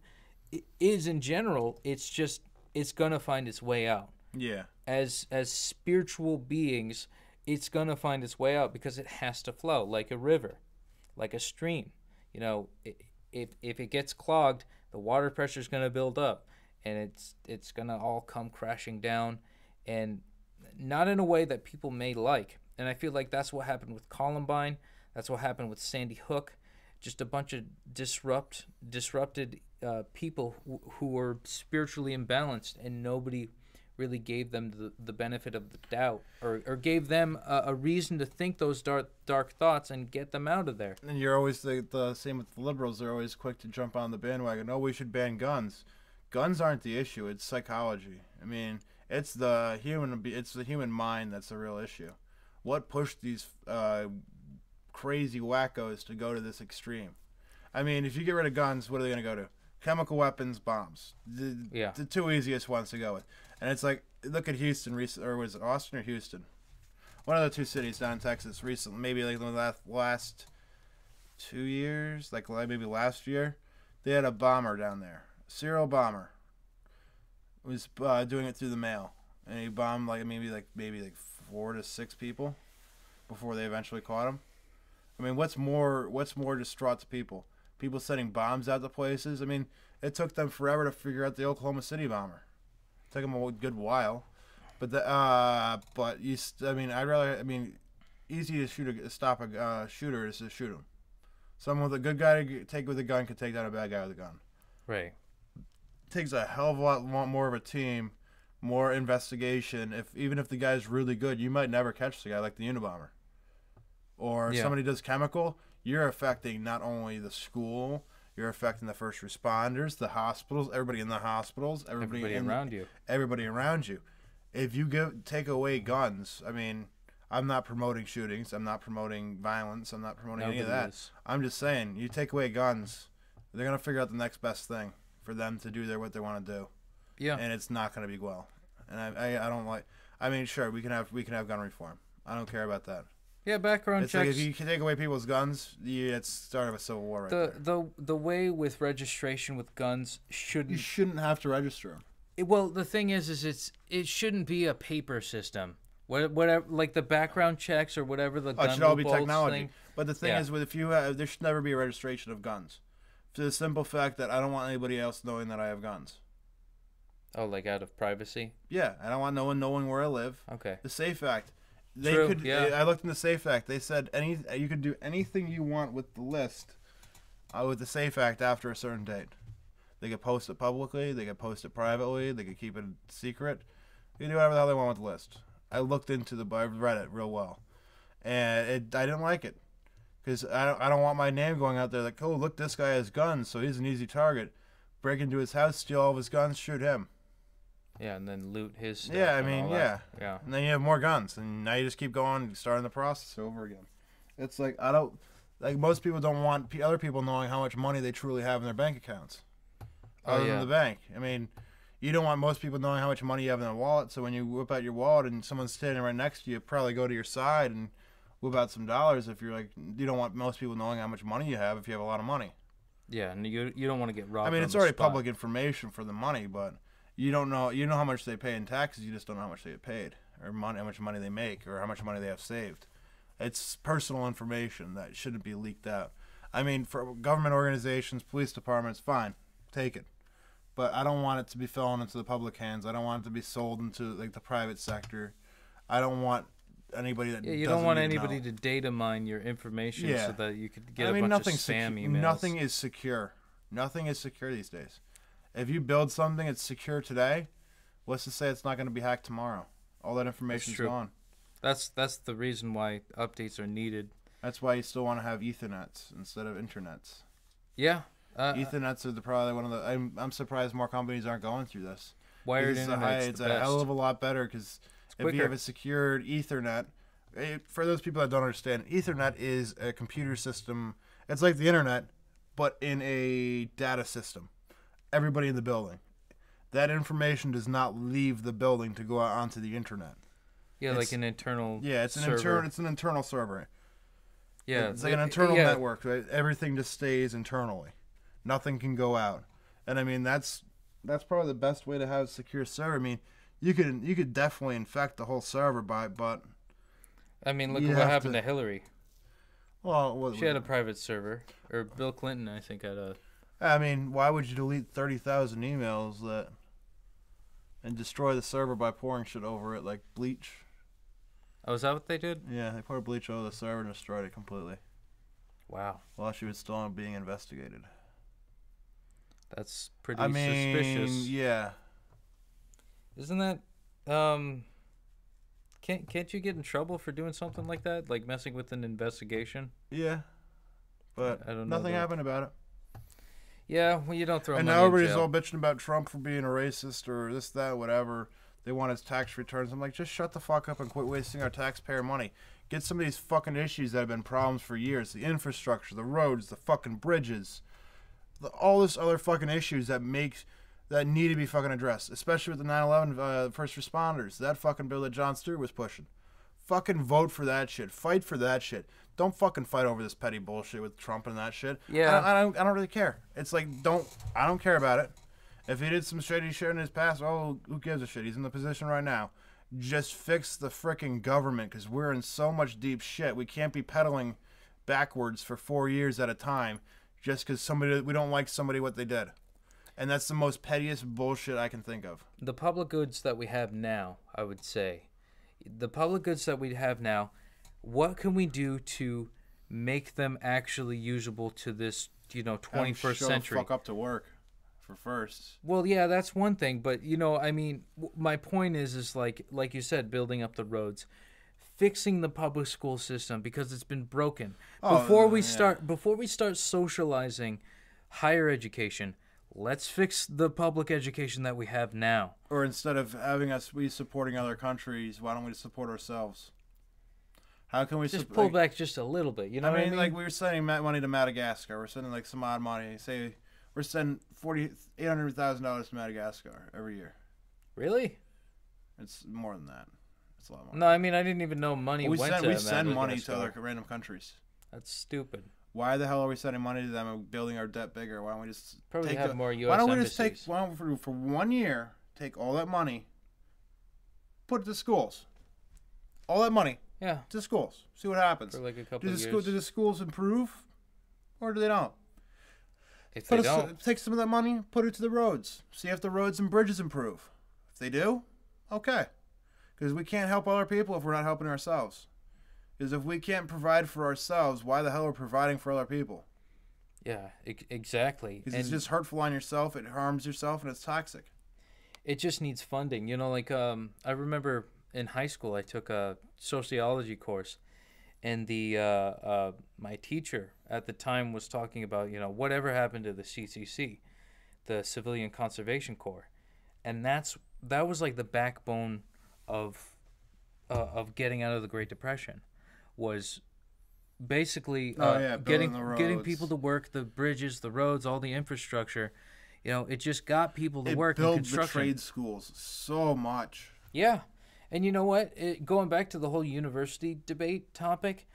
is in general it's just it's gonna find its way out yeah, as as spiritual beings it's gonna find its way out because it has to flow like a river like a stream. You know if if it gets clogged the water pressure is gonna build up and it's it's gonna all come crashing down and not in a way that people may like. And i feel like that's what happened with columbine. That's what happened with sandy hook. Just a bunch of disrupt disrupted uh, people who, who were spiritually imbalanced and nobody really gave them the, the benefit of the doubt or, or gave them a, a reason to think those dark dark thoughts and get them out of there and you're always the, the same with the liberals. They're always quick to jump on the bandwagon. Oh, we should ban guns. Guns aren't the issue. It's psychology. I mean, it's the human. be- It's the human mind that's the real issue. What pushed these uh, crazy wackos to go to this extreme? I mean, if you get rid of guns, what are they going to go to? Chemical weapons, bombs. The, Yeah. the two easiest ones to go with. And it's like, look at Houston, rec- or was it Austin or Houston? One of the two cities down in Texas recently, maybe like the last, last two years, like maybe last year, they had a bomber down there, serial bomber. Was uh, doing it through the mail, and he bombed like maybe like maybe like four to six people before they eventually caught him. I mean, what's more what's more distraught to people? People setting bombs out to places. I mean, it took them forever to figure out the Oklahoma City bomber. Took them a good while, but the uh, but you. St- I mean, I'd rather. I mean, easy to shoot a stop a uh, shooter is to shoot him. Someone with a good guy to take with a gun could take down a bad guy with a gun. right takes a hell of a lot mo- more of a team, more investigation. If even if the guy's really good, you might never catch the guy like the Unabomber. Or Yeah. somebody does chemical, you're affecting not only the school, you're affecting the first responders, the hospitals, everybody in the hospitals, everybody, everybody in, around you everybody around you. If you give take away guns, I mean, I'm not promoting shootings. I'm not promoting violence. I'm not promoting any of Nobody that. is. I'm just saying, you take away guns, they're gonna figure out the next best thing for them to do their what they want to do, yeah and it's not gonna be well. And I, I, I don't like. I mean, sure, we can have we can have gun reform. I don't care about that. Yeah, background It's like checks. if you can take away people's guns, you, it's start of a civil war right the there. the the way with registration with guns shouldn't. You shouldn't have to register them. it- well, the thing is, is it's it shouldn't be a paper system. What whatever like the background checks or whatever the Oh, gun it should all be technology. thing. But the thing Yeah. is, with if you have, there should never be a registration of guns, for the simple fact that I don't want anybody else knowing that I have guns. Oh, like out of privacy. Yeah, I don't want no one knowing where I live. Okay. The Safe Act. They True, could. yeah. I looked in the Safe Act. They said any you could do anything you want with the list, uh, with the Safe Act after a certain date. They could post it publicly. They could post it privately. They could keep it secret. You can do whatever the hell they want with the list. I looked into the. I read it real well, and it, I didn't like it because I don't, I don't want my name going out there like oh look this guy has guns so he's an easy target. Break into his house, steal all of his guns, shoot him. Yeah, and then loot his. Stuff Yeah, I mean, yeah, that. Yeah. And then you have more guns, and now you just keep going, starting the process over again. It's like I don't like most people don't want other people knowing how much money they truly have in their bank accounts, Oh, other yeah. than the bank. I mean, you don't want most people knowing how much money you have in their wallet. So when you whip out your wallet and someone's standing right next to you, probably go to your side and whip out some dollars. If you're like, you don't want most people knowing how much money you have if you have a lot of money. Yeah, and you you don't want to get robbed. I mean, it's already spot. public information for the money, but you don't know you know how much they pay in taxes. You just don't know how much they get paid, or money, how much money they make, or how much money they have saved. It's personal information that shouldn't be leaked out. I mean, for government organizations, police departments, fine, take it, but I don't want it to be falling into the public hands. I don't want it to be sold into like the private sector. I don't want anybody that Yeah, you don't want anybody know. to data mine your information Yeah. so that you could get I a mean, bunch of spam secu- emails. Nothing is secure. Nothing is secure these days. If you build something it's secure today, what's to say it's not going to be hacked tomorrow? All that information's true. gone. That's that's the reason why updates are needed. That's why you still want to have Ethernets instead of internets. Yeah. Uh, Ethernets are the probably one of the. I'm, I'm surprised more companies aren't going through this. wired it's a, high, it's the a hell of a lot better because if you have a secured Ethernet, eh, for those people that don't understand, Ethernet is a computer system. It's like the internet, but in a data system. Everybody in the building. That information does not leave the building to go out onto the internet. yeah, it's- like an internal. Yeah, it's an server. internal. It's an internal server. Yeah, it's like an internal yeah, network. Right? Everything just stays internally. Nothing can go out. And I mean that's that's probably the best way to have a secure server. I mean, you could you could definitely infect the whole server by but I mean, look at what happened to- to, Hillary. well, She had a private server, or Bill Clinton, I think, had a. I mean, why would you delete thirty thousand emails that and destroy the server by pouring shit over it like bleach? Oh, is that what they did? Yeah, they poured bleach over the server and destroyed it completely Wow, while she was still being investigated. that's pretty I mean, suspicious. yeah. Isn't that um? Can't can't you get in trouble for doing something like that, like messing with an investigation? Yeah. But I don't know nothing happened about it. Yeah, well, you don't throw and money now everybody's all bitching about Trump for being a racist or this, that, whatever. They want his tax returns. I'm like, just shut the fuck up and quit wasting our taxpayer money. Get some of these fucking issues that have been problems for years the infrastructure, the roads, the fucking bridges, the, all this other fucking issues that makes that need to be fucking addressed, especially with the 9/11 uh, first responders. That fucking bill that Jon Stewart was pushing. Fucking vote for that shit. Fight for that shit. Don't fucking fight over this petty bullshit with Trump and that shit. Yeah. I don't, I don't, I don't really care. It's like don't I don't care about it. If he did some shady shit in his past, oh, who gives a shit? He's in the position right now. Just fix the frickin' government because we're in so much deep shit. We can't be peddling backwards for four years at a time just because somebody we don't like somebody what they did, and that's the most pettiest bullshit I can think of. the public goods that we have now, I would say, the public goods that we have now, what can we do to make them actually usable to this, you know, 21st show century? Fuck up to work, for first. Well, yeah, that's one thing, but you know, I mean, w- my point is, is like, like you said, building up the roads, fixing the public school system because it's been broken. Oh, before we yeah. start, before we start socializing higher education, let's fix the public education that we have now. Or instead of having us we supporting other countries, why don't we support ourselves? How can we Just pull like- back just a little bit. You know I what mean, I mean? like we were sending money to Madagascar. We're sending like some odd money. Say we're sending forty eight hundred thousand dollars to Madagascar every year. really? It's more than that. That's a lot money. No, I mean I didn't even know money we went send to we send money to other random countries. That's stupid. Why the hell are we sending money to them and building our debt bigger? Why don't we just Probably take have the, more U.S. Why don't we embassies. just take why don't we, for, for one year take all that money, put it to schools, all that money yeah, to schools. See what happens. for like a couple Do the years. school do the schools improve, or do they don't? if they a, don't, take some of that money, put it to the roads. See if the roads and bridges improve. If they do, okay. Because we can't help other people if we're not helping ourselves. Because if we can't provide for ourselves, why the hell are we providing for other people? yeah, e- exactly. Because it's just hurtful on yourself. It harms yourself, and it's toxic. it just needs funding. You know, like um, I remember in high school I took a sociology course, and the uh, uh, my teacher at the time was talking about you know whatever happened to the CCC, the Civilian Conservation Corps, and that's that was like the backbone of uh, of getting out of the Great Depression, was basically Oh, uh, yeah, getting getting people to work, the bridges, the roads, all the infrastructure. You know, it just got people to it work in builds the construction. trade schools so much. Yeah. And you know what? It, going back to the whole university debate topic,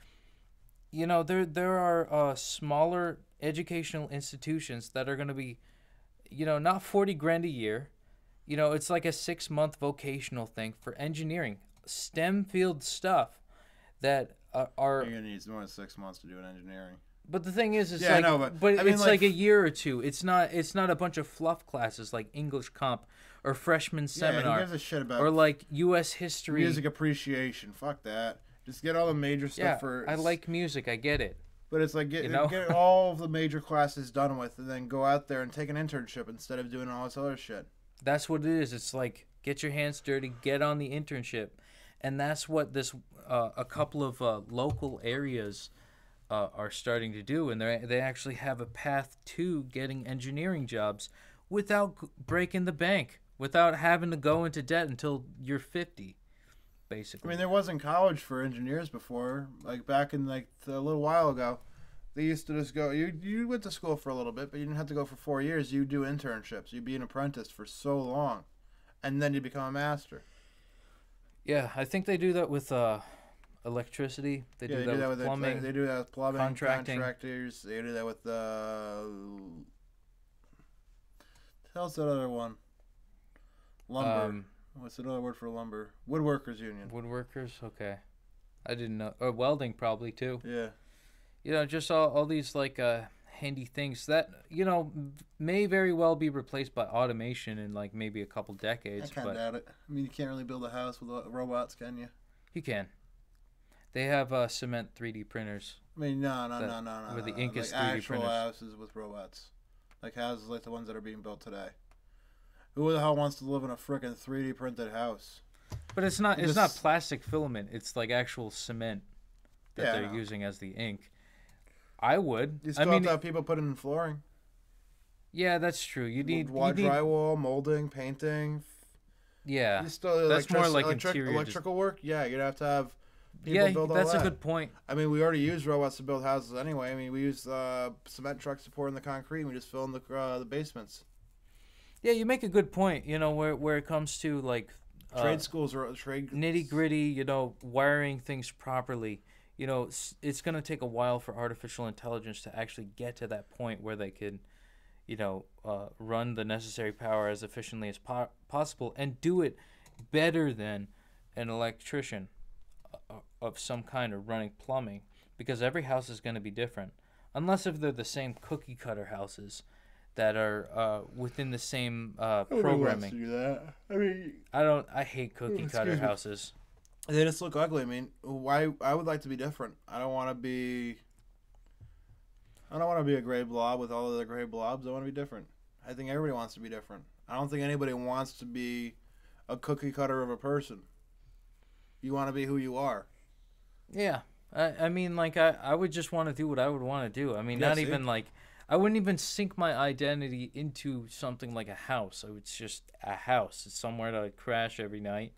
you know, there there are uh, smaller educational institutions that are going to be, you know, not 40 grand a year. You know, it's like a six month vocational thing for engineering, STEM field stuff that uh, are. You're gonna need more than six months to do an engineering. But the thing is, it's Yeah, like, know, but- I mean, it's like- like, a year or two. It's not. It's not a bunch of fluff classes like English comp or freshman Yeah, seminar who gives a shit about or like U.S. history. music appreciation? Fuck that. Just get all the major stuff Yeah, for. I like music. I get it. But it's like get, You know? get all of the major classes done with, and then go out there and take an internship instead of doing all this other shit. That's what it is. It's like get your hands dirty, get on the internship, and that's what this uh, a couple of uh, local areas uh, are starting to do, and they they actually have a path to getting engineering jobs without breaking the bank, without having to go into debt until you're fifty, basically I mean, there wasn't college for engineers before. Like back in like a little while ago, they used to just go. You you went to school for a little bit, but you didn't have to go for four years. You do internships. You'd be an apprentice for so long, and then you become a master. yeah, I think they do that with uh, electricity. They yeah, do they that do that with with plumbing. They, they do that with plumbing contracting. contractors. They do that with uh. Tell us that other one. Lumber. um, What's another word for lumber? Woodworkers Union. Woodworkers, okay. I didn't know. Or welding, probably too. Yeah. You know, just all, all these like uh, handy things that you know may very well be replaced by automation in like maybe a couple decades. I kind of doubt it. I mean, you can't really build a house with uh, robots, can you? you can. They have uh, cement 3D printers. I mean, no, no, That- no, no, no. where the no, ink is like 3D actual printers. houses with robots, like houses like the ones that are being built today. Who the hell wants to live in a frickin' 3D printed house? But it's not It it's not plastic filament. It's like actual cement that Yeah, they're using as the ink. I would. You I still mean, have to have people put in flooring, yeah, that's true. You need, you need drywall, molding, painting. yeah. You still That's more like electric- interior electrical work. Yeah, you'd have to have people Yeah, build all that's that. a good point. I mean, we already use robots to build houses anyway. I mean, we use uh, cement trucks to pour in the concrete. and We just fill in the uh, the basements. Yeah, you make a good point. You know, where where it comes to like uh, Trade schools or trade nitty gritty, you know, wiring things properly. You know, s- it's going to take a while for artificial intelligence to actually get to that point where they could, you know, uh, run the necessary power as efficiently as po- possible and do it better than an electrician uh, of some kind or running plumbing because every house is going to be different. Unless if they're the same cookie cutter houses that are uh, within the same uh, programming. do that. I mean, I don't. I hate cookie cutter me. houses. they just look ugly. I mean, why? I would like to be different. I don't want to be. I don't want to be a gray blob with all of the gray blobs. I want to be different. I think everybody wants to be different. I don't think anybody wants to be a cookie cutter of a person. You want to be who you are. Yeah. I, I mean, like, I, I would just want to do what I would want to do. I mean, Yeah, not see? even like, I wouldn't even sink my identity into something like a house. I It's just a house. It's somewhere to crash every night,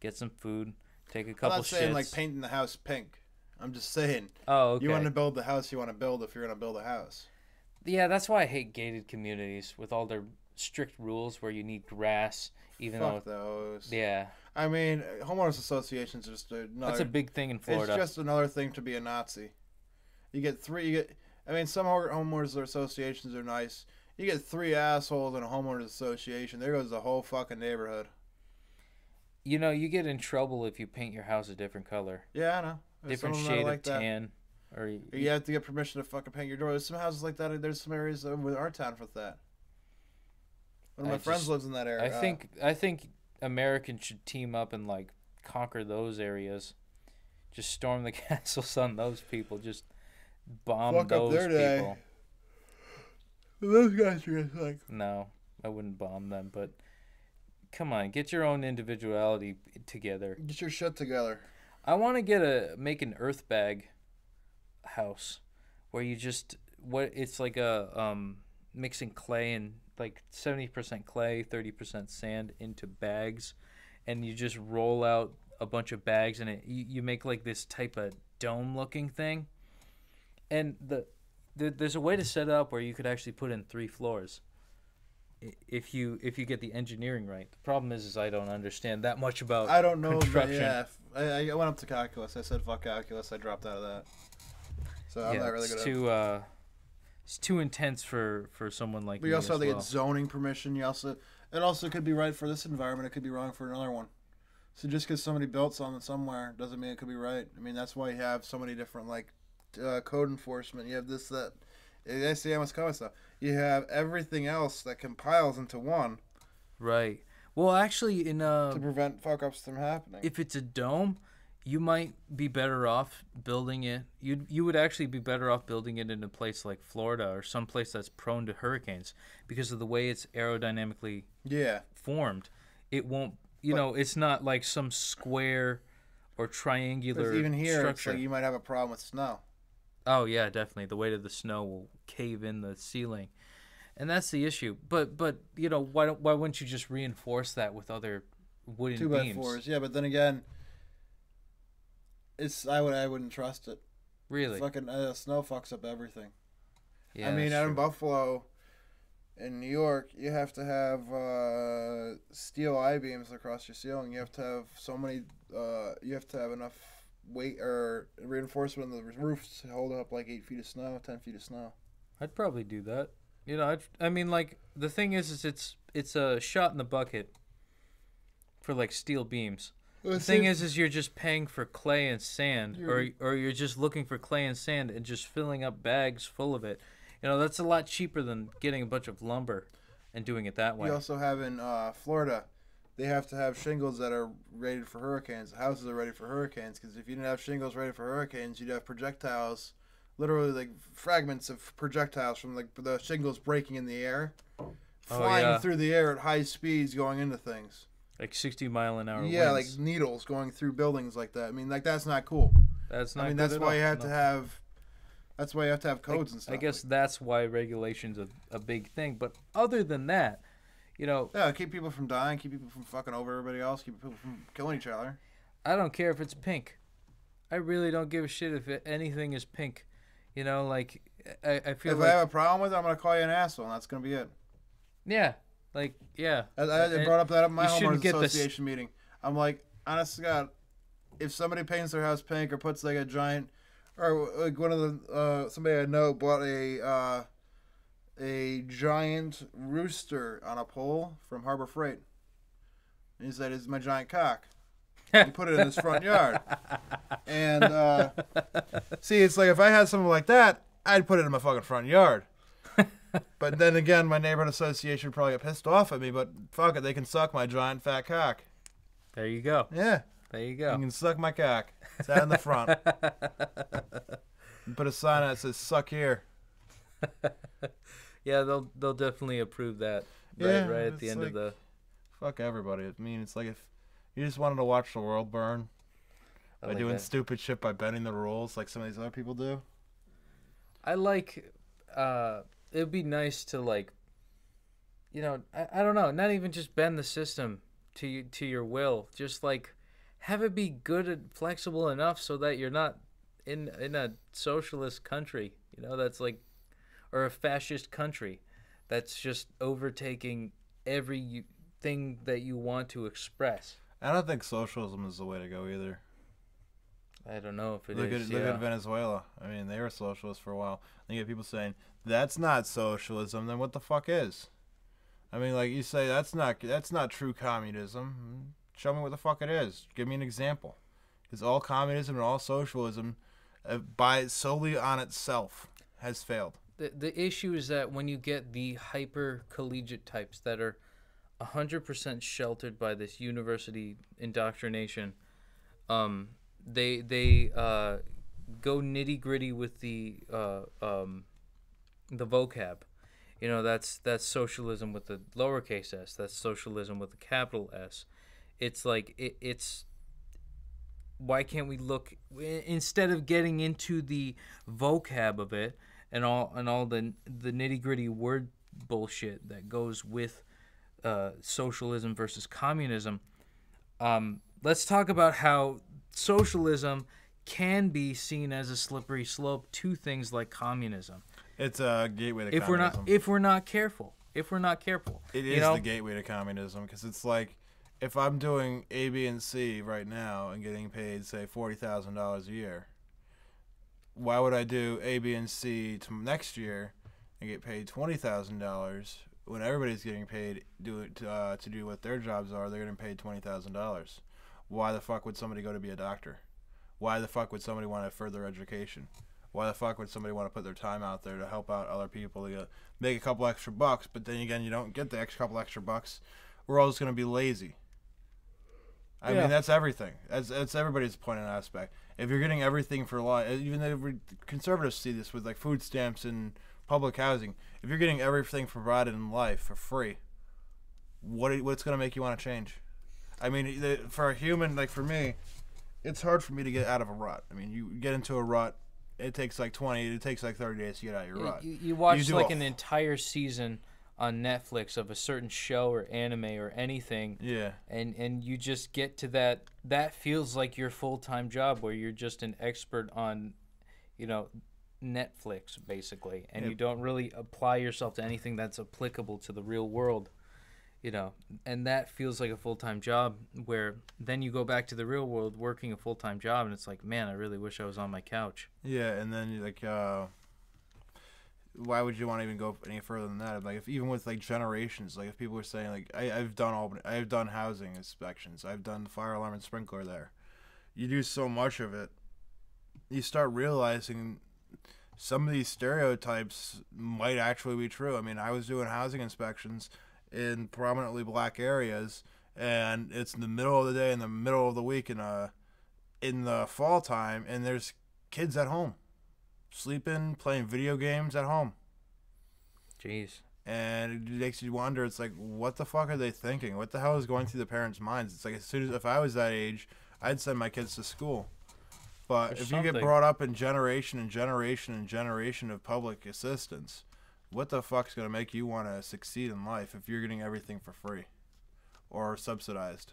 get some food, take a I'm couple not saying shits. like painting the house pink. I'm just saying oh, okay. you want to build the house you want to build if you're going to build a house. Yeah, that's why I hate gated communities with all their strict rules where you need grass, even Fuck though those. yeah, I mean, homeowners associations are just another. that's a big thing in Florida. It's just another thing to be a Nazi. You get three. You get. I mean, some home- homeowners associations are nice. You get three assholes in a homeowners association. There goes the whole fucking neighborhood. you know, you get in trouble if you paint your house a different color, Yeah, I know. There's different some of them shade that of tan, or y- You have to get permission to fucking paint your door. There's some houses like that. There's some areas with our town with that. One of my I friends just- lives in that area. I think I think Americans should team up and like conquer those areas. Just storm the [laughs] castles on those people. Just bomb Fuck up those their day. people. those guys are just like. No, I wouldn't bomb them, but come on, get your own individuality together. Get your shit together. I want to get a make an earth bag house where you just what it's like a um mixing clay and like 70% clay, 30% sand into bags and you just roll out a bunch of bags and it you, you make like this type of dome looking thing. And the, the there's a way to set it up where you could actually put in three floors. If you if you get the engineering right. The problem is is I don't understand that much about I don't know. Construction. yeah, I, I went up to calculus. I said fuck calculus. I dropped out of that. So I'm yeah, not really it's good at. too uh, it's too intense for for someone like But me. you also have to well. get zoning permission. You also it also could be right for this environment. It could be wrong for another one. So just because somebody built something somewhere doesn't mean it could be right. I mean that's why you have so many different like uh, code enforcement. You have this that. I see how much stuff. You have everything else that compiles into one right. Well, actually, in uh, to prevent fuck ups from happening. if it's a dome, you might be better off building it. You you would actually be better off building it in a place like Florida or some place that's prone to hurricanes because of the way it's aerodynamically yeah, formed. It won't. You But- know, it's not like some square or triangular even here, structure. like you might have a problem with snow. Oh yeah, definitely. The weight of the snow will cave in the ceiling, and that's the issue. But but you know why don't why wouldn't you just reinforce that with other wooden Two by beams? fours, yeah. But then again, it's I would I wouldn't trust it. Really? Fucking uh, snow fucks up everything. Yeah. I mean, out in. Buffalo, in New York, you have to have uh, steel I beams across your ceiling. You have to have so many. Uh, you have to have enough weight or reinforcement on the roofs to hold up like eight feet of snow, ten feet of snow. I'd probably do that. You know, I'd, I mean, like the thing is, is it's it's a shot in the bucket for like steel beams. The thing is, is you're just paying for clay and sand, or or you're just looking for clay and sand and just filling up bags full of it. You know, that's a lot cheaper than getting a bunch of lumber and doing it that way. You also have in uh, Florida, they have to have shingles that are rated for hurricanes. Houses are ready for hurricanes because if you didn't have shingles ready for hurricanes, you'd have projectiles, literally like fragments of projectiles from like the shingles breaking in the air, oh, flying yeah. through the air at high speeds, going into things. like 60 mile an hour yeah, winds. like needles going through buildings like that. I mean, like that's not cool. that's not I mean, that's why you have No. to have. That's why you have to have codes and stuff. I guess that's why regulation's are a big thing. But other than that, you know, Yeah, keep people from dying, keep people from fucking over everybody else, keep people from killing each other. I don't care if it's pink. I really don't give a shit if it, anything is pink. You know, like I, I feel If like I have a problem with it, I'm gonna call you an asshole, and that's gonna be it. yeah, like yeah. I, I And brought up that at my homeowners association meeting. I'm like, honest to God, if somebody paints their house pink or puts like a giant, or like one of the uh, somebody I know bought a uh, a giant rooster on a pole from Harbor Freight. And he said, "It's my giant cock." he put it in his front yard. And uh, [laughs] see, it's like if I had something like that, I'd put it in my fucking front yard. [laughs] but then again, my neighborhood association probably get pissed off at me. But fuck it, they can suck my giant fat cock. There you go. Yeah, There you go. you can suck my cock. It's out in the front. And [laughs] put a sign that says "suck here." [laughs] Yeah, they'll they'll definitely approve that. Right, Yeah, right at the end like- of the. Fuck everybody. I mean, it's like if you just wanted to watch the world burn by like doing that. stupid shit by bending the rules like some of these other people do. I like. Uh, it'd be nice to like. You know, I, I don't know. Not even just bend the system to you to your will. Just like have it be good and flexible enough so that you're not in in a socialist country. You know, that's like, or a fascist country. that's just overtaking every you- thing that you want to express. I don't think socialism is the way to go either. I don't know if it look is. at look at Venezuela. I mean, they were socialists for a while. And you get people saying that's not socialism. Then what the fuck is? I mean, like you say, that's not that's not true communism. Show me what the fuck it is. Give me an example. Because all communism and all socialism, uh, by solely on itself, has failed. The the issue is that when you get the hyper collegiate types that are 100% sheltered by this university indoctrination um they they uh go nitty gritty with the uh um the vocab. You know that's that's socialism with the lowercase s that's socialism with the capital s. It's like it, it's why can't we look instead of getting into the vocab of it and all and all the the nitty gritty word bullshit that goes with uh, socialism versus communism. Um, let's talk about how socialism can be seen as a slippery slope to things like communism It's a gateway to if we're not if we're not careful. If we're not careful, it is you know? the gateway to communism because it's like if I'm doing A, B, and C right now and getting paid say forty thousand dollars a year, why would I do A, B, and C to next year and get paid twenty thousand dollars when everybody's getting paid do it to, uh, to do what their jobs are? They're getting paid twenty thousand dollars. Why the fuck would somebody go to be a doctor? Why the fuck would somebody want to further education? Why the fuck would somebody want to put their time out there to help out other people to get, make a couple extra bucks? But then again, you don't get the extra couple extra bucks. We're all just gonna be lazy. I Yeah. mean, that's everything. That's that's everybody's point and aspect. If you're getting everything for life, even though conservatives see this with like food stamps and public housing, if you're getting everything provided in life for free, what what's gonna make you want to change? I mean, the, for a human like for me, it's hard for me to get out of a rut. I mean, you get into a rut, it takes like twenty, it takes like thirty days to get out of your You- rut. You, you watch do like a- an entire season on Netflix of a certain show or anime or anything, Yeah, and and you just get to that. That feels like your full time job where you're just an expert on, you know, Netflix basically, and you don't really apply yourself to anything that's applicable to the real world. You know, and that feels like a full time job. Where then you go back to the real world, working a full time job, and it's like, man, I really wish I was on my couch. yeah, and then like, uh, why would you want to even go any further than that? Like, if even with like generations, like if people are saying like, I, I've done all, I've done housing inspections, I've done fire alarm and sprinkler there. You do so much of it, you start realizing some of these stereotypes might actually be true. I mean, I was doing housing inspections in prominently black areas, and it's in the middle of the day, in the middle of the week, in uh, in the fall time, and there's kids at home, sleeping, playing video games at home, Jeez. and it makes you wonder. It's like, what the fuck are they thinking? What the hell is going through the parents' minds? It's like as soon as if I was that age, I'd send my kids to school. But There's if you get brought up in generation and generation and generation of public assistance, what the fuck's gonna make you want to succeed in life if you're getting everything for free or subsidized?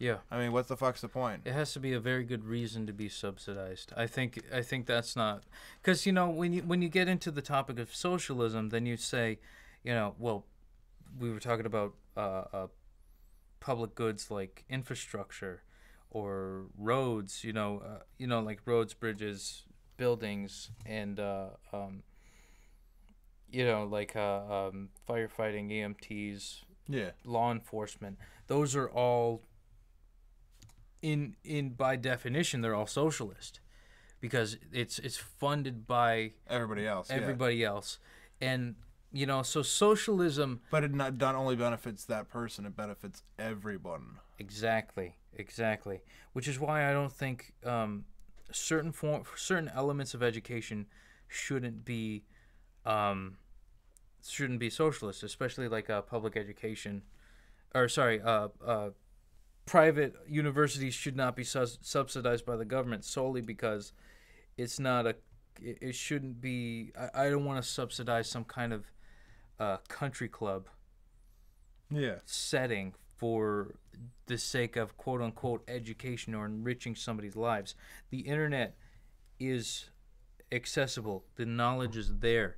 Yeah. I mean, what the fuck's the point? It has to be a very good reason to be subsidized. I think I think that's not because you know when you when you get into the topic of socialism, then you say, you know, well, we were talking about uh, uh, public goods like infrastructure or roads. You know, uh, you know, like roads, bridges, buildings, and uh, um, you know, like uh, um, firefighting, EMTs, Yeah, law enforcement those are all in in by definition they're all socialist because it's it's funded by everybody else. yeah. everybody else and you know so socialism But it not, not only benefits that person, it benefits everyone. exactly exactly which is why i don't think um certain form certain elements of education shouldn't be um shouldn't be socialist especially like uh, public education or sorry uh uh private universities should not be sus- subsidized by the government solely because it's not a it, it shouldn't be I, I don't want to subsidize some kind of uh, country club Yeah. setting for the sake of quote unquote education or enriching somebody's lives. The internet is accessible, the knowledge is there.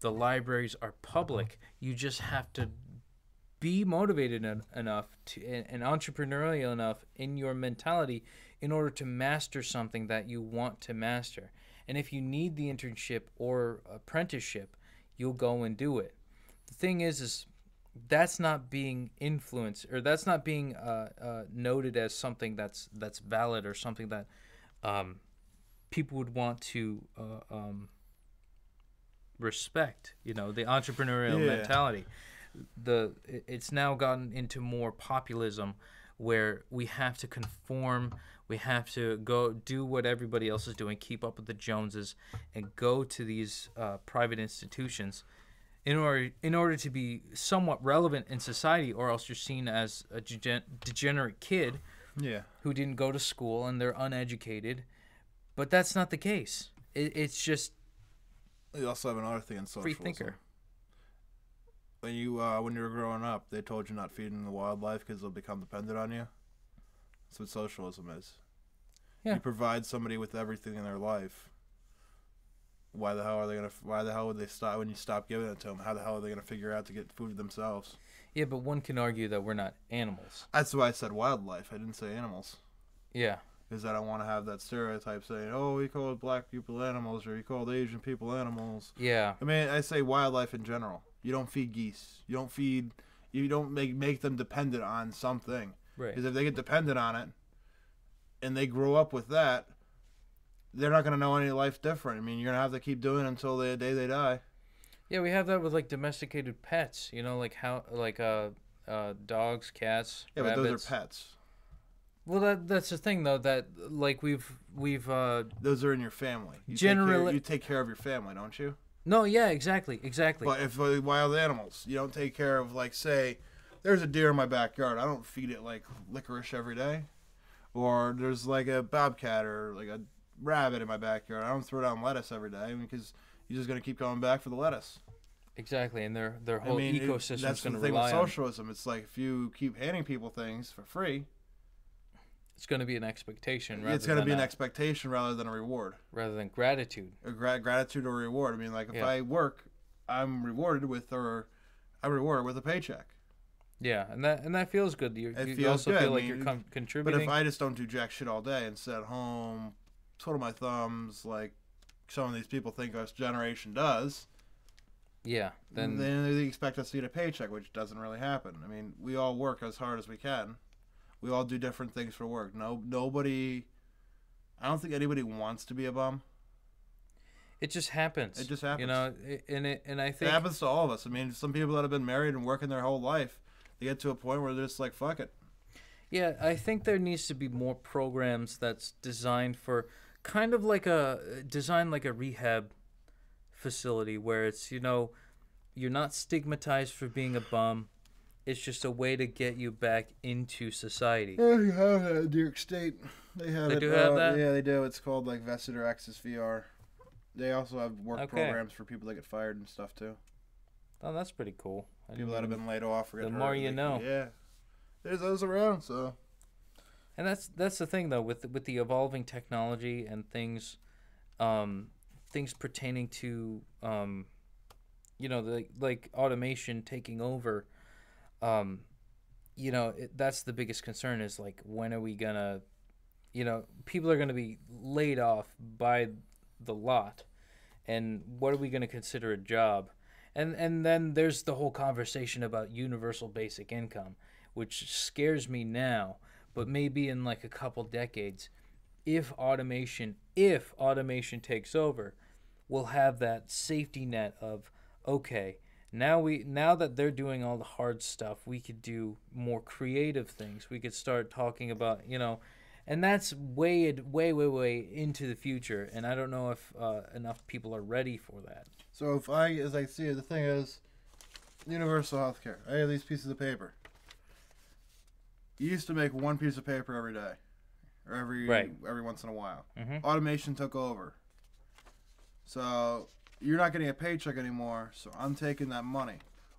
The libraries are public. You just have to be motivated en- enough to and, entrepreneurial enough in your mentality in order to master something that you want to master. And if you need the internship or apprenticeship, you'll go and do it. The thing is, is that's not being influenced or that's not being uh, uh, noted as something that's that's valid or something that um, people would want to uh, um, respect. You know, the entrepreneurial Yeah. mentality. The it's now gotten into more populism, where we have to conform. We have to go do what everybody else is doing, keep up with the Joneses, and go to these uh, private institutions in order in order to be somewhat relevant in society, or else you're seen as a degen- degenerate kid Yeah. who didn't go to school and they're uneducated. But that's not the case. It, it's just You also have another thing in social free thinker. When you uh, when you were growing up, they told you not feeding the wildlife because they'll become dependent on you. That's what socialism is. Yeah. You provide somebody with everything in their life. Why the hell are they gonna? Why the hell would they stop when you stop giving it to them? How the hell are they gonna figure out to get food themselves? Yeah, but one can argue that we're not animals. That's why I said wildlife. I didn't say animals. Yeah. Is that I want to have that stereotype saying, "Oh, he called black people animals," or he called Asian people animals. Yeah. I mean, I say wildlife in general. You don't feed geese. You don't feed. You don't make make them dependent on something. Right. Because if they get dependent on it, and they grow up with that, they're not gonna know any life different. I mean, you're gonna have to keep doing it until the day they die. Yeah, we have that with like domesticated pets. You know, like how like uh uh dogs, cats, Yeah, rabbits. but those are pets. Well, that that's the thing though that like we've we've uh Those are in your family. You Generally- take care, you take care of your family, don't you? No yeah exactly exactly But if uh, wild animals, you don't take care of like say, there's a deer in my backyard. I don't feed it like licorice every day, or there's like a bobcat or like a rabbit in my backyard. I don't throw down lettuce every day because you're just gonna keep coming back for the lettuce. exactly and their their whole I mean, it- ecosystem's that's the going thing with rely on socialism. It's like if you keep handing people things for free, it's going to be an expectation rather it's gonna be an a- expectation rather than a reward, rather than gratitude a gra- gratitude or reward. I mean, like if Yeah. I work, I'm rewarded with or I'm rewarded with a paycheck. yeah and that and that feels good you, It you feels also good. feel I like mean, you're con- But if I just don't do jack shit all day and sit at home, twiddle my thumbs like some of these people think us generation does, yeah then then they expect us to get a paycheck, which doesn't really happen. I mean, we all work as hard as we can. We all do different things for work. No, nobody. I don't think anybody wants to be a bum. it just happens It just happens. you know and it and i think It happens to all of us. I mean, some people that have been married and working their whole life, they get to a point where they're just like, "Fuck it." Yeah, I think there needs to be more programs that's designed for kind of like a designed like a rehab facility where it's, you know, you're not stigmatized for being a bum. It's just a way to get you back into society. Yeah, you have that New York State. They have They it. do have uh, that? Yeah, they do. It's called like VESID or Access VR. They also have work Okay. programs for people that get fired and stuff too. Oh, that's pretty cool. I People didn't that have even- been laid off or The more you they- know. Yeah, there's those around. So And that's that's the thing though with with the evolving technology and things, um, things pertaining to um, you know the like automation taking over, um, you know it, that's the biggest concern is like when are we gonna, you know people are gonna be laid off by the lot, and what are we gonna consider a job, and and then there's the whole conversation about universal basic income, which scares me now but maybe in like a couple decades if automation if automation takes over we'll have that safety net of okay now we now that they're doing all the hard stuff we could do more creative things we could start talking about you know and that's way way way way into the future and i don't know if uh, enough people are ready for that so if I as I see it, the thing is, universal healthcare. I have these pieces of paper. You used to make one piece of paper every day, or every Right. every once in a while. Mhm. Automation took over. So you're not getting a paycheck anymore. So I'm taking that money.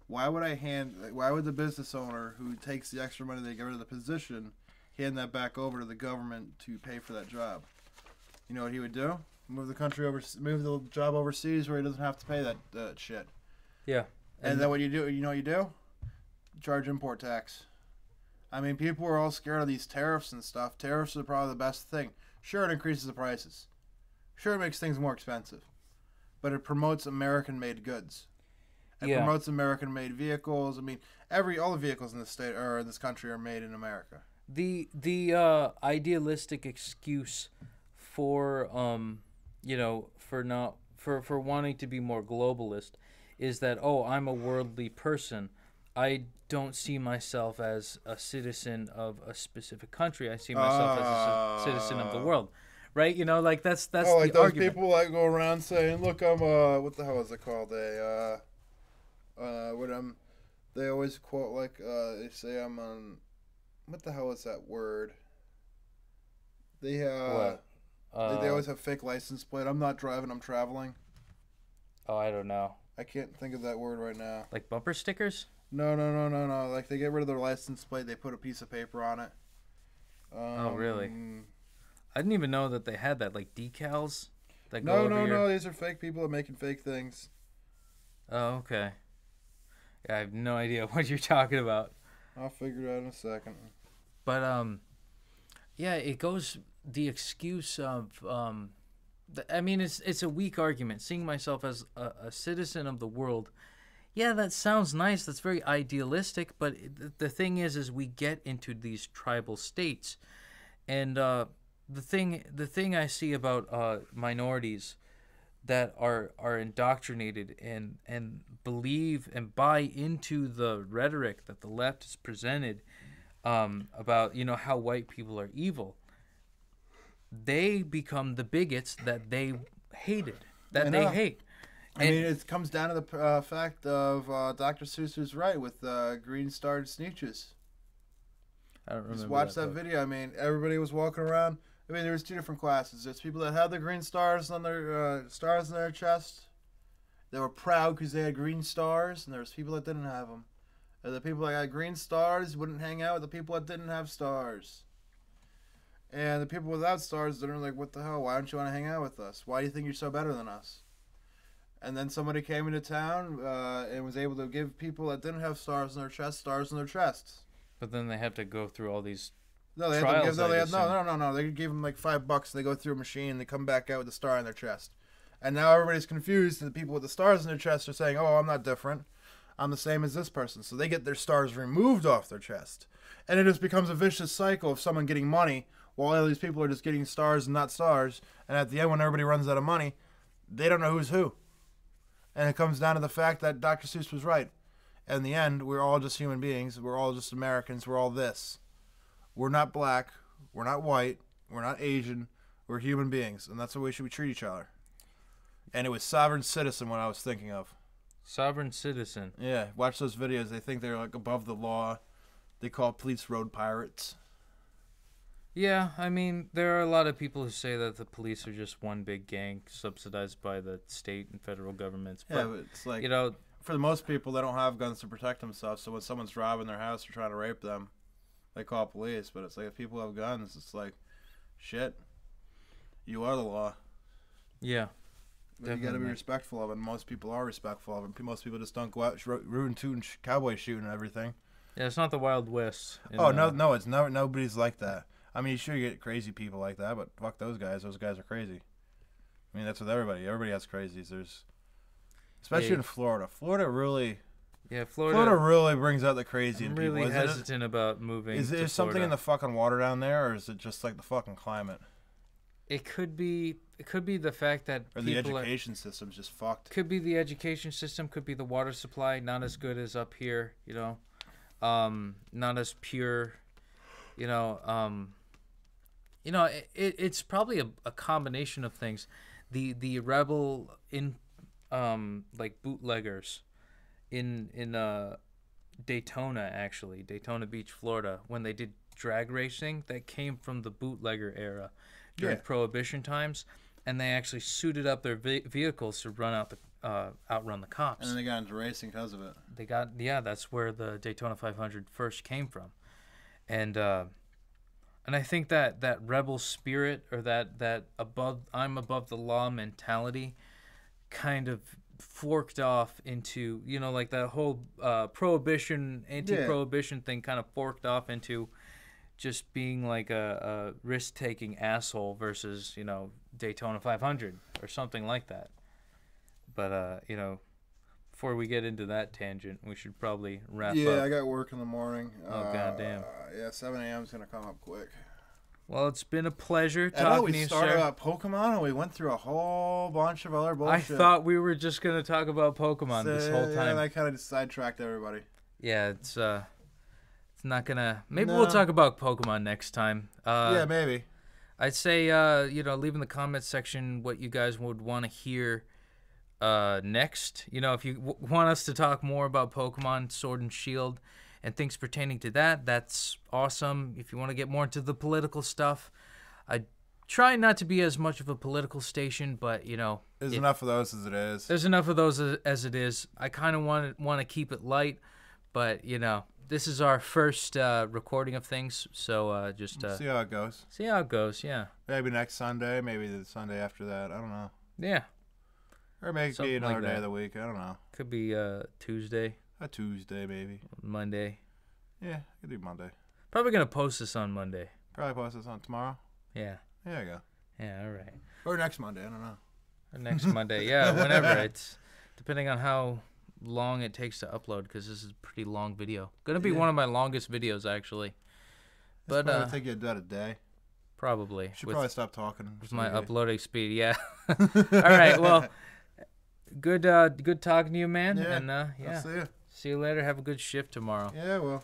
Why would I hand? like, Why would the business owner who takes the extra money they get rid of the position hand that back over to the government to pay for that job? You know what he would do? Move the country over. Move the job overseas where he doesn't have to pay that that shit. Yeah. And, And- then what you do? You know what you do? Charge import tax. I mean, people are all scared of these tariffs and stuff. Tariffs are probably the best thing. Sure, it increases the prices. Sure, it makes things more expensive, but it promotes American-made goods. It Yeah. promotes American-made vehicles. I mean, every all the vehicles in this state or in this country are made in America. the the uh, idealistic excuse for um you know for not for for wanting to be more globalist is that oh I'm a worldly person I don't see myself as a citizen of a specific country I see myself as a citizen of the Ah. world right you know like that's that's oh, the like those argument people that go around saying, "Look, I'm uh, what the hell is it called? A uh, uh, what I'm." They always quote like uh, they say I'm on. What the hell is that word? They uh, What? uh, they, they always have fake license plate. I'm not driving. I'm traveling. oh I don't know I can't think of that word right now. like bumper stickers No, no, no, no, no. Like they get rid of their license plate. They put a piece of paper on it. Um, really? I didn't even know that they had that like decals that go No, no, your no. These are fake people that making fake things. Oh, okay. Yeah, I have no idea [laughs] what you're talking about. I'll figure it out in a second. But um yeah, it goes the excuse of um th- I mean it's it's a weak argument seeing myself as a, a citizen of the world. Yeah, that sounds nice. That's very idealistic, but it- the, the thing is is we get into these tribal states and uh the thing the thing I see about uh minorities that are are indoctrinated and and believe and buy into the rhetoric that the left has presented um, about you know how white people are evil they become the bigots that they hated that they hate I And- mean, it comes down to the uh, fact of uh, Dr. Seuss was right with uh, green starred Sneetches. I don't remember Just watch that book. video. I mean, everybody was walking around. I mean, there was two different classes. There's people that had the green stars on their uh, stars on their chest. They were proud because they had green stars, and there was people that didn't have them. And the people that had green stars wouldn't hang out with the people that didn't have stars. And the people without stars, they're like, "What the hell? Why don't you want to hang out with us? Why do you think you're so better than us?" And then somebody came into town uh, and was able to give people that didn't have stars on their chest stars on their chests. but then they have to go through all these No, they had give, no, they had, no, no, no, no. They gave them like five bucks. They go through a machine. and They come back out with a star on their chest, and now everybody's confused. And the people with the stars in their chest are saying, "Oh, I'm not different. I'm the same as this person." So they get their stars removed off their chest, and it just becomes a vicious cycle of someone getting money while all these people are just getting stars and not stars. And at the end, when everybody runs out of money, they don't know who's who. And it comes down to the fact that Dr. Seuss was right. In the end, we're all just human beings. We're all just Americans. We're all this. We're not black. We're not white. We're not Asian. We're human beings, and that's the way we should treat each other. And it was sovereign citizen what I was thinking of. sovereign citizen Yeah, watch those videos. They think they're like above the law. They call police road pirates. yeah i mean there are a lot of people who say that the police are just one big gang subsidized by the state and federal governments but Yeah, but it's like you know for the most people, they don't have guns to protect themselves. So when someone's robbing their house or trying to rape them, they call police. But it's like if people have guns, it's like, shit, you are the law. yeah But you got to be respectful of it. and Most people are respectful of it. Most people just don't go out sh- rooting, tooting, sh- cowboy shooting and everything. yeah it's not the wild west oh no, no, it's never. Nobody's like that. I mean, sure you get crazy people like that, but fuck those guys. Those guys are crazy. I mean, that's with everybody. Everybody has crazies. There's, especially Yeah. in Florida. Florida really, yeah Florida, florida, really brings out the crazy i'm in really people. Isn't it? hesitant about moving Is there something in the fucking water down there, or is it just like the fucking climate it could be it could be the fact that or the people are, education system's just fucked? could be the education system could be the water supply not as good as up here you know um not as pure you know um you know it, it, it's probably a, a combination of things the the rebel in um like bootleggers in in uh daytona actually daytona beach florida when they did drag racing that came from the bootlegger era during Yeah. prohibition times and they actually suited up their ve- vehicles to run out the uh, outrun the cops And then they got into racing because of it. they got yeah that's where the daytona 500 first came from and uh, and I think that that rebel spirit or that that above I'm above the law mentality kind of forked off into you know like that whole uh, prohibition anti-prohibition thing kind of forked off into just being like a, a risk-taking asshole versus you know Daytona 500 or something like that. But uh, you know, before we get into that tangent, we should probably wrap yeah, up. I got work in the morning. Oh, uh, goddamn. Yeah, 7 a.m. is gonna come up quick. Well, it's been a pleasure I know talking we to you, started sir. about Pokemon and we went through a whole bunch of other bullshit. I thought we were just gonna talk about Pokemon this So, whole Yeah, time. and I kind of sidetracked everybody. Yeah, it's uh, it's not gonna. Maybe we'll talk about Pokemon next time. Uh, yeah, maybe. I'd say uh, you know, leave in the comments section what you guys would want to hear uh next. You know, if you w- want us to talk more about Pokemon Sword and Shield and things pertaining to that, that's awesome. If you want to get more into the political stuff, I try not to be as much of a political station, but you know, There's if- enough of those as it is. there's enough of those as, as it is. I kind of want to want to keep it light, but you know, this is our first uh, recording of things, so uh, just uh, See how it goes. see how it goes. Yeah, Maybe next Sunday, maybe the Sunday after that. I don't know. yeah. Or maybe Something another like day of the week. I don't know. Could be uh, Tuesday, A Tuesday, maybe. Monday. Yeah, I could do Monday. Probably gonna post this on Monday. Probably post this on tomorrow. Yeah, Yeah, I go. yeah. All right. Or next Monday. I don't know. Or next Monday. [laughs] Yeah, whenever. It's depending on how long it takes to upload, because this is a pretty long video. Gonna be Yeah. one of my longest videos actually. But But uh, take you about a day. probably Should with, probably stop talking. with my get- uploading speed. Yeah. [laughs] [laughs] All right. Well, good. Uh, good talking to you, man. Yeah, And uh, I'll see you. See you later. Have a good shift tomorrow. Yeah, well.